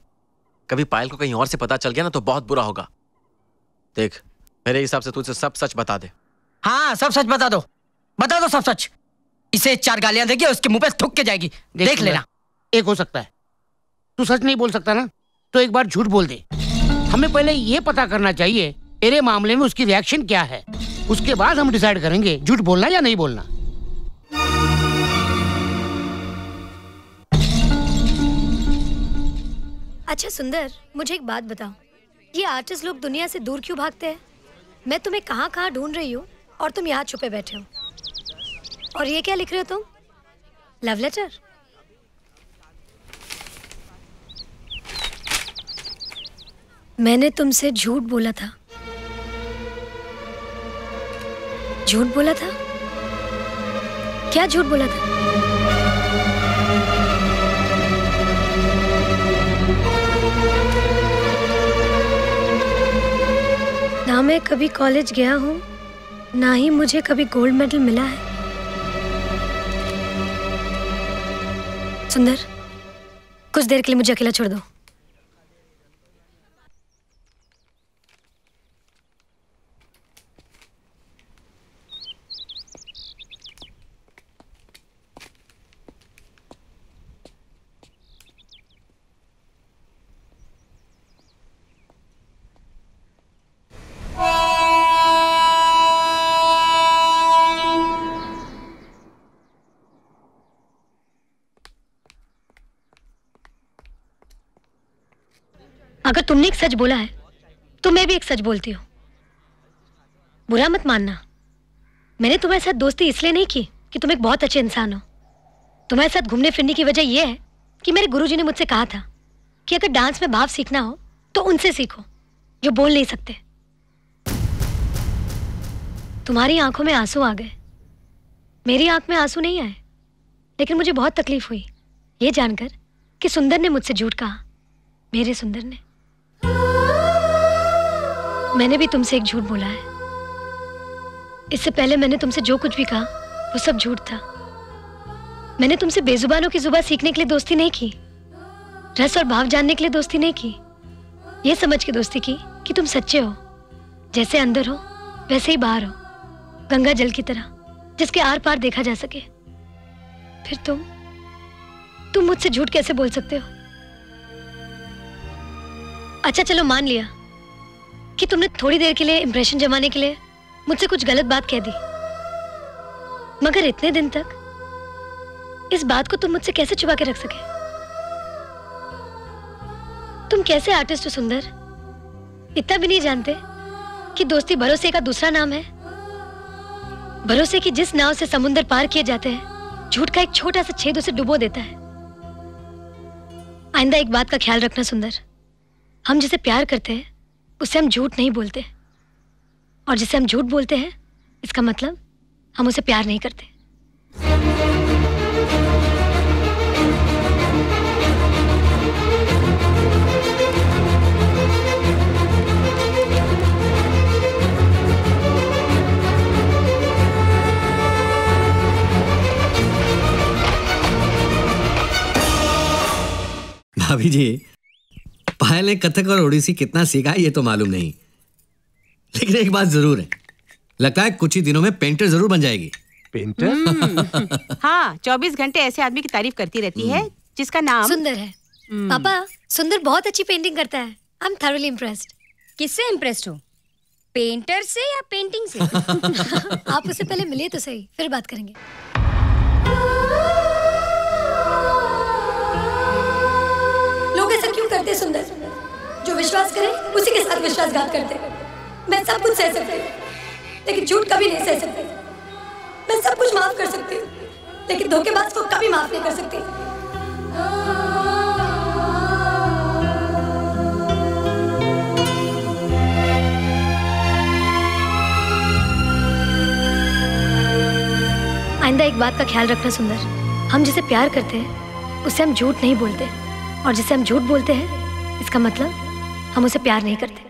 कभी पायल को कहीं और से पता चल गया ना तो बहुत बुरा होगा। देख मेरे हिसाब से तुझे सब सच बता दे।
हाँ सब सच बता दो। बता दो सब सच। इसे चार गालियाँ देगी उसके मुँह पे थुक के जाएगी। देख, देख लेना।
एक हो सकता है। तू सच नहीं बोल सकता ना? तो एक बार झूठ बोल दे। हमें पहले ये पता करना चाहिए तेरे मामले में उसकी रिएक्शन क्या है? उसके बाद हम डिसाइड करेंगे झूठ बोलना या नहीं बोलना।
अच्छा सुंदर मुझे एक बात बताओ। ये आर्टिस्ट लोग दुनिया से दूर क्यों भागते हैं? मैं तुम्हें कहाँ कहाँ ढूंढ रही हूँ और तुम यहाँ छुपे बैठे हो? और ये क्या लिख रहे हो तुम? लव लेटर मैंने तुमसे झूठ बोला था। झूठ बोला था? क्या झूठ बोला था? ना मैं कभी कॉलेज गया हूँ, ना ही मुझे कभी गोल्ड मेडल मिला है। सुंदर। कुछ देर के लिए मुझे अकेला छोड़ दो। अगर तुमने एक सच बोला है तो मैं भी एक सच बोलती हूँ। बुरा मत मानना। मैंने तुम्हारे साथ दोस्ती इसलिए नहीं की कि तुम एक बहुत अच्छे इंसान हो। तुम्हारे साथ घूमने फिरने की वजह यह है कि मेरे गुरुजी ने मुझसे कहा था कि अगर डांस में भाव सीखना हो तो उनसे सीखो, जो बोल नहीं सकते। तुम्हारी आँखों में आँसू आ गए। मेरी आँख में आँसू नहीं आए, लेकिन मुझे बहुत तकलीफ़ हुई, ये जानकर कि सुंदर ने मुझसे झूठ कहा। मेरे सुंदर ने। मैंने भी तुमसे एक झूठ बोला है। इससे पहले मैंने तुमसे जो कुछ भी कहा, वो सब झूठ था। मैंने तुमसे बेजुबानों की ज़ुबान सीखने के लिए दोस्ती नहीं की, रस और भाव जानने के लिए दोस्ती नहीं की, ये समझ के दोस्ती की कि तुम सच्चे हो, जैसे अंदर हो, वैसे ही बाहर हो, गंगा जल की तरह, जिसके आर पार देखा जा सके। फिर तुम तुम मुझसे झूठ कैसे बोल सकते हो? अच्छा चलो, मान लिया कि तुमने थोड़ी देर के लिए इंप्रेशन जमाने के लिए मुझसे कुछ गलत बात कह दी। मगर इतने दिन तक इस बात को तुम मुझसे कैसे छुपा के रख सके? तुम कैसे आर्टिस्ट हो, सुंदर? इतना भी नहीं जानते कि दोस्ती भरोसे का दूसरा नाम है? भरोसे की जिस नाव से समुंदर पार किए जाते हैं, झूठ का एक छोटा सा छेद उसे डुबो देता है। आइंदा, एक बात का ख्याल रखना, सुंदर। हम जिसे प्यार करते हैं, उसे हम झूठ नहीं बोलते। और जिसे हम झूठ बोलते हैं, इसका मतलब हम उसे प्यार नहीं करते।
भाभी जी पायल ने कथक और ओडिसी कितना सीखा है ये तो मालूम नहीं। लेकिन एक बात ज़रूर है लगता है कुछ ही दिनों में पेंटर ज़रूर बन जाएगी।
हम्म, हाँ चौबीस घंटे ऐसे आदमी की तारीफ़ करती रहती है जिसका नाम
सुंदर है। पापा सुंदर बहुत अच्छी पेंटिंग करता है। आई एम थॉरली इम्प्रेस्ड
किससे इम्प्रेस्ड हो? पेंटर से या पेंटिंग से?
आप उससे पहले मिलिए तो सही फिर बात करेंगे। लोग ऐसा क्यों करते हैं सुंदर? जो विश्वास करे, उसी के साथ विश्वासघात करते मैं सब कुछ सह सकती हूँ, लेकिन झूठ कभी नहीं सह सकती। मैं सब कुछ माफ़ कर सकती हूँ, लेकिन धोखेबाज को कभी माफ़ नहीं कर सकती। आइंदा, एक बात का ख्याल रखना सुंदर। हम जिसे प्यार करते हैं उससे हम झूठ नहीं बोलते। और जिसे हम झूठ बोलते हैं, इसका मतलब हम उसे प्यार नहीं करते।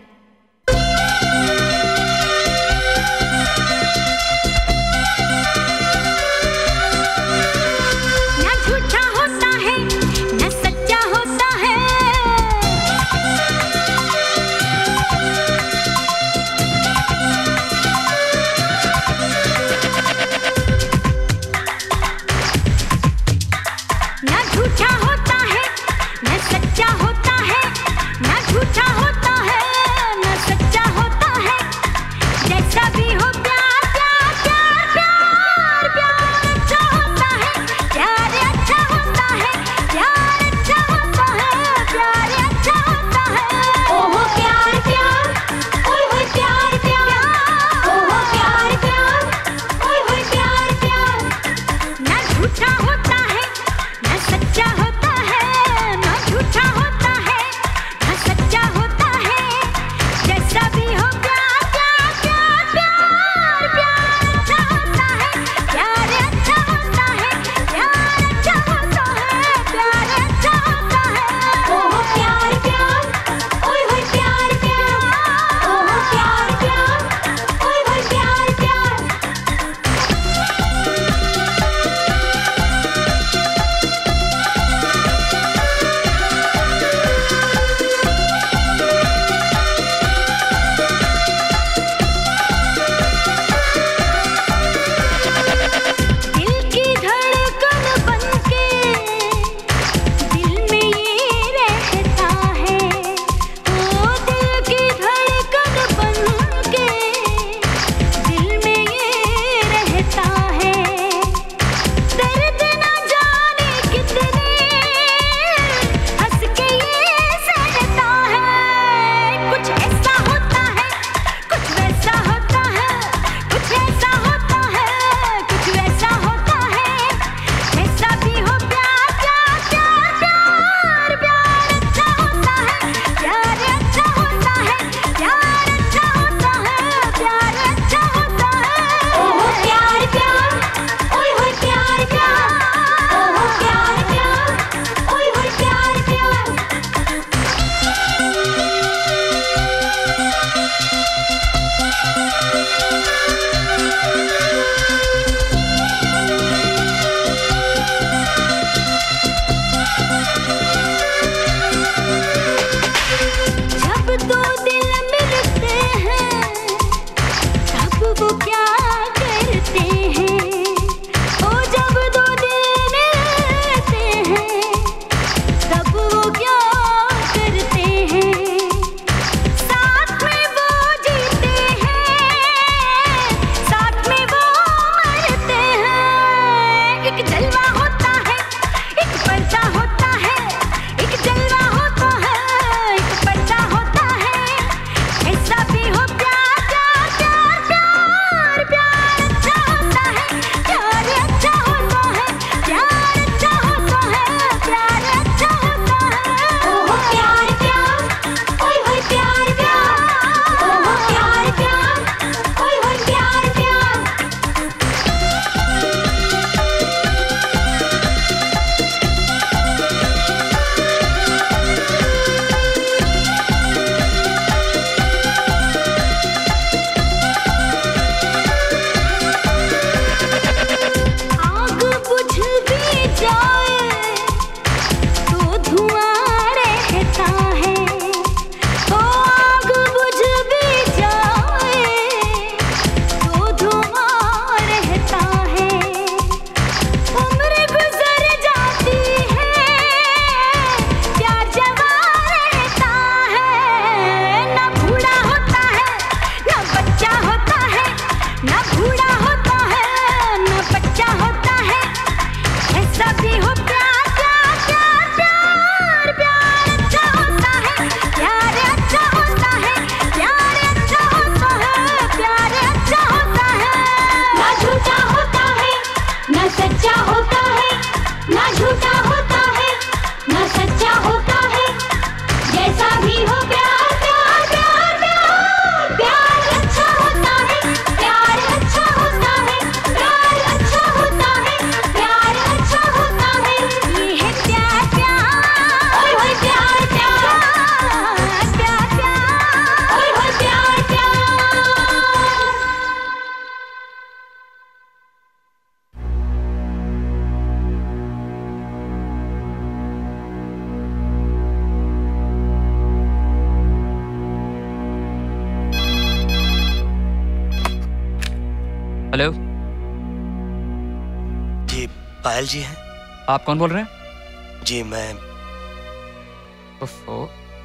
आप कौन बोल रहे हैं?
जी मैं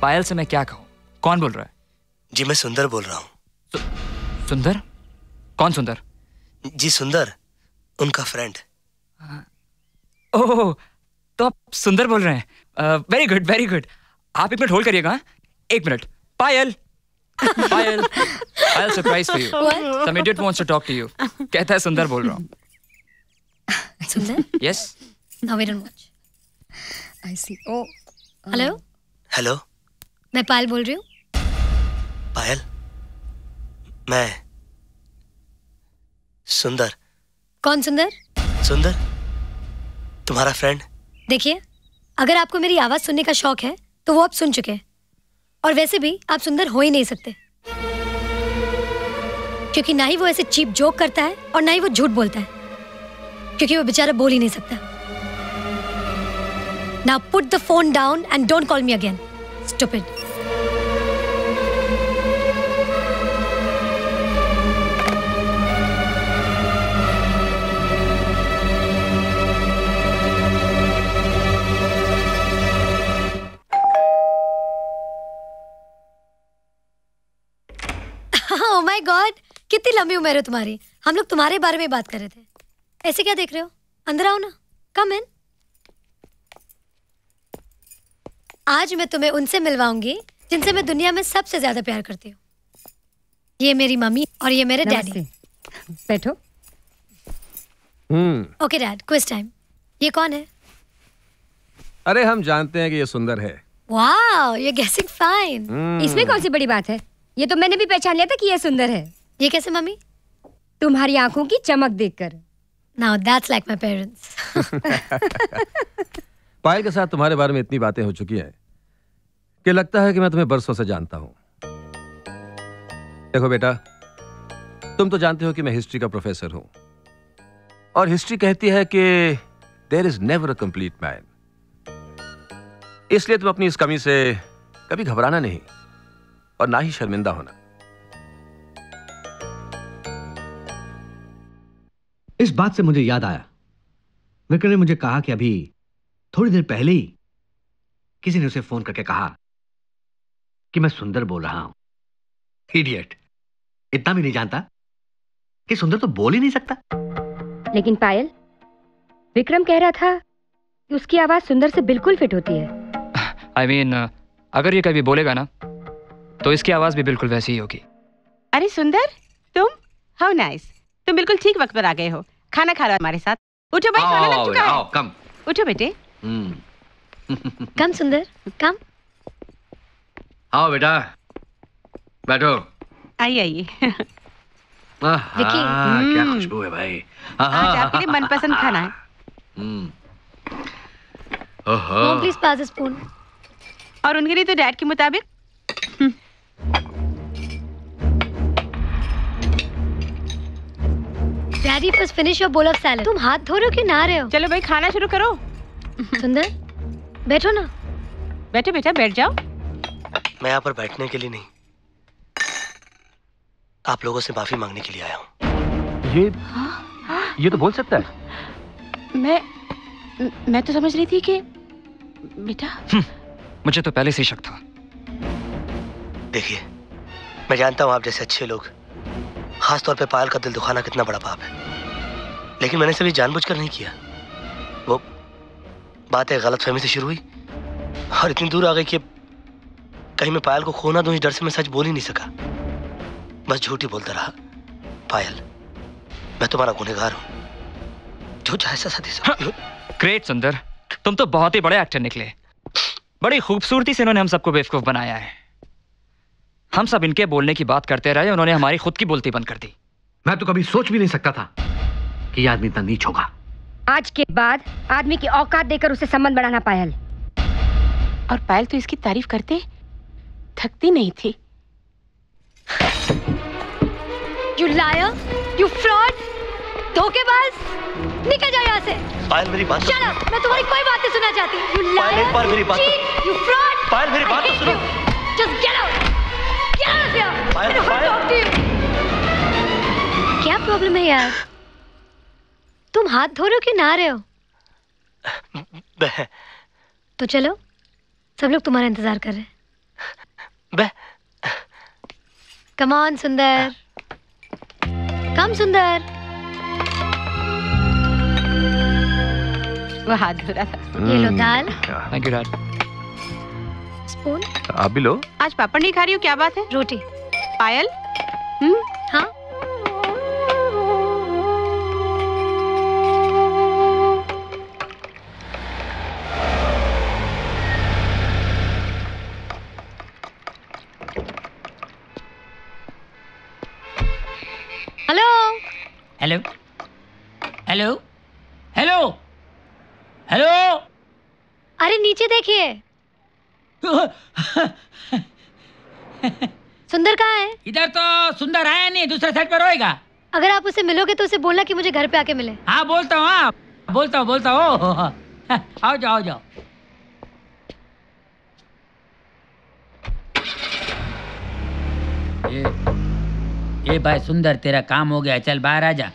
पायल से मैं क्या कहूँ? कौन बोल रहा है?
जी मैं सुंदर बोल रहा हूँ।
सुंदर? कौन सुंदर?
जी सुंदर उनका फ्रेंड
ओह तो आप सुंदर बोल रहे हैं। वेरी गुड वेरी गुड आप एक मिनट होल्ड करिएगा हाँ? एक minute. Payal! Payal! Payal surprise for you? Some idiot wants to talk to you कहता है सुंदर बोल रहा हूँ।
सुंदर?
Yes
now wait and watch I see oh hello
hello
मैं पायल बोल रही हूँ।
पायल? मैं सुंदर।
कौन सुंदर?
सुंदर? तुम्हारा फ्रेंड
देखिए अगर आपको मेरी आवाज़ सुनने का शौक है तो वो आप सुन चुके हैं। और वैसे भी आप सुंदर हो ही नहीं सकते। क्योंकि ना ही वो ऐसे चीप जोक करता है और ना ही वो झूठ बोलता है। क्योंकि वो बेचारा बोल ही नहीं सकता। The phone down and don't call me again stupid oh my god कितनी लंबी उम्र है तुम्हारी? हम लोग तुम्हारे बारे में बात कर रहे थे। ऐसे क्या देख रहे हो? अंदर आओ ना। कम इन आज मैं तुम्हें उनसे मिलवाऊँगी जिनसे मैं दुनिया में सबसे ज़्यादा प्यार करती हूँ। ये मेरी मम्मी और ये मेरे डैडी।
बैठो।
हम्म।
Okay dad quiz time. ये कौन है?
अरे हम जानते हैं कि ये सुंदर है।
वाओ ये गेसिंग फाइन
हम्म।
इसमें कौन सी बड़ी बात है? ये तो मैंने भी पहचान लिया था कि ये सुंदर है।
ये कैसे मम्मी?
तुम्हारी आँखों की चमक देखकर।
Now that's like my parents
Payal के साथ तुम्हारे बारे में इतनी बातें हो चुकी हैं कि लगता है कि मैं तुम्हें बरसों से जानता हूँ। देखो बेटा, तुम तो जानते हो कि मैं हिस्ट्री का प्रोफेसर हूँ। और हिस्ट्री कहती है कि there is never a complete man इसलिए तुम अपनी इस कमी से कभी घबराना नहीं और ना ही शर्मिंदा होना।
इस बात से मुझे याद आया। विक्रम ने मुझे कहा कि अभी थोड़ी देर पहले ही किसी ने उसे फ़ोन करके कहा कि मैं सुंदर बोल रहा हूँ। इडियट इतना भी नहीं जानता कि सुंदर तो बोल ही नहीं सकता।
लेकिन पायल विक्रम कह रहा था कि उसकी आवाज़ सुंदर से बिल्कुल फिट होती है।
आई I मीन mean, अगर ये कभी बोलेगा ना तो इसकी आवाज़ भी बिल्कुल वैसी ही होगी।
अरे सुंदर तुम? हाउ नाइस तुम बिल्कुल ठीक वक्त पर आ गए हो। खाना खा रहा हमारे साथ। उठो भाई खाना लग चुका है।
कम
उठो बेटे।
कम सुंदर कम
आओ बेटा बैठो।
आइए आइए।
क्या
हम्म।
खुशबू है भाई।
आज आपके लिए मनपसंद खाना है।
हम्म। ओहो।
प्लीज़ पास स्पून
और उनके लिए तो डैड के मुताबिक।
Daddy first finish your bowl of salad तुम हाथ धो रहे हो कि नहा रहे हो?
चलो भाई खाना शुरू करो।
सुंदर बैठो ना।
बैठो बेटा बैठ जाओ।
मैं यहाँ पर बैठने के लिए नहीं। आप लोगों से माफ़ी मांगने के लिए आया हूँ।
ये ये तो बोल सकता है।
मैं मैं तो समझ रही थी कि बेटा।
मुझे तो पहले से ही शक था।
देखिए मैं जानता हूँ आप जैसे अच्छे लोग खास तौर पे पायल का दिल दुखाना कितना बड़ा पाप है। लेकिन मैंने सभी जानबूझकर नहीं किया। बात गलत फहमी से शुरू हुई और इतनी दूर आ गई कि कहीं मैं पायल को खो ना दूँ इस डर से मैं सच बोल ही नहीं सका। बस झूठी बोलता रहा। पायल मैं तुम्हारा गुनहगार हूँ। जो दे सकती
ग्रेट सुंदर। तुम तो बहुत ही बड़े एक्टर निकले। बड़ी खूबसूरती से इन्होंने हम सबको बेवकूफ़ बनाया है। हम सब इनके बोलने की बात करते रहे उन्होंने हमारी खुद की बोलती बंद कर दी।
मैं तो कभी सोच भी नहीं सकता था कि ये आदमी इतना नीच होगा।
आज के बाद आदमी की औकात देकर उसे संबंध बढ़ाना पायल।
और पायल तो इसकी तारीफ़ करते थकती नहीं थी।
यू लायर यू फ्रॉड धोखेबाज निकल जाओ यहाँ से।
पायल मेरी बात
up! मैं तुम्हारी कोई बात नहीं सुनना चाहती यू
पायल, एक बार मेरी बात
cheat, you
पायल, मेरी बात तो सुनो।
just get out get out of here
पायल.
क्या प्रॉब्लम है यार? तुम हाथ धो रहे हो कि नहा रहे हो? तो चलो सब लोग तुम्हारा इंतज़ार कर रहे हैं। कम ऑन सुंदर। कम सुंदर।
वो हाथ धो रहा था।
ये लो दाल।
थैंक यू डैड
स्पून
आप भी लो।
आज पापड़ नहीं खा रही हो? क्या बात है?
रोटी।
पायल? हम्म?
हाँ। हेलो
हेलो हेलो हेलो
अरे नीचे देखिए। सुंदर कहाँ है?
इधर तो सुंदर आया नहीं दूसरे साइड पर होएगा।
अगर आप उसे मिलोगे तो उसे बोलना कि मुझे घर पे आके मिले।
हाँ बोलता हूँ हाँ। बोलता हूँ बोलता हूँ आओ जाओ जाओ। ये ये भाई सुंदर तेरा काम हो गया। चल बाहर आ जा।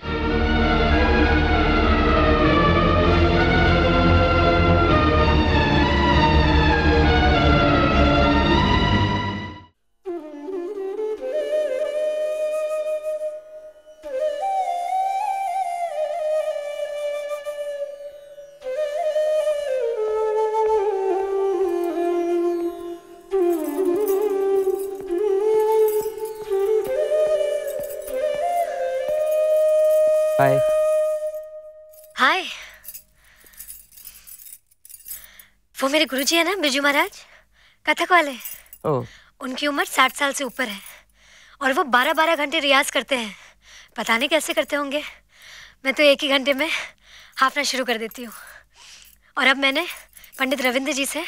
बाय
हाय वो मेरे गुरुजी है ना बिरजू महाराज? कथक वाले।
ओह
उनकी उम्र साठ साल से ऊपर है और वो बारह बारह घंटे रियाज करते हैं। पता नहीं कैसे करते होंगे। मैं तो एक ही घंटे में हाफना शुरू कर देती हूँ। और अब मैंने पंडित रविंद्र जी से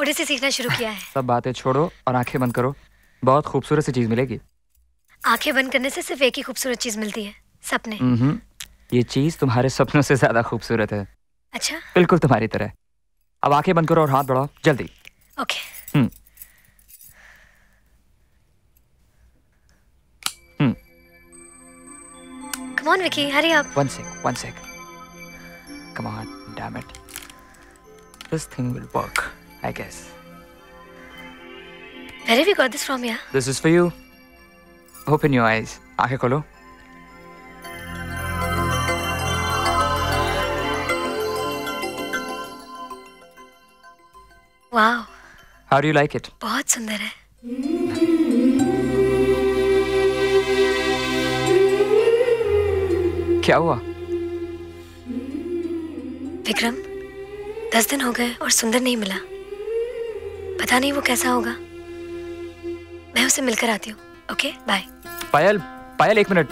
ओडिसी सीखना शुरू किया है।
सब बातें छोड़ो और आँखें बंद करो। बहुत खूबसूरत सी चीज़ मिलेगी।
आँखें बंद करने से सिर्फ़ एक ही खूबसूरत चीज़ मिलती है। सपने।
ये चीज़ तुम्हारे सपनों से ज़्यादा खूबसूरत है।
अच्छा।
बिल्कुल तुम्हारी तरह। अब आँखें बंद करो और हाथ बढ़ाओ। जल्दी।
Okay. This thing
this is for you open your eyes आँखें खोलो।
वाह
How do you like it?
बहुत सुंदर है।
क्या हुआ?
विक्रम दस दिन हो गए और सुंदर नहीं मिला। पता नहीं वो कैसा होगा। मैं उसे मिलकर आती हूँ ओके? बाय
पायल पायल एक मिनट।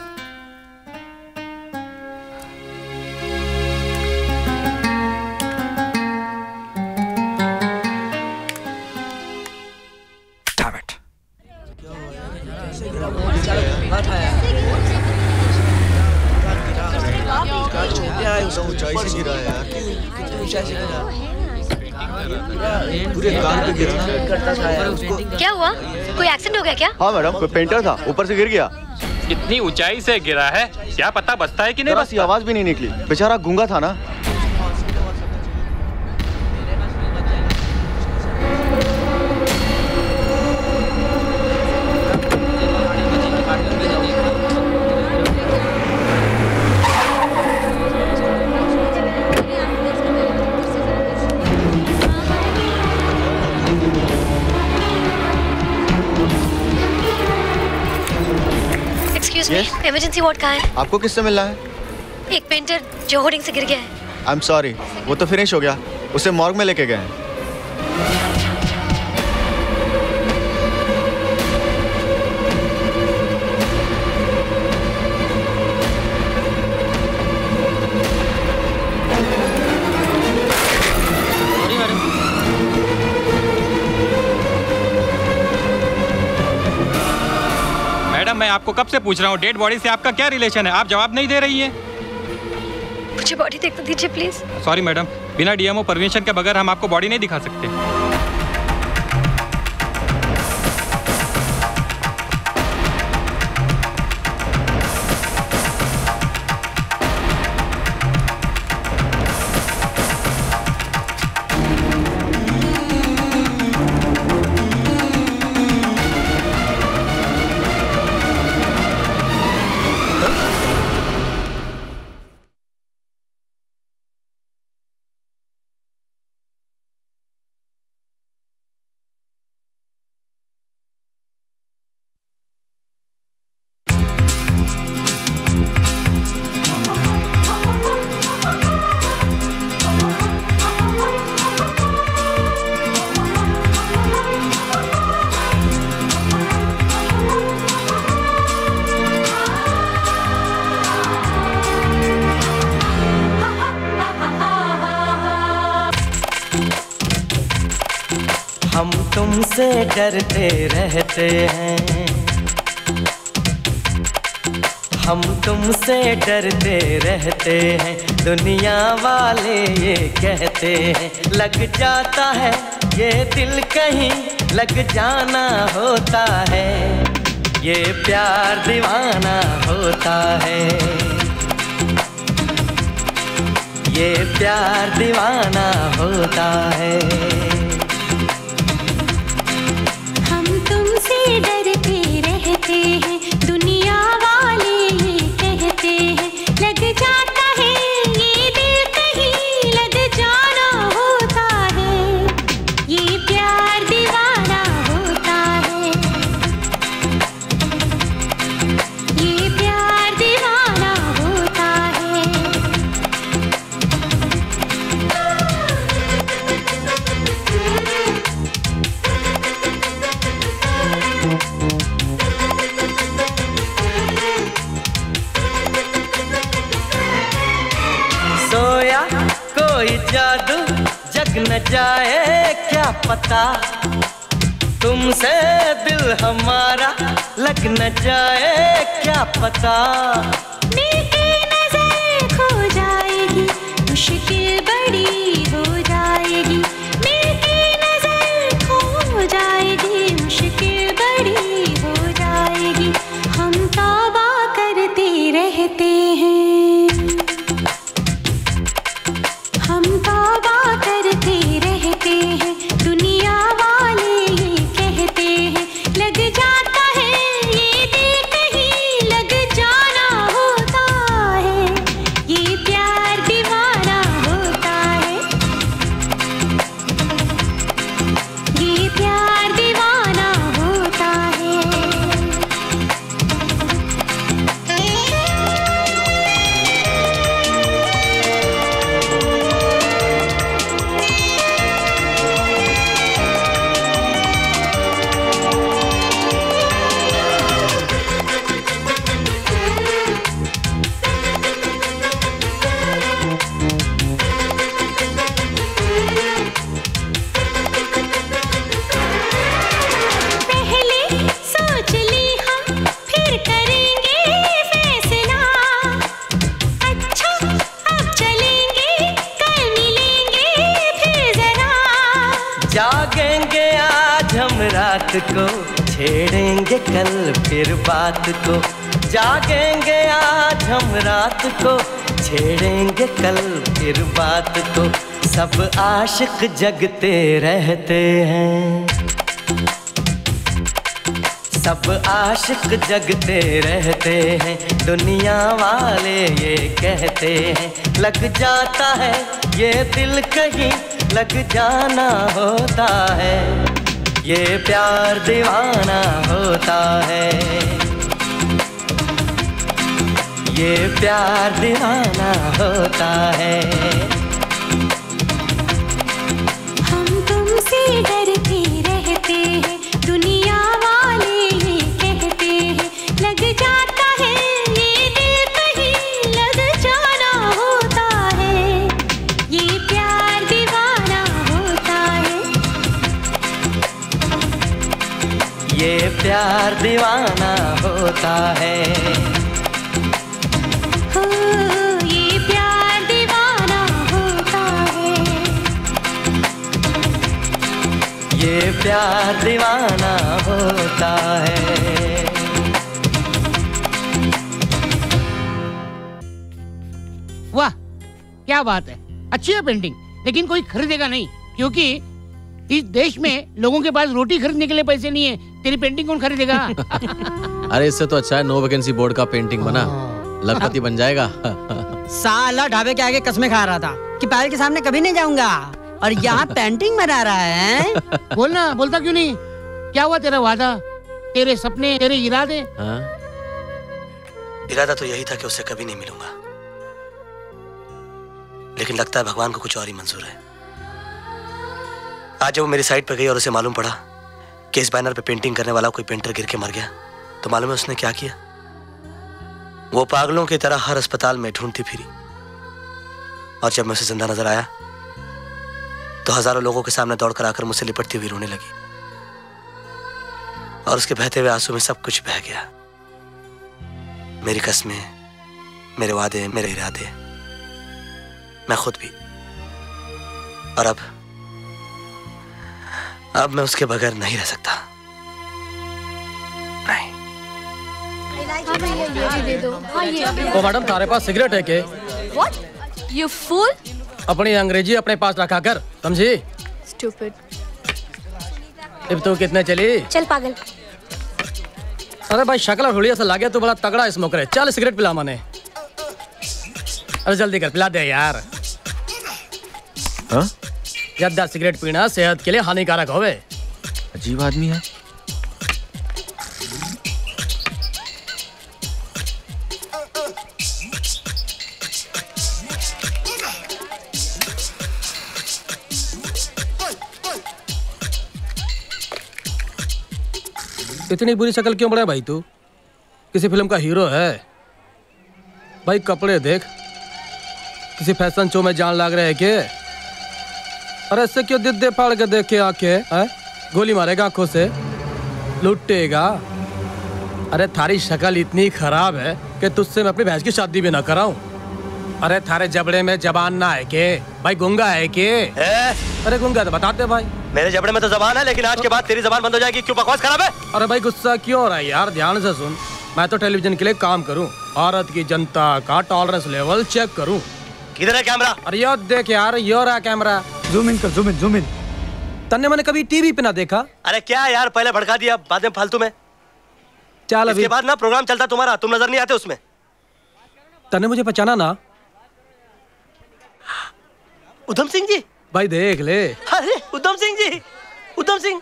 गया क्या?
हाँ मैडम कोई पेंटर था ऊपर से गिर गया।
इतनी ऊंचाई से गिरा है? क्या पता बचता है कि नहीं
बस आवाज़ भी नहीं निकली। बेचारा गूँगा था ना।
इमरजेंसी वार्ड कहाँ है?
आपको किससे मिलना है?
एक पेंटर जो होर्डिंग से गिर गया है।
आई एम सॉरी वो तो फिनिश हो गया। उसे मॉर्ग में लेके गए हैं।
मैडम मैं आपको कब से पूछ रहा हूँ? डेड बॉडी से आपका क्या रिलेशन है? आप जवाब नहीं दे रही है।
मुझे बॉडी देख तो दीजिए प्लीज़
सॉरी मैडम बिना डीएमओ परमिशन के बगैर हम आपको बॉडी नहीं दिखा सकते।
डरते रहते हैं। हम तुमसे डरते रहते हैं। दुनिया वाले ये कहते हैं, लग जाता है ये दिल कहीं, लग जाना होता है। ये प्यार दीवाना होता है। ये प्यार दीवाना होता है।
डरते रहते हैं।
क्या आशिक जगते रहते हैं। सब आशिक जगते रहते हैं। दुनिया वाले ये कहते हैं, लग जाता है ये दिल कहीं, लग जाना होता है। ये प्यार दीवाना होता है। ये प्यार दीवाना होता है।
प्यार दीवाना होता है।
ये प्यार दीवाना होता है।
ये प्यार दीवाना होता है।
वाह क्या बात है। अच्छी है पेंटिंग लेकिन कोई खरीदेगा नहीं क्योंकि इस देश में लोगों के पास रोटी खरीदने के लिए पैसे नहीं है। तेरी पेंटिंग कौन खरीदेगा?
अरे इससे तो अच्छा है नो वैकेंसी बोर्ड का पेंटिंग बना। लखपति बन जाएगा।
साला ढाबे के आगे कसमें खा रहा था कि पायल के सामने कभी नहीं जाऊँगा। और यहाँ पेंटिंग बना रहा है।
बोलना बोलता क्यों नहीं? क्या हुआ तेरा वादा? तेरे सपने तेरे इरादे?
हाँ?
इरादा तो यही था कि उससे कभी नहीं मिलूँगा। लेकिन लगता है भगवान को कुछ और ही मंजूर है। आज जब वो मेरी साइड पर गई और उसे मालूम पड़ा कि इस बैनर पे पेंटिंग करने वाला कोई पेंटर गिर के मर गया। तो मालूम है उसने क्या किया? वो पागलों की तरह हर अस्पताल में ढूंढती फिरी। और जब मैं उसे ज़िंदा नज़र आया तो हज़ारों लोगों के सामने दौड़ कर आकर मुझसे लिपटती हुई रोने लगी। और उसके बहते हुए आँसू में सब कुछ बह गया। मेरी कस्में, मेरे वादे, मेरे इरादे। मैं खुद भी। और अब अब मैं उसके बगैर नहीं रह सकता।
ओ मैडम तारे पास सिगरेट है के
व्हाट यू फूल
अपनी अंग्रेज़ी अपने पास रखा कर समझी?
स्टूपिड
अब तो कितने चली?
चल पागल।
अरे भाई शक्ल और हुलिया से लागे तू बड़ा तगड़ा स्मोकर है चल सिगरेट पिला मने। अरे जल्दी कर पिला दे यार।
हाँ?
ज़्यादा सिगरेट पीना सेहत के लिए हानिकारक होवे।
अजीब आदमी है।
इतनी बुरी शक्ल क्यों बड़ा भाई तू? किसी फ़िल्म का हीरो है। भाई कपड़े देख किसी फ़ैशन शो में जान लाग रहे है के अरे ऐसे क्यों दिद्दे फाड़ के देख आके हैं? गोली मारेगा आँखों से? लुटेगा? अरे थारी शक्ल इतनी खराब है कि तुझसे मैं अपनी भैंस की शादी भी ना कराऊं। अरे थारे जबड़े में जबान ना है के? भाई गुंगा है के? ए? अरे गुंगा तो बताते भाई।
मेरे जबड़े में तो जबान है लेकिन आज के बाद तेरी जबान बंद हो जाएगी। क्यों बकवास खराब है?
अरे भाई गुस्सा क्यों हो रहा है यार? ध्यान से सुन। मैं तो टेलीविज़न के लिए काम करूँ। भारत की जनता का टॉलरेंस लेवल चेक करूँ।
किधर है कैमरा?
अरे यो देख यार यो रहा कैमरा।
जूम इन कर जूम इन जूम इन
तन्ने मैंने कभी टीवी पे ना देखा।
अरे क्या यार पहले भड़का दिया बाद में फालतू में।
चल
इसके बाद ना प्रोग्राम चलता तुम्हारा तुम नज़र नहीं आते उसमें।
तन्ने मुझे पहचाना ना।
उधम सिंह जी?
भाई देख ले।
अरे उधम सिंह जी उधम सिंह।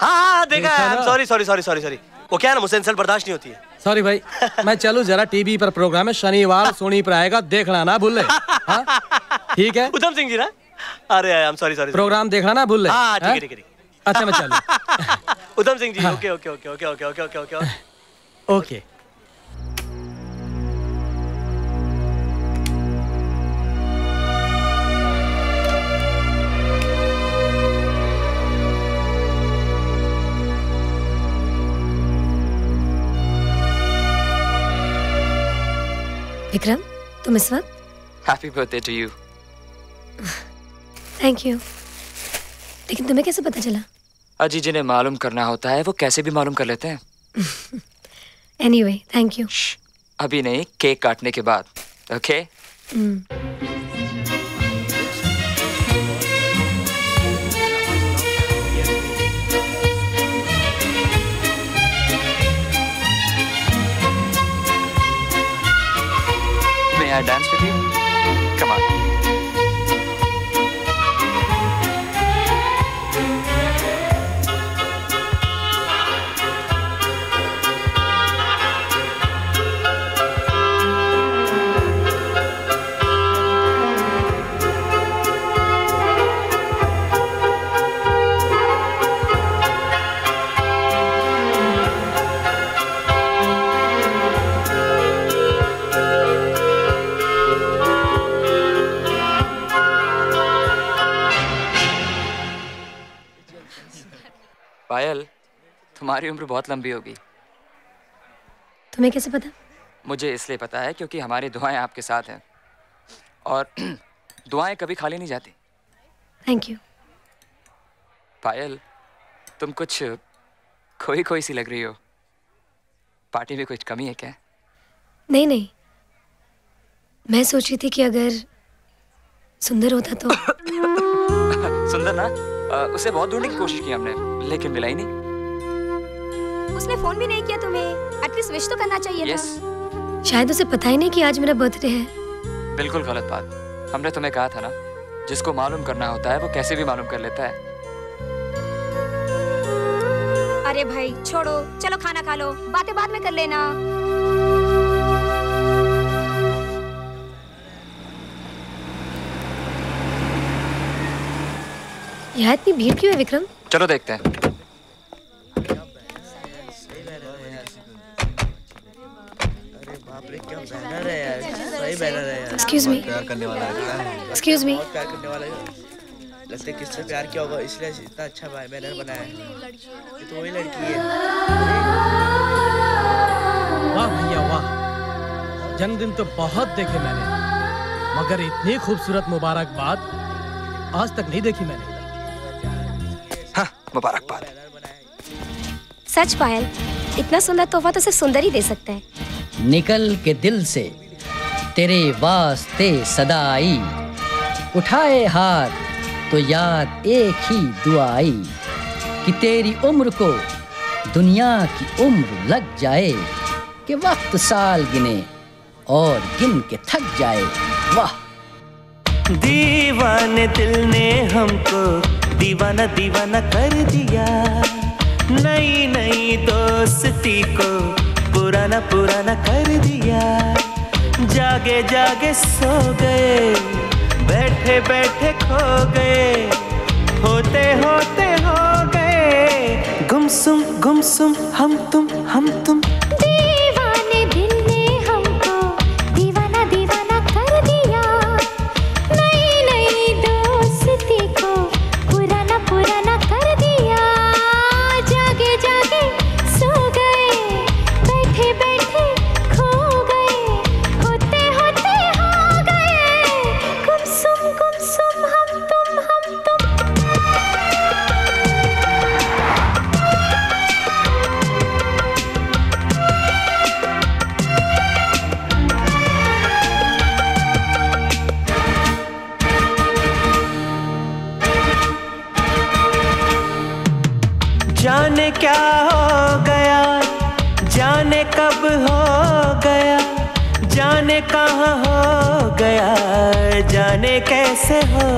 हाँ हाँ देखा? Sorry sorry sorry sorry sorry वो क्या है ना मुझसे इंसल्ट बर्दाश्त नहीं होती है।
सॉरी भाई। मैं चलू जरा टीवी पर प्रोग्राम है। शनिवार सोनी पर आएगा देखना ना भूल। हाँ? ठीक है?
उधम सिंह जी ना? अरे I am sorry sorry
program देखना ना भूल।
हाँ है।
अच्छा मैं चलू।
Udham Singh ji okay okay okay okay okay okay okay okay
okay
Vikram तुम इस वक्त?
Happy birthday to you
thank you लेकिन तुम्हें कैसे पता चला?
अजी जिन्हें मालूम करना होता है वो कैसे भी मालूम कर लेते हैं।
एनीवे थैंक यू
अभी नहीं केक काटने के बाद ओके May पायल तुम्हारी उम्र बहुत लंबी होगी।
तुम्हें कैसे पता?
मुझे इसलिए पता है क्योंकि हमारी दुआएँ आपके साथ हैं। और दुआएँ कभी खाली नहीं जाती।
थैंक यू
पायल तुम कुछ खोई खोई सी लग रही हो। पार्टी में कुछ कमी है क्या?
नहीं नहीं। मैं सोच थी कि अगर सुंदर होता तो
सुंदर ना? उसे बहुत ढूँढने की कोशिश की हमने लेकिन मिला ही नहीं।
उसने फ़ोन भी नहीं किया तुम्हें। एटलीस्ट विश तो करना चाहिए
यस
था
शायद उसे पता ही नहीं कि आज मेरा बर्थडे है।
बिल्कुल गलत बात। हमने तुम्हें कहा था ना जिसको मालूम करना होता है वो कैसे भी मालूम कर लेता है।
अरे भाई छोड़ो चलो खाना खा लो बातें बाद में कर लेना।
यहाँ इतनी भीड़ क्यों है विक्रम?
चलो देखते हैं।
एक्सक्यूज मी एक्सक्यूज मी
लगता है किससे प्यार किया होगा इसलिए इतना अच्छा बैनर बनाया है। ये तो वही लड़की है।
वाह भैया वाह। जन्मदिन तो बहुत देखे मैंने मगर इतनी खूबसूरत मुबारकबाद आज तक नहीं देखी मैंने।
मुबारकबाद।
सच पायल इतना सुंदर तोहफा तो सिर्फ़ सुंदर ही दे सकता है।
निकल के दिल से तेरे वास्ते सदा आई। उठाए हाथ तो याद एक ही दुआ आई कि तेरी उम्र को दुनिया की उम्र लग जाए कि वक्त साल गिने और गिन के थक जाए। वाह।
दीवाने दिल ने हमको दीवाना दीवाना कर दिया। नई नई दोस्ती को पुराना पुराना कर दिया। जागे जागे सो गए, बैठे बैठे खो गए। होते होते हो गए। गुमसुम गुमसुम, हम तुम हम तुम। जाने कैसे हो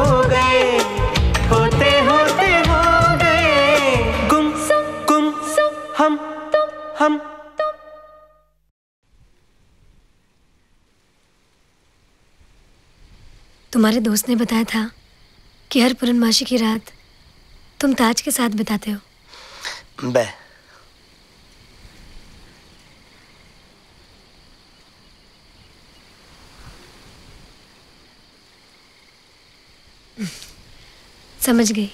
खो गए होते होते हो गए।
गुम गुम हम हम।
तुम्हारे दोस्त ने बताया था कि हर पूर्णमाशी की रात तुम ताज के साथ बिताते हो।
बे
समझ गई।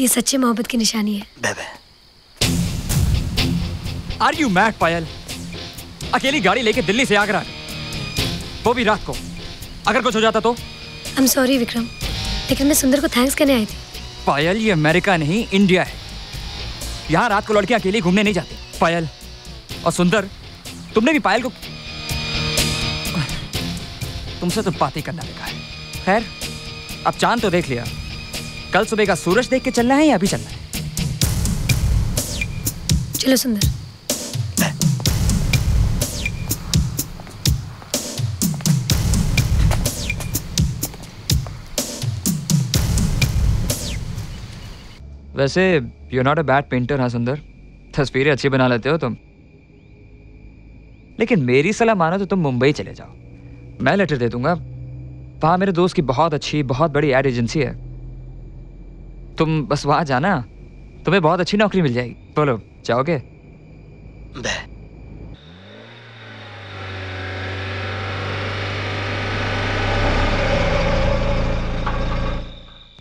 ये सच्ची मोहब्बत की निशानी है।
बे बे
आर यू मैड पायल? अकेली गाड़ी लेके दिल्ली से आगरा। वो भी रात को। अगर कुछ हो जाता तो?
I am sorry Vikram. लेकिन मैं सुंदर को थैंक्स कहने आई थी।
पायल ये अमेरिका नहीं इंडिया है। यहाँ रात को लड़कियाँ अकेली घूमने नहीं जाती। पायल और सुंदर तुमने भी पायल को तुमसे तो बात ही करना बेकार है। खैर अब चाँद तो देख लिया। कल सुबह का सूरज देख के चलना है या अभी चलना है?
चलो सुंदर।
वैसे you not a bad painter हाँ सुंदर? तस्वीरें अच्छी बना लेते हो तुम। लेकिन मेरी सलाह मानो तो तुम मुंबई चले जाओ। मैं लेटर दे दूँगा। वहाँ मेरे दोस्त की बहुत अच्छी बहुत बड़ी एड एजेंसी है। तुम बस वहाँ जाना। तुम्हें बहुत अच्छी नौकरी मिल जाएगी। बोलो जाओगे?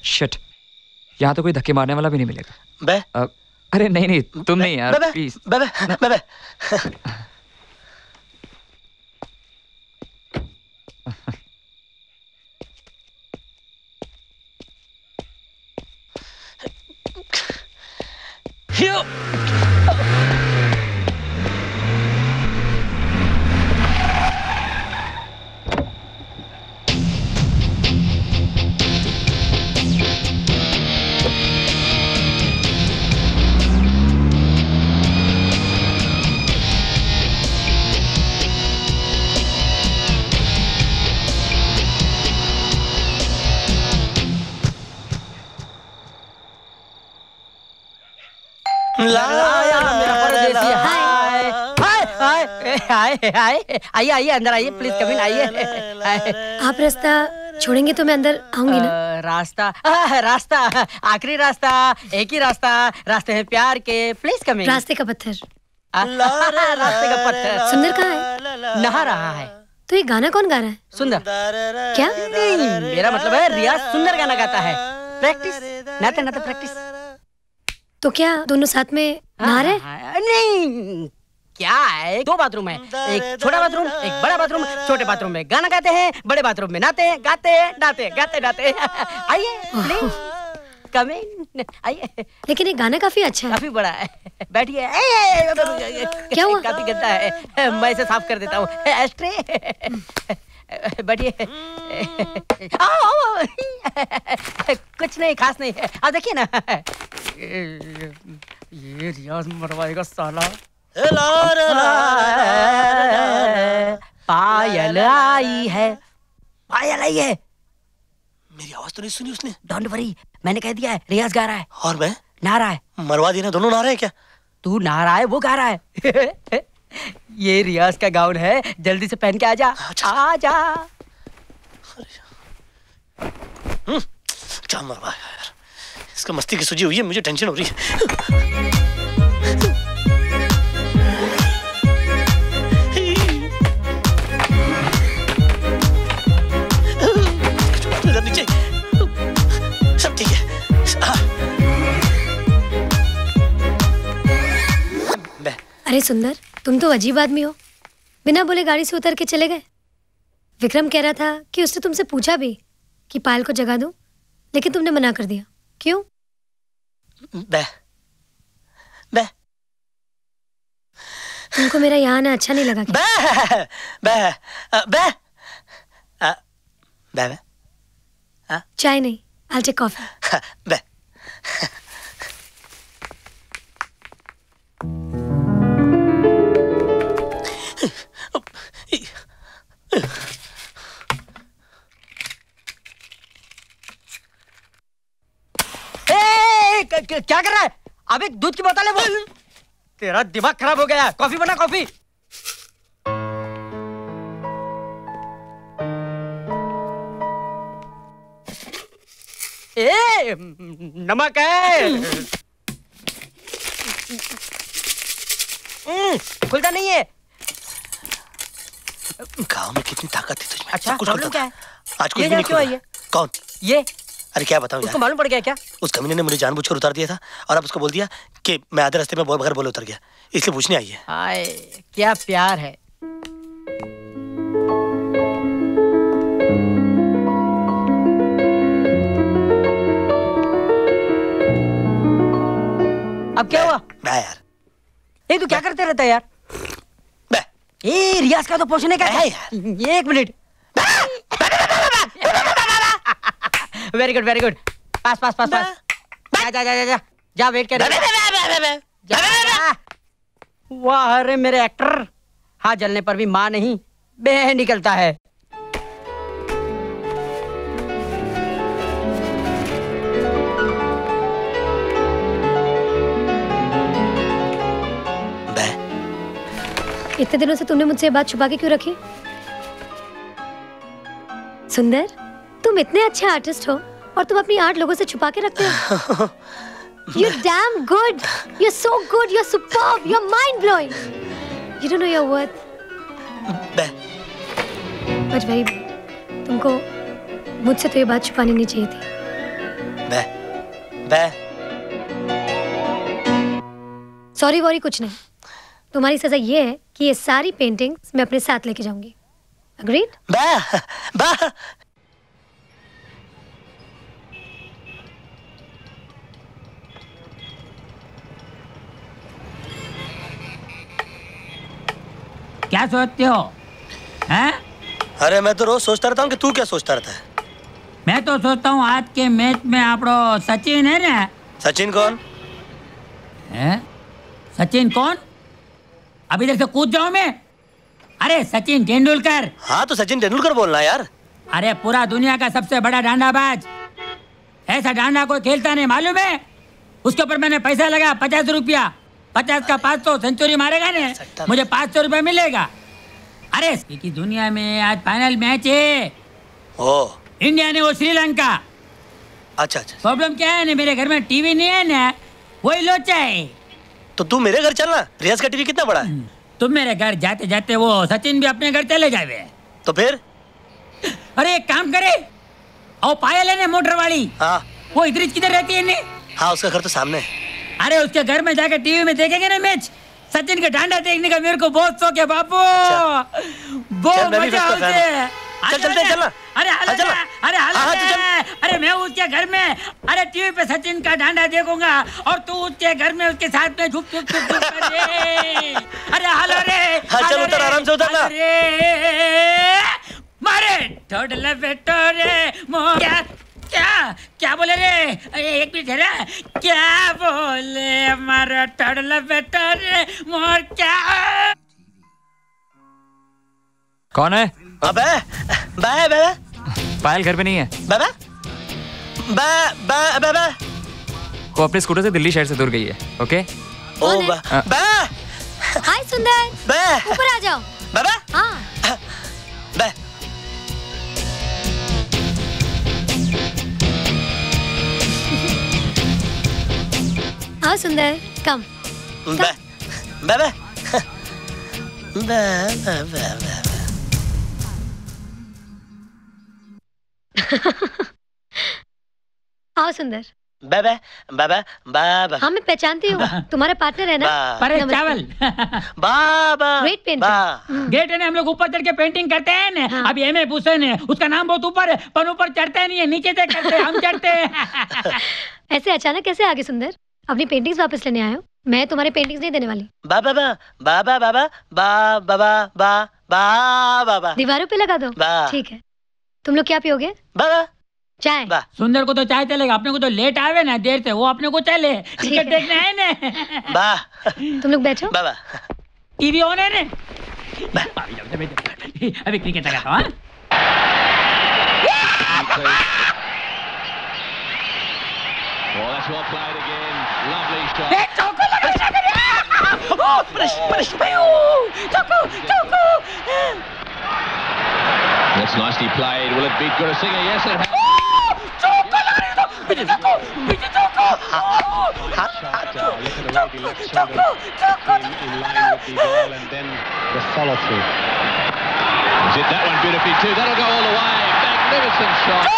शिट यहाँ तो कोई धक्के मारने वाला भी नहीं मिलेगा।
बे।
अरे नहीं नहीं तुम नहीं यार
बे,
please
bay, bay, bay, bay. Here.
आइए आइए अंदर आइए प्लीज़ कम इन आइए
आप रास्ता छोड़ेंगे तो मैं अंदर आऊँगी ना
रास्ता रास्ता आखिरी रास्ता एक ही रास्ता रास्ते हैं प्यार के प्लीज़ कम इन
रास्ते का पत्थर
रास्ते का पत्थर
सुंदर कहाँ है
नहा रहा है
तो ये गाना कौन गा रहा है
सुंदर
क्या
नहीं मेरा मतलब है रियाज सुंदर गाना गाता है प्रैक्टिस नाते नाते प्रैक्टिस
तो क्या दोनों साथ में नहा रहे हैं?
हाँ, नहीं क्या है? दो बाथरूम है एक छोटा बाथरूम एक बड़ा बाथरूम छोटे बाथरूम में गाना गाते हैं बड़े बाथरूम में नाते हैं गाते हैं नाते हैं गाते गाते आइए कम इन आइए।
लेकिन ये गाना काफ़ी अच्छा है।
काफ़ी बड़ा है। बैठिए।
क्या हुआ?
काफ़ी गंदा है। मैं इसे साफ़ कर देता हूँ। आओ, आओ, कुछ नहीं खास नहीं है। आप देखिए ना। ये रियाज मरवाएगा साला। पायल आई है। पायल आई है।
मेरी आवाज़ तो नहीं सुनी उसने।
डोंट वरी मैंने कह दिया है रियाज गा रहा है।
और मैं?
नहा रहा है।
मरवा देना दोनों नहा रहे हैं क्या?
तू नहा रहा है वो गा रहा है। ये रियाज का गाउन है जल्दी से पहन के आ जा। आ जा।
क्या मरवा यार। इसका मस्ती की सूजी हुई है मुझे टेंशन हो रही है।
अरे सुंदर तुम तो अजीब आदमी हो। बिना बोले गाड़ी से उतर के चले गए। विक्रम कह रहा था कि उसने तुमसे पूछा भी कि पायल को जगा दूँ लेकिन तुमने मना कर दिया। क्यों?
बे बे।
तुमको मेरा यहाँ आना अच्छा नहीं लगा क्या?
बे बे अ, बे। अ, बे बे।
चाय नहीं आई टेक कॉफ़ी
बे।
क्या कर रहा है? अब एक दूध की बोतल है वो। तेरा दिमाग खराब हो गया कॉफ़ी बना कॉफ़ी। ए नमक है। हम्म, खुलता नहीं है।
गाँव में कितनी ताकत थी तुझमें।
अच्छा
कुछ
क्या है?
आज कुछ नहीं
क्यों आई है?
कौन?
ये
अरे क्या बताऊँ
उसको मालूम पड़ गया क्या?
उस कमीने ने मुझे जानबूझकर उतार दिया था और अब उसको बोल दिया कि मैं आधे रास्ते में बहुत बगैर बोले उतर गया। इसलिए पूछने आई है।
हाय क्या प्यार है। अब क्या हुआ?
बे यार।
ये तू क्या करते रहता है यार? ए रियाज का तो पूछने का है। यार। एक minute. Very good very good pass pass pass pass जा जा जा जा जा जा वेट कर। वाह अरे मेरे एक्टर हाँ जलने पर भी माँ नहीं बेह निकलता है।
इतने दिनों से तुमने मुझसे ये बात छुपा के क्यों रखी? सुंदर? तुम इतने अच्छे आर्टिस्ट हो और तुम अपनी आर्ट लोगों से छुपा के रखते हो You're damn good. You're so good. You're superb. You're mind blowing. You don't know your worth. But very तुमको मुझसे तो ये बात छुपानी नहीं चाहिए थी
बे
सॉरी वॉरी कुछ नहीं तुम्हारी सजा ये है कि ये सारी पेंटिंग्स मैं अपने साथ लेके जाऊँगी अग्रीड
बे बे
क्या सोचते हो? हैं?
अरे मैं तो रोज सोचता रहता हूँ कि तू क्या सोचता रहता है।
मैं तो सोचता हूँ आज के मैच में आपड़ो सचिन है ना?
सचिन कौन?
हैं? सचिन कौन? अभी इधर से कूद जाऊँ मैं। अरे सचिन तेंदुलकर।
हाँ तो सचिन तेंदुलकर बोलना यार।
अरे पूरा दुनिया का सबसे बड़ा डांडाबाज। ऐसा डांडा कोई खेलता नहीं मालूम है? उसके ऊपर मैंने पैसा लगा पचास रुपया। पचास का पाँच सौ सेंचुरी मारेगा ने? मुझे पाँच सौ रुपया मिलेगा। अरे की दुनिया में आज फाइनल मैच है।
ओ।
इंडिया ने वो श्रीलंका।
अच्छा अच्छा।
प्रॉब्लम क्या है ना? मेरे घर में टीवी नहीं है ना? वही लोचा है।
तो तू मेरे घर चलना? रियाज का टीवी कितना बड़ा है?
तुम मेरे घर जाते जाते वो सचिन भी अपने घर चले जावे
तो फिर?
अरे एक काम करे। और पायल है ना मोटर वाली।
हाँ।
वो इधर किधर रहती है ने?
हाँ उसका घर तो सामने है।
अरे उसके घर में जाकर टीवी में देखेंगे ना मैच सचिन का डांडा देखने का मेरे को बहुत शौक है बापू। बहुत मज़ा आते
चल चलते हैं,
अरे
हाँ,
अरे
हाँ, हाँ, तो चल।
अरे मैं उसके घर में अरे टीवी पे सचिन का डांडा देखूँगा और तू उसके घर में उसके साथ में झुक झुक झुक झुक। अरे हाल रे
हाँ, चल, उतर, आराम से उतर ना।
मारे ठोडले बेटो रे मो क्या? क्या बोले रे? अरे एक मिनट है ना? क्या बोले हमारा ठोडले बेटो रे मोर क्या?
कौन है?
अबे बे बे
पायल घर पे नहीं है।
बे बे। बे बे बे बे।
वो अपने स्कूटर से दिल्ली शहर से दूर गई है ओके?
ओ बे।
हाय सुंदर।
बे।
ऊपर आ जाओ।
बे बे।
हाँ। हाँ सुंदर। कम।
बे बे बे। बे बे बे बे।
आओ सुंदर।
बे बे बे बे बे बे।
हाँ मैं पहचानती हूँ। तुम्हारा पार्टनर है ना?
बा-
परे चावल।
बाबा
ग्रेट पेंटर
गेट है ना हम लोग ऊपर चढ़ के पेंटिंग करते हैं ना। अभी एम ए भूषण है। उसका नाम बहुत ऊपर है पर ऊपर चढ़ते नहीं है नीचे से करते हैं, हम चढ़ते हैं।
ऐसे अचानक कैसे आगे सुंदर? अपनी पेंटिंग्स वापस लेने आए हो मैं तुम्हारे पेंटिंग्स नहीं देने वाली
बा बा बा बा बा बा बा बा बा बा बा बा बा बा
दीवारों पे लगा दो ठीक है तुम लोग क्या पियोगे
बा बा
चाय
सुंदर को तो चाय चलेगा अपने को तो लेट आवे ना देर से वो अपने को चले क्रिकेट देखने आए ना
बा
तुम लोग बैठो
बा बा
टीवी ऑन है ना अभी क्रिकेट लगाता हूँ हाँ?
Well, that's well played えチョ
コのロシャグリアプレ
シプレシペヨチョコチ
ョコ That's nicely played. Will it beat
Gurusinga? Yes, it has. Bitetoko! Bitetoko! Oh! Toko! Toko! Toko! In line with the goal and the follow through. He's hit that one beautifully too. That'll go all the way. Magnificent shot.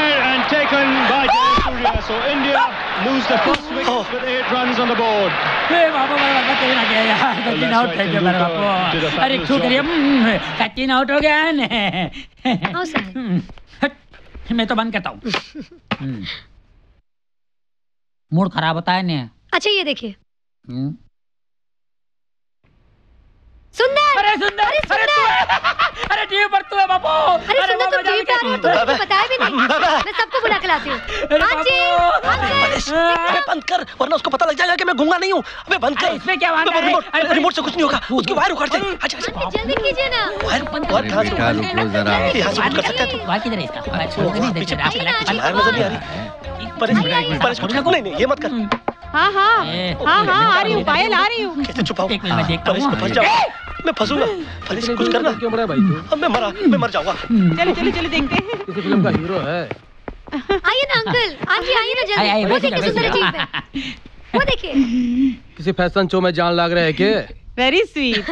taken by Jayasuriya. So India lose the first wicket with eight runs on the board.
ए बाबू मेरा बाबा तेरे ना गया यार Kochin out you मेरा अरे छू करिए Kochin out हो गया ने मैं तो बंद करता हूँ हम्म। मूड खराब होता है ने
अच्छा ये देखिए
हम्म।
सुंदर।
अरे सुंदर
अरे सुंदर।
अरे टीवी पर तू है बाबू
अरे सुंदर तुम टीवी पे आ रहे हो तुमने बताया भी नहीं। मैं सबको बुला के लाती हूँ। हाँ जी
अबे बंद कर वरना उसको पता लग जाएगा कि मैं गूँगा नहीं हूँ। अबे बंद कर।
इसमें क्या वांदा है?
रिमोट
अरे,
रिमोट से कुछ नहीं होगा। उसकी वायर उखाड़ दे। अच्छा अच्छा
जल्दी कीजिए ना।
वायर वायर कहाँ से
बेटा रुको जरा।
यहाँ से कर सकता है तू
वाह किधर है इसका। वाह छोड़ नहीं देते आप
वायर नज़र नहीं आ रही परेश परेश कुछ नहीं नहीं ये मत कर।
हाँ हाँ। हाँ हाँ आ रही हूँ पायल आ रही हूँ।
कैसे छुपाऊं
एक मिनट में देखता
परेश मैं फंस जाऊँगा। मैं फंसूँगा। कुछ करना।
क्यों बड़ा भाई तू।
अब मैं मरा मैं मर जाऊँगा।
चलो चलो चलो देखते हैं।
किसी फ़िल्म का हीरो है।
आइए ना अंकल। हाँ आइए ना जल्दी। वो देखिए सुंदर। अजीब वो देखिए।
किसी फ़ैशन शो में जान लग रहे है के?
वेरी स्वीट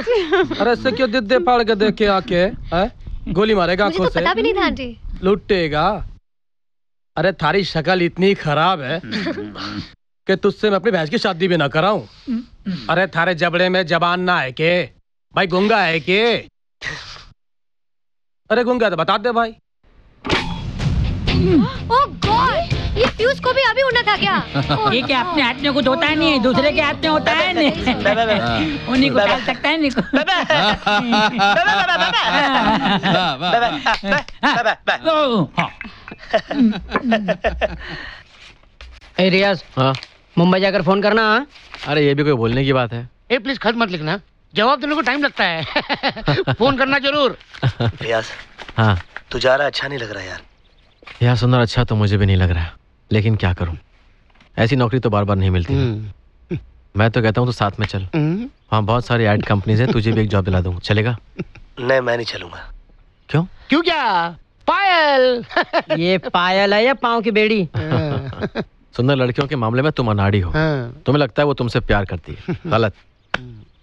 अरे इससे क्यों दिद्दे फाड़ के देख के आके है? गोली मारेगा
मुझे
आँखों
तो
से?
पता भी नहीं था आंटी।
लुटेगा। अरे थारी शक्ल इतनी खराब है। कि तुझसे मैं अपनी भैंस की शादी भी ना कराऊं। अरे थारे जबड़े में जबान ना है के। भाई गुंगा है के। अरे गुंगा तो बता दे भाई।
ओह गॉड ये फ्यूज को भी अभी उड़ना था क्या?
ये क्या अपने हाथ में कुछ होता है नहीं दूसरे के हाथ में होता है ने उन्हीं को डाल सकता है नहीं को। ओ, हाँ।
ए रियाज
हाँ।
मुंबई जाकर फ़ोन करना। हाँ?
अरे ये भी कोई बोलने की बात है।
ए प्लीज़ खत मत लिखना। जवाब देने को टाइम लगता है। फ़ोन करना ज़रूर।
रियाज
हाँ।
तू जा रहा अच्छा नहीं लग रहा यार।
यार सुंदर अच्छा तो मुझे भी नहीं लग रहा लेकिन क्या करूँ? ऐसी नौकरी तो बार बार नहीं मिलती मैं तो कहता हूँ तो साथ में चल। वहाँ बहुत सारी एड कंपनीज़ है तुझे भी एक जॉब दिला दूँगा। चलेगा?
नहीं मैं नहीं चलूँगा।
क्यों?
क्यों क्या? पायल।
ये पायल है या पाँव की बेड़ी?
सुंदर लड़कियों के मामले में तुम अनाड़ी हो।
हाँ।
तुम्हें लगता है वो तुमसे प्यार करती है। गलत।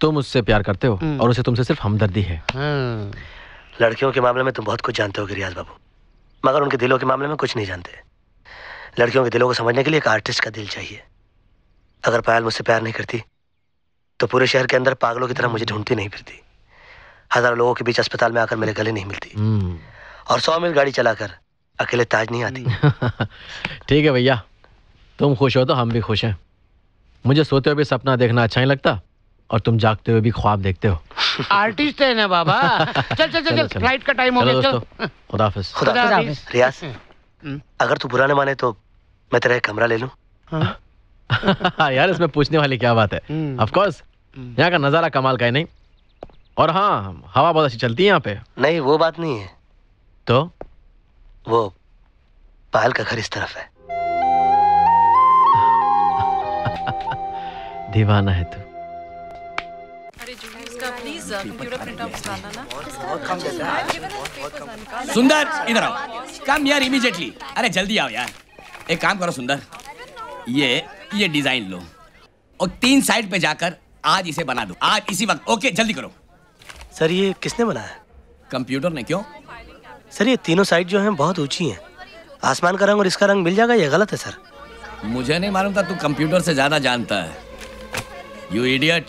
तुम उससे प्यार करते हो और उसे तुमसे सिर्फ़ हमदर्दी है।
लड़कियों के मामले में तुम बहुत कुछ जानते हो रियाज बाबू। मगर उनके दिलों के मामले में कुछ नहीं जानते। लड़कियों के दिलों को समझने के लिए एक आर्टिस्ट का दिल चाहिए। अगर पायल मुझसे प्यार नहीं करती तो पूरे शहर के अंदर पागलों की तरह मुझे ढूंढती नहीं फिरती। हज़ारों लोगों के बीच अस्पताल में आकर मेरे गले नहीं मिलती।
हम्म,
और सौ मील गाड़ी चलाकर अकेले ताज नहीं आती।
ठीक है भैया। तुम खुश हो तो हम भी खुश हैं। मुझे सोते हुए भी सपना देखना अच्छा नहीं लगता और तुम जागते हुए भी ख्वाब देखते हो।
आर्टिस्ट है ना बाबा। चल चल चल
चलो,
चल
चलो।
फ़्लाइट का टाइम हो गया चल।
दोस्तों खुदा हाफिज।
खुदा
खुदा हाफिज।
रियाज अगर तू बुरा न माने तो मैं तेरा एक कमरा ले लूँ।
यार इसमें पूछने वाली क्या बात है? ऑफ़ कोर्स यहाँ का नज़ारा कमाल का है नहीं? और हाँ हवा बहुत अच्छी चलती है यहाँ पे।
नहीं वो बात नहीं है।
तो?
वो पायल का घर इस तरफ़ है।
दीवाना है तू।
सुंदर इधर आओ। कम यार इमीडिएटली अरे जल्दी आओ यार। एक काम करो सुंदर। ये ये डिज़ाइन लो। और तीन साइड पे जाकर आज इसे बना दो। आज इसी वक्त। ओके जल्दी करो।
सर ये किसने बनाया?
कंप्यूटर ने क्यों?
सर ये तीनों साइड जो हैं बहुत ऊँची हैं। आसमान का रंग और इसका रंग मिल जाएगा ये गलत है सर?
मुझे नहीं मालूम था तू कंप्यूटर से ज़्यादा जानता है। यू इडियट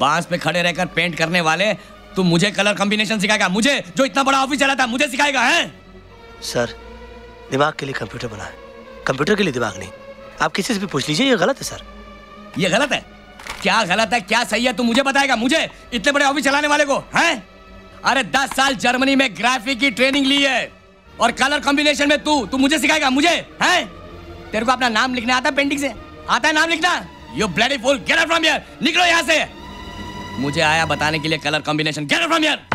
बाँस पे खड़े रहकर पेंट करने वाले तू मुझे कलर कॉम्बिनेशन सिखाएगा। मुझे जो इतना बड़ा ऑफ़िस चलाता है मुझे सिखाएगा है?
सर दिमाग के लिए कंप्यूटर बना है। कंप्यूटर के लिए दिमाग नहीं। आप किसी से भी पूछ लीजिए ये गलत है सर
ये गलत है? क्या गलत है? क्या सही है? तू मुझे बताएगा। मुझे इतने बड़े ऑफ़िस चलाने वाले को हैं? अरे दस साल जर्मनी में ग्राफिक की ट्रेनिंग ली है। और कलर कॉम्बिनेशन में तू तू मुझे सिखाएगा मुझे हैं? तेरे को अपना नाम लिखना आता है पेंटिंग से। आता है नाम लिखना। You bloody fool get from here निकलो यहाँ से। मुझे आया बताने के लिए colour combination get from here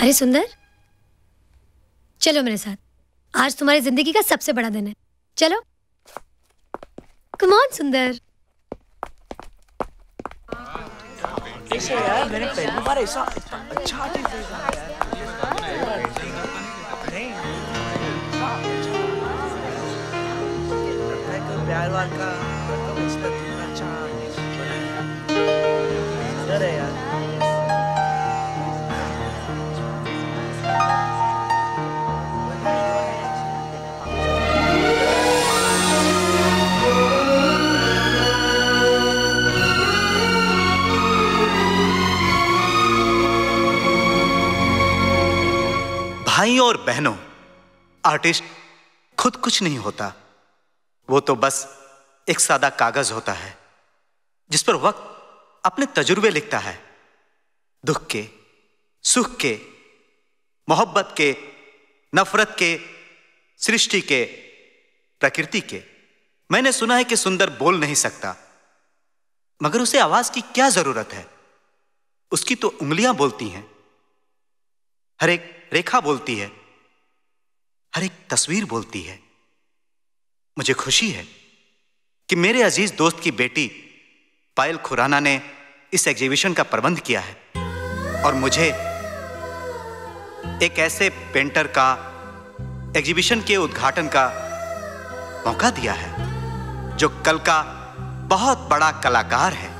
अरे सुंदर, चलो मेरे साथ। आज तुम्हारी ज़िंदगी का सबसे बड़ा दिन है। चलो। कम ऑन सुंदर
यार मैंने पहली बार ऐसा अच्छा प्यार वार का
और बहनों आर्टिस्ट खुद कुछ नहीं होता। वो तो बस एक सादा कागज़ होता है, जिस पर वक्त अपने तजुर्बे लिखता है। दुख के, सुख के, मोहब्बत के, नफरत के, सृष्टि के, प्रकृति के। मैंने सुना है कि सुंदर बोल नहीं सकता, मगर उसे आवाज़ की क्या ज़रूरत है? उसकी तो उंगलियाँ बोलती हैं। हर एक रेखा बोलती है। हर एक तस्वीर बोलती है। मुझे खुशी है कि मेरे अज़ीज़ दोस्त की बेटी पायल खुराना ने इस एग्जीबिशन का प्रबंध किया है और मुझे एक ऐसे पेंटर का एग्जीबिशन के उद्घाटन का मौका दिया है जो कल का बहुत बड़ा कलाकार है।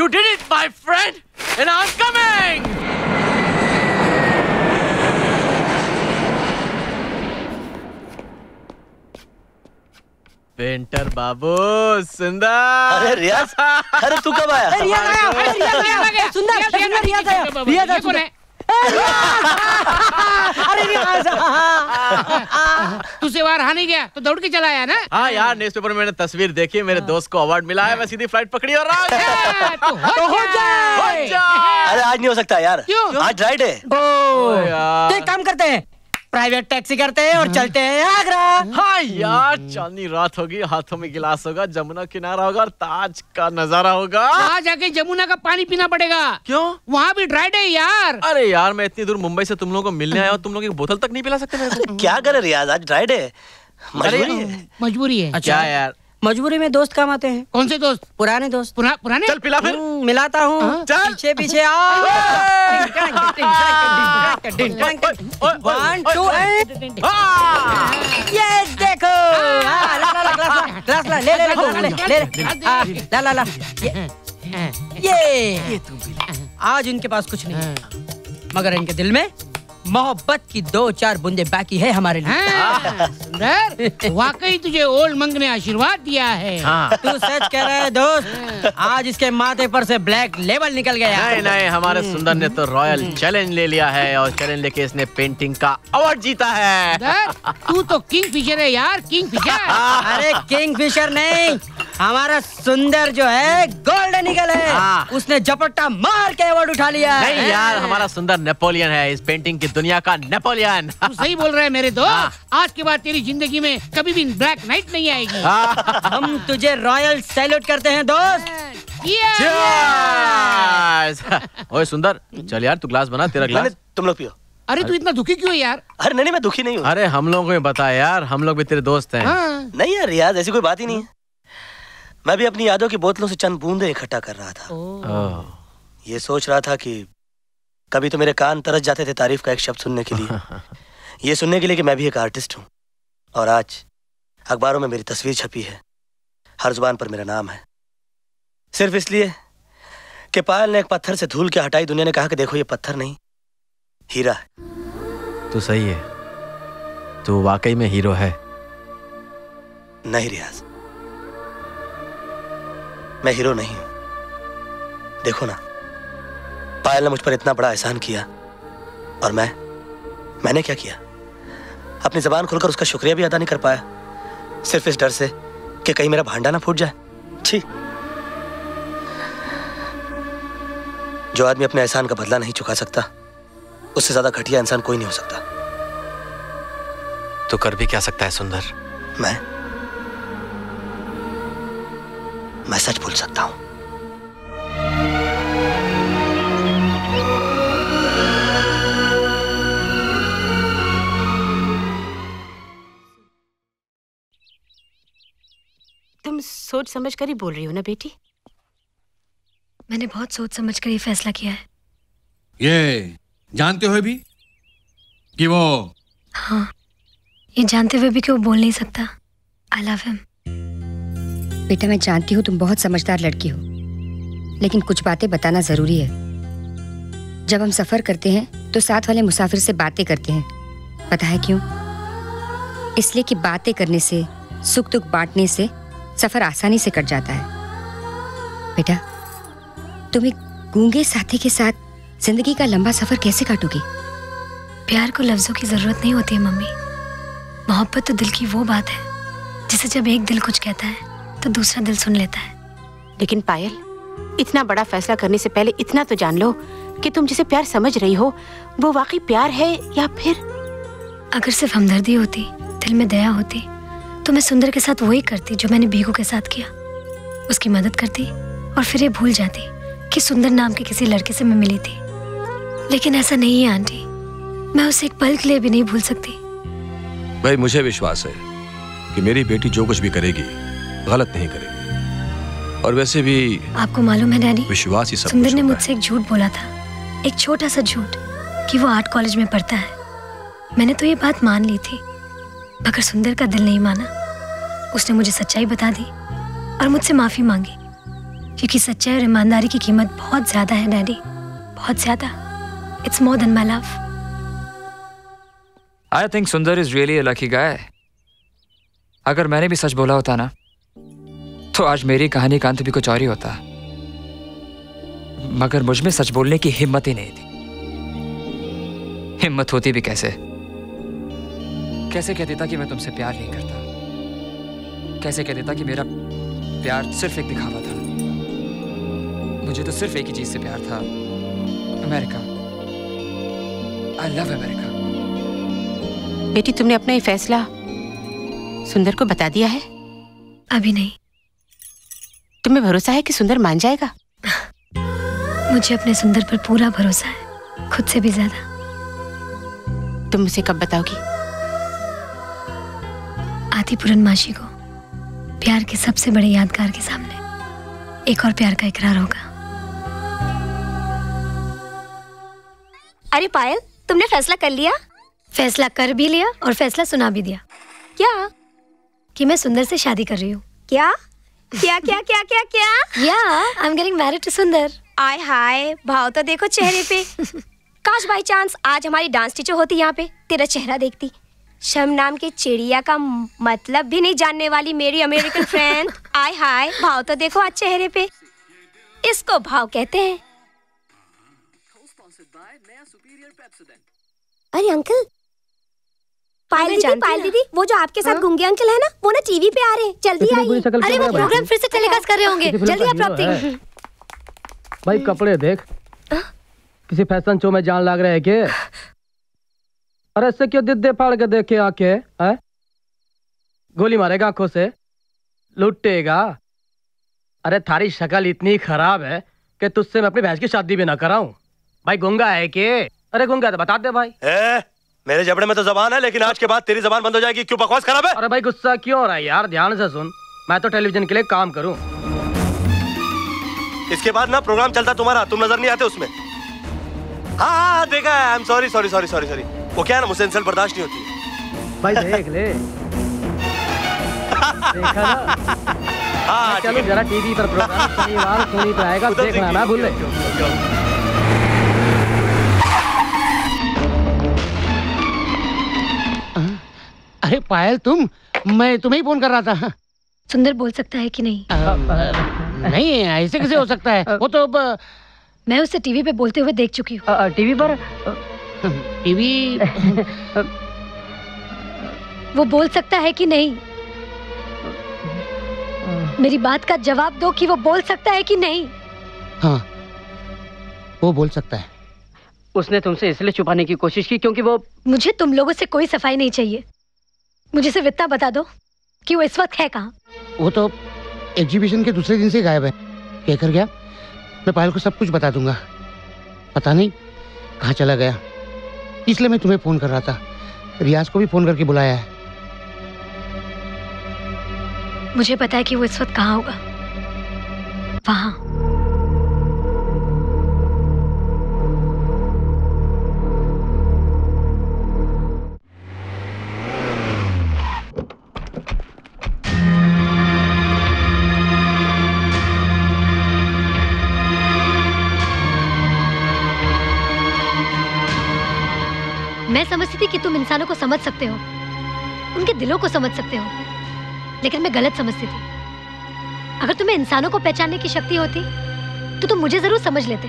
You did it, my friend, and I'm coming! Painter बाबू सुंदर
अरे रियाज! अरे तू कब आया?
अरे रियाज आया, अरे रियाज आया,
सुंदर सुंदर सुंदर रियाज आया रियाज आया सुंदर।
अरे रियाज
तू सेवा रहा नहीं गया तो दौड़ के चला आया ना?
हाँ यार न्यूज़पेपर में मैंने तस्वीर देखी मेरे दोस्त को अवार्ड मिला है मैं सीधी फ़्लाइट पकड़ी और आ गया।
तो हो जाए।
अरे आज नहीं हो सकता यार।
क्यों?
आज राइड है।
ओ तो एक काम करते हैं प्राइवेट टैक्सी करते हैं और चलते हैं आगरा।
हाँ यार चांदनी रात होगी हाथों में गिलास होगा जमुना किनारा होगा और ताज का नज़ारा होगा।
वहाँ जाके जमुना का पानी पीना पड़ेगा।
क्यों?
वहाँ भी ड्राई डे यार।
अरे यार मैं इतनी दूर मुंबई से तुम लोगों को मिलने आया हूँ तुम लोग एक बोतल तक नहीं पिला सकते मेरे को।
क्या करे रियाज? आज ड्राई डे मजबूरी है।
मजबूरी है।
अच्छा। यार?
मजबूरी में दोस्त काम आते हैं।
कौन से दोस्त?
पुराने दोस्त।
पुरा, पुराने?
चल पिला फिर।
हम्म, मिलाता हूँ। पीछे पीछे आओ वन टू ये देखो। हाँ, ला ला ला ला, ला। ले ले ले ले ले। ले हाँ, ये। ये आज इनके पास कुछ नहीं। मगर इनके दिल में मोहब्बत की दो चार बूंदे बाकी है हमारे लिए।
हाँ, सुंदर। वाकई तुझे ओल्ड मंग ने आशीर्वाद दिया है।
हाँ।
तू सच कह रहा है दोस्त। आज इसके माथे पर से ब्लैक लेबल निकल गया।
नहीं नहीं हमारे सुंदर ने तो रॉयल चैलेंज ले लिया है और चैलेंज लेके इसने पेंटिंग का अवार्ड जीता है।
तू तो किंग फिशर है यार किंग फिशर।
अरे किंग फिशर नहीं हमारा सुंदर जो है गोल्ड निकल है।
हाँ।
उसने झपट्टा मार के अवार्ड उठा लिया है।
नहीं यार हमारा सुंदर नेपोलियन है इस पेंटिंग की दुनिया का नेपोलियन।
तू सही बोल रहा है मेरे दोस्त। आज के बाद तेरी ज़िंदगी में कभी भी ब्लैक नाइट नहीं आएगी।
हम तुझे रॉयल सैल्यूट करते हैं दोस्त।
ओए सुंदर चल यार तू ग्लास बना तेरा ग्लास
तुम लोग पियो।
अरे तू इतना दुखी क्यों है यार?
अरे नहीं मैं दुखी नहीं हूँ।
अरे हम लोगों को बता यार हम लोग भी तेरे दोस्त हैं। हाँ।
नहीं यार रियाज ऐसी कोई बात ही नहीं है। मैं भी अपनी यादों की बोतलों से चंद बूंदे इकट्ठा कर रहा था।
ओह,
ये सोच रहा था कि कभी तो मेरे कान तरस जाते थे तारीफ़ का एक शब्द सुनने के लिए। ये सुनने के लिए कि मैं भी एक आर्टिस्ट हूँ। और आज अखबारों में मेरी तस्वीर छपी है। हर ज़ुबान पर मेरा नाम है। सिर्फ़ इसलिए कि पायल ने एक पत्थर से धूल के हटाई दुनिया ने कहा कि देखो ये पत्थर नहीं हीरा है।
तू सही है। तू वाकई में हीरो है।
नहीं रियाज। मैं हीरो नहीं हूँ। देखो ना। पायल ने मुझ पर इतना बड़ा एहसान किया और मैं मैंने क्या किया? अपनी जबान खोलकर उसका शुक्रिया भी अदा नहीं कर पाया। सिर्फ़ इस डर से कि कहीं मेरा भांडा ना फूट जाए। छी। जो आदमी अपने एहसान का बदला नहीं चुका सकता उससे ज़्यादा घटिया इंसान कोई नहीं हो सकता।
तो कर भी क्या सकता है सुंदर?
मैं मैं सच बोल सकता हूँ।
तुम सोच समझ कर ही बोल रही हो ना बेटी?
मैंने बहुत सोच समझ कर ये फैसला किया है।
ये जानते हो भी कि वो
हाँ ये जानते हुए भी कि वो बोल नहीं सकता। आई लव हिम
बेटा मैं जानती हूँ तुम बहुत समझदार लड़की हो लेकिन कुछ बातें बताना ज़रूरी है। जब हम सफ़र करते हैं तो साथ वाले मुसाफिर से बातें करते हैं। पता है क्यों? इसलिए कि बातें करने से सुख दुख बांटने से सफ़र आसानी से कट जाता है। बेटा तुम एक गूँगे साथी के साथ ज़िंदगी का लंबा सफ़र कैसे काटोगी?
प्यार को लफ्जों की ज़रूरत नहीं होती है मम्मी। मोहब्बत तो दिल की वो बात है जिसे जब एक दिल कुछ कहता है तो दूसरा दिल सुन लेता है।
लेकिन पायल इतना बड़ा फैसला करने से पहले इतना तो जान लो कि तुम जिसे प्यार समझ रही हो वो वाकई प्यार है या फिर?
अगर सिर्फ़ हमदर्दी होती दिल में दया होती तो मैं सुंदर के साथ वही करती जो मैंने भीगू के साथ किया। उसकी मदद करती और फिर ये भूल जाती कि सुंदर नाम के किसी लड़के से मैं मिली थी। लेकिन ऐसा नहीं है आंटी। मैं उसे एक पल के लिए भी नहीं भूल सकती।
भाई मुझे विश्वास है कि मेरी बेटी जो कुछ भी करेगी गलत नहीं करेगी। और वैसे भी
आपको मालूम है डैडी?
विश्वास ही सब
सुंदर ने मुझसे एक झूठ बोला था। एक छोटा सा झूठ कि वो आर्ट कॉलेज में पढ़ता है। मैंने तो ये बात मान ली थी मगर सुंदर का दिल नहीं माना। उसने मुझे सच्चाई बता दी और मुझसे माफ़ी मांगी। क्योंकि सच्चाई और ईमानदारी की कीमत बहुत ज़्यादा है, डैडी। बहुत ज़्यादा। It's more than my love
I think Sundar is really a lucky guy अगर मैंने भी सच बोला होता ना तो आज मेरी कहानी का अंत भी कुछ और ही होता। मगर मुझमें सच बोलने की हिम्मत ही नहीं थी। हिम्मत होती भी कैसे? कैसे कह देता कि मैं तुमसे प्यार नहीं करता? कैसे कह देता कि मेरा प्यार सिर्फ़ एक दिखावा था? मुझे तो सिर्फ़ एक ही चीज़ से प्यार था। अमेरिका। आई लव अमेरिका
बेटी तुमने अपना ये फैसला सुंदर को बता दिया है?
अभी नहीं।
तुम्हें भरोसा है कि सुंदर मान जाएगा?
मुझे अपने सुंदर पर पूरा भरोसा है खुद से भी ज़्यादा।
तुम मुझे कब बताओगी?
आती माशी को। प्यार के सबसे बड़े यादगार के सामने एक और प्यार का इकरार होगा।
अरे पायल तुमने फैसला कर लिया?
फैसला कर भी लिया और फैसला सुना भी दिया।
क्या?
कि मैं सुंदर से शादी कर रही हूँ।
क्या? क्या क्या क्या क्या क्या?
या I am getting married to Sundar.
आय हाय भाव तो देखो चेहरे पे। काश बाई चांस आज हमारी डांस टीचर होती यहाँ पे तेरा चेहरा देखती। शम नाम के चिड़िया का मतलब भी नहीं जानने वाली मेरी अमेरिकन फ्रेंड आय हाय भाव तो देखो आज चेहरे पे। इसको भाव कहते हैं। अरे अंकल पायल दीदी पायल दीदी वो जो आपके साथ गुंगे अंकल है ना वो ना टीवी पे आ रहे हैं। जल्दी आइए।
अरे वो प्रोग्राम फिर से टेलीकास्ट कर रहे होंगे। जल्दी आप प्राप्ति
भाई कपड़े देख। किसी फ़ैशन शो में जान लग रहे है के अरे इससे क्यों दिद्दे फाड़ के देखे आके है? गोली मारेगा आँखों से? लुटेगा। अरे थारी शक्ल इतनी खराब है कि तुझसे मैं अपनी भैंस की शादी भी ना कराऊं। भाई गुंगा है के? अरे गुंगा तो बता दे भाई।
ए, मेरे जबड़े में तो जबान है लेकिन आज के बाद तेरी जबान बंद हो जाएगी। क्यों बकवास खराब है?
अरे भाई गुस्सा क्यों हो रहा है यार? ध्यान से सुन। मैं तो टेलीविज़न के लिए काम करूँ।
इसके बाद ना प्रोग्राम चलता तुम्हारा तुम नज़र नहीं आते उसमें। हाँ हाँ हाँ, देखा है। I am sorry sorry sorry sorry sorry वो क्या है ना मुझसे इंसल्ट बर्दाश्त नहीं होती।
भाई देख ले। देखा ना?
हाँ
चलो जरा टीवी पर प्रोग्राम शनिवार सोनी पे आएगा देखना ना भूल
अरे पायल तुम मैं तुम्हें ही फ़ोन कर रहा था।
सुंदर बोल सकता है कि नहीं?
आ, नहीं ऐसे कैसे हो सकता है? वो तो अब
मैं उसे टीवी पे बोलते हुए देख चुकी हूँ।
टीवी पर?
टीवी
वो बोल सकता है कि नहीं? मेरी बात का जवाब दो कि वो बोल सकता है कि नहीं?
हाँ वो बोल सकता है।
उसने तुमसे इसलिए छुपाने की कोशिश की क्योंकि वो
मुझे तुम लोगों से कोई सफ़ाई नहीं चाहिए। मुझे सिर्फ़ इतना बता दो कि वो इस वक्त है कहाँ?
वो तो एग्जीबिशन के दूसरे दिन से गायब है। कहकर गया मैं पायल को सब कुछ बता दूँगा। पता नहीं कहाँ चला गया। इसलिए मैं तुम्हें फ़ोन कर रहा था। रियाज को भी फ़ोन करके बुलाया है।
मुझे पता है कि वो इस वक्त कहाँ होगा। वहाँ। मैं समझती थी कि तुम इंसानों को समझ सकते हो। उनके दिलों को समझ सकते हो। लेकिन मैं गलत समझती थी। अगर तुम्हें इंसानों को पहचानने की शक्ति होती तो तुम मुझे ज़रूर समझ लेते।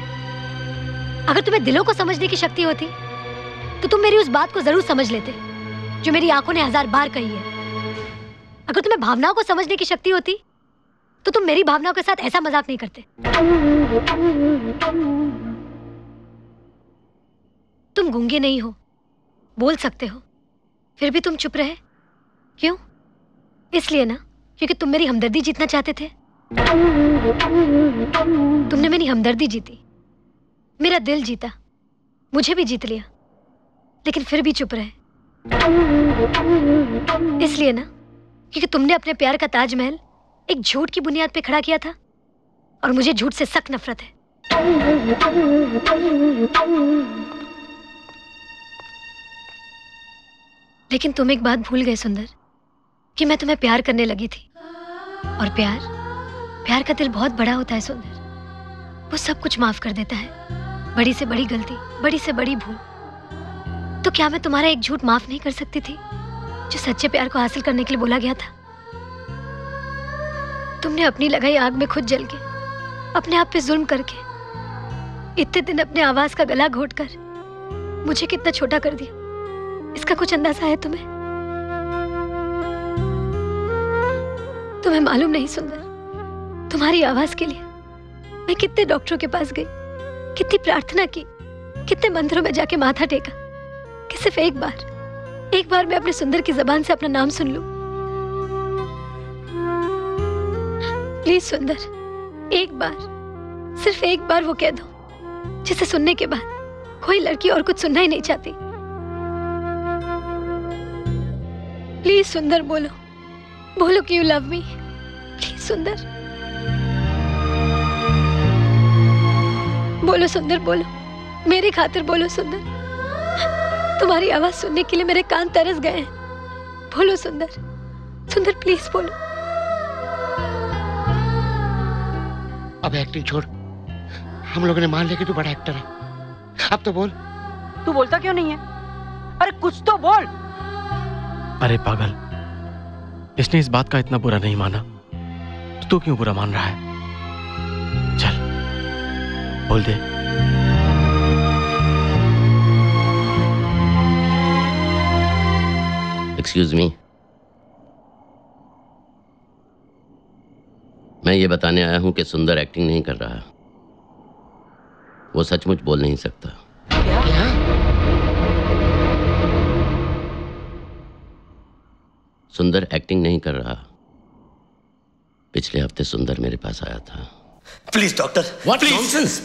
अगर तुम्हें दिलों को समझने की शक्ति होती तो तुम मेरी उस बात को ज़रूर समझ लेते, जो मेरी आँखों ने हज़ार बार कही है। अगर तुम्हें भावनाओं को समझने की शक्ति होती तो तुम मेरी भावनाओं के साथ ऐसा मज़ाक नहीं करते। तुम गूँगे नहीं हो। बोल सकते हो। फिर भी तुम चुप रहे? क्यों? इसलिए ना, क्योंकि तुम मेरी हमदर्दी जीतना चाहते थे। तुमने मेरी हमदर्दी जीती। मेरा दिल जीता। मुझे भी जीत लिया। लेकिन फिर भी चुप रहे। इसलिए ना, क्योंकि तुमने अपने प्यार का ताजमहल एक झूठ की बुनियाद पे खड़ा किया था, और मुझे झूठ से सख्त नफरत है। लेकिन तुम एक बात भूल गए सुंदर, कि मैं तुम्हें प्यार करने लगी थी। और प्यार प्यार का दिल बहुत बड़ा होता है सुंदर। वो सब कुछ माफ़ कर देता है। बड़ी से बड़ी गलती, बड़ी से बड़ी भूल। तो क्या मैं तुम्हारा एक झूठ माफ़ नहीं कर सकती थी, जो सच्चे प्यार को हासिल करने के लिए बोला गया था? तुमने अपनी लगाई आग में खुद जल के, अपने आप पे जुल्म करके, इतने दिन अपने आवाज़ का गला घोट कर मुझे कितना छोटा कर दिया। इसका कुछ अंदाज़ा है तुम्हें? तुम्हें मालूम नहीं, सुंदर। तुम्हारी आवाज़ के लिए मैं कितने डॉक्टरों के पास गई, कितनी प्रार्थना की, कितने मंदिरों में जाके माथा टेका कि सिर्फ़ एक बार एक बार मैं अपने सुंदर की जबान से अपना नाम सुन लू। प्लीज़, सुंदर, एक बार, सिर्फ़ एक बार वो कह दो, जिसे सुनने के बाद कोई लड़की और कुछ सुनना ही नहीं चाहती। प्लीज़ सुंदर बोलो। बोलो कि यू लव मी प्लीज़ सुंदर। बोलो सुंदर बोलो। मेरे खातिर बोलो सुंदर। तुम्हारी आवाज़ सुनने के लिए मेरे कान तरस गए हैं। बोलो सुंदर। सुंदर प्लीज़ बोलो।
अब एक्टिंग छोड़। हम लोगों ने मान लिया कि तू बड़ा एक्टर है। अब तो बोल।
तू बोलता क्यों नहीं है? अरे कुछ तो बोल।
अरे पागल इसने इस बात का इतना बुरा नहीं माना। तो तू क्यों बुरा मान रहा है? चल बोल दे।
एक्सक्यूज मी मैं ये बताने आया हूँ कि सुंदर एक्टिंग नहीं कर रहा। वो सचमुच बोल नहीं सकता। सुंदर एक्टिंग नहीं कर रहा। पिछले हफ़्ते सुंदर मेरे पास आया था।
प्लीज़ डॉक्टर
व्हाट नॉनसेंस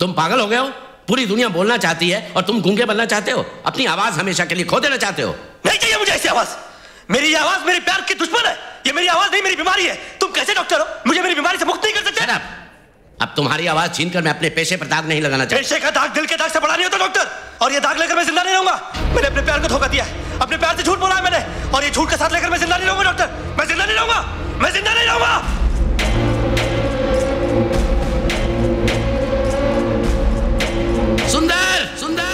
तुम पागल हो गए हो? पूरी दुनिया बोलना चाहती है और तुम गूँगे बनना चाहते हो? अपनी आवाज़ हमेशा के लिए खो देना चाहते हो?
नहीं चाहिए मुझे ऐसी आवाज़। मेरी आवाज़ मेरे प्यार की दुश्मन है। ये मेरी आवाज़ नहीं मेरी बीमारी है। तुम कैसे डॉक्टर हो? मुझे मेरी बीमारी से मुक्त नहीं कर सकते।
अब तुम्हारी आवाज़ छीन कर मैं अपने पेशे पर दाग नहीं लगाना चाहता।
पेशे का दाग दिल के दाग से बड़ा नहीं होता डॉक्टर। और ये दाग लेकर मैं ज़िंदा नहीं रहूँगा। मैंने अपने प्यार को धोखा दिया है। अपने प्यार से झूठ बोला है मैंने। और ये झूठ के साथ लेकर मैं ज़िंदा नहीं रहूँगा डॉक्टर। मैं ज़िंदा नहीं रहूँगा। मैं ज़िंदा नहीं रहूँगा।
सुंदर सुंदर सुंदर।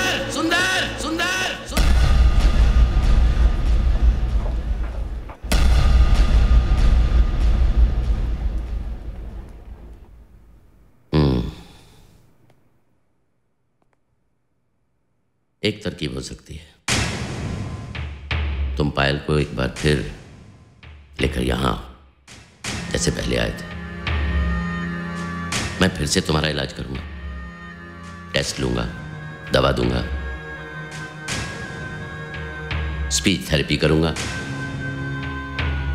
एक तरकीब हो सकती है। तुम पायल को एक बार फिर लेकर यहाँ जैसे पहले आए थे। मैं फिर से तुम्हारा इलाज करूँगा। टेस्ट लूँगा, दवा दूँगा, स्पीच थेरेपी करूँगा,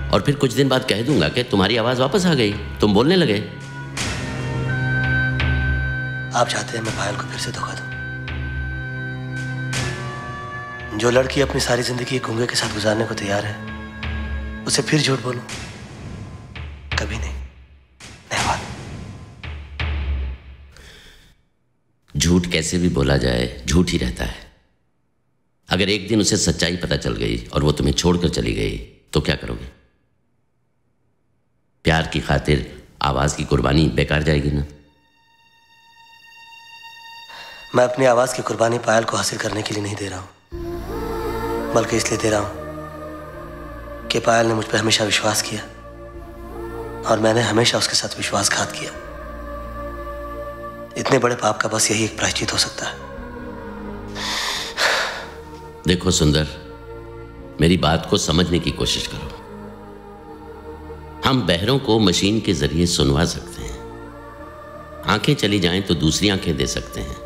और फिर कुछ दिन बाद कह दूँगा कि तुम्हारी आवाज़ वापस आ गई, तुम बोलने लगे।
आप चाहते हैं मैं पायल को फिर से धोखा दूँ? जो लड़की अपनी सारी ज़िंदगी एक गूँगे के साथ गुजारने को तैयार है उसे फिर झूठ बोलूँ? कभी नहीं।
झूठ कैसे भी बोला जाए झूठ ही रहता है। अगर एक दिन उसे सच्चाई पता चल गई और वो तुम्हें छोड़कर चली गई तो क्या करोगे? प्यार की खातिर आवाज़ की कुर्बानी बेकार जाएगी ना?
मैं अपनी आवाज़ की कुर्बानी पायल को हासिल करने के लिए नहीं दे रहा हूँ। बल्कि इसलिए दे रहा हूँ कि पायल ने मुझ पर हमेशा विश्वास किया और मैंने हमेशा उसके साथ विश्वासघात किया। इतने बड़े पाप का बस यही एक प्रायश्चित हो सकता है।
देखो सुंदर, मेरी बात को समझने की कोशिश करो। हम बहरों को मशीन के ज़रिए सुनवा सकते हैं। आँखें चली जाएँ तो दूसरी आँखें दे सकते हैं।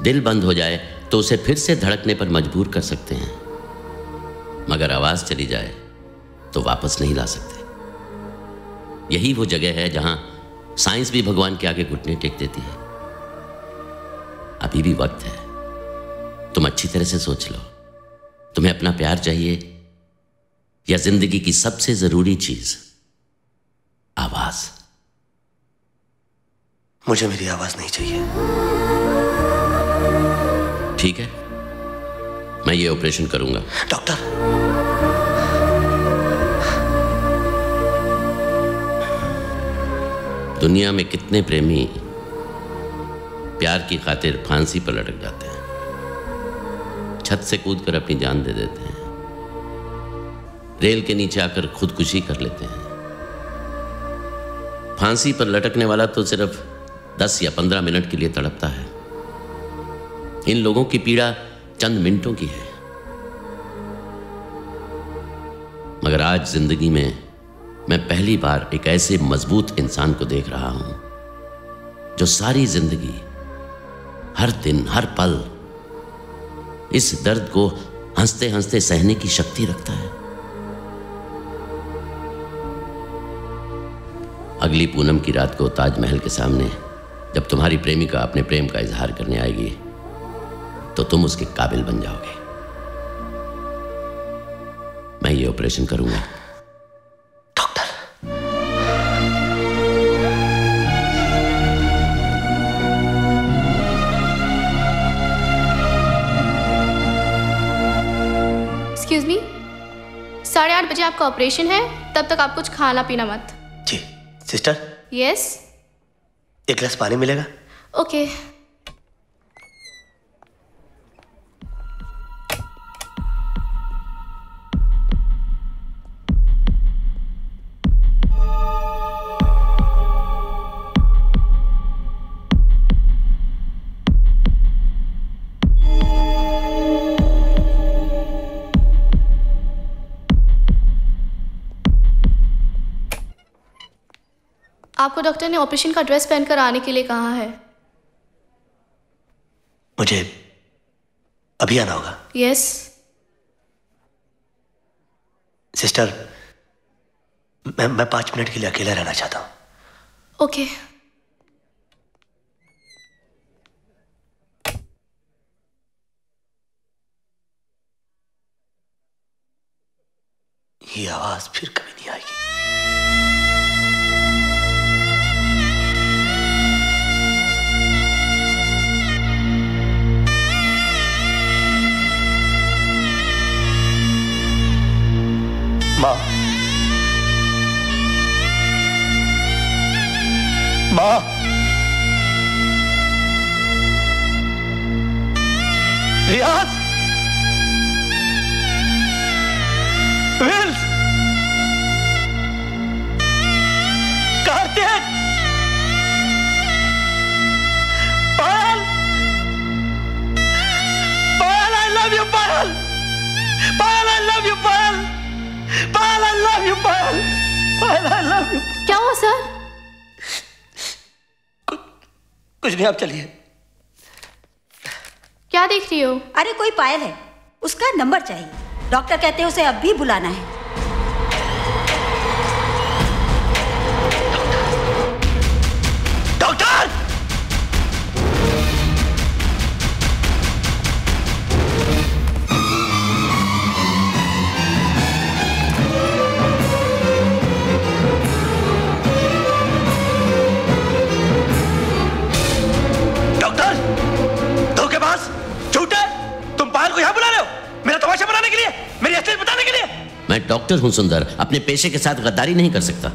दिल बंद हो जाए तो उसे फिर से धड़कने पर मजबूर कर सकते हैं। मगर आवाज़ चली जाए तो वापस नहीं ला सकते। यही वो जगह है जहाँ साइंस भी भगवान के आगे घुटने टेक देती है। अभी भी वक्त है। तुम अच्छी तरह से सोच लो। तुम्हें अपना प्यार चाहिए, या ज़िंदगी की सबसे ज़रूरी चीज़, आवाज़।
मुझे मेरी आवाज़ नहीं चाहिए।
ठीक है? मैं ये ऑपरेशन करूँगा।
डॉक्टर
दुनिया में कितने प्रेमी प्यार की खातिर फांसी पर लटक जाते हैं। छत से कूदकर अपनी जान दे देते हैं। रेल के नीचे आकर खुदकुशी कर लेते हैं। फांसी पर लटकने वाला तो सिर्फ़ दस या पंद्रह मिनट के लिए तड़पता है। इन लोगों की पीड़ा चंद मिनटों की है। मगर आज ज़िंदगी में मैं पहली बार एक ऐसे मज़बूत इंसान को देख रहा हूँ, जो सारी ज़िंदगी, हर दिन, हर पल, इस दर्द को हँसते हँसते सहने की शक्ति रखता है। अगली पूनम की रात को ताजमहल के सामने, जब तुम्हारी प्रेमिका अपने प्रेम का इजहार करने आएगी तो तुम उसके काबिल बन जाओगे। मैं ये ऑपरेशन करूँगा।
एक्सक्यूज मी साढ़े आठ बजे आपका ऑपरेशन है तब तक आप कुछ खाना पीना मत।
जी सिस्टर
यस yes?
एक गिलास पानी मिलेगा?
ओके आपको डॉक्टर ने ऑपरेशन का ड्रेस पहनकर आने के लिए कहा है।
मुझे अभी आना होगा।
यस
सिस्टर मैं मैं पाँच मिनट के लिए अकेला रहना चाहता हूँ।
Okay okay.
ये आवाज़ फिर कभी नहीं आएगी। माँ। माँ। Riyaz. Wills. Kartik. Payal. Payal I love you Payal. Payal I love you Payal. Payal I love you Paul. Paul, I love you
क्या हुआ सर?
कुछ नहीं आप चलिए।
क्या देख रही हो?
अरे कोई पायल है। उसका नंबर चाहिए। डॉक्टर कहते हैं उसे अब भी बुलाना है।
हूँ सुंदर अपने पेशे के साथ गद्दारी नहीं कर सकता।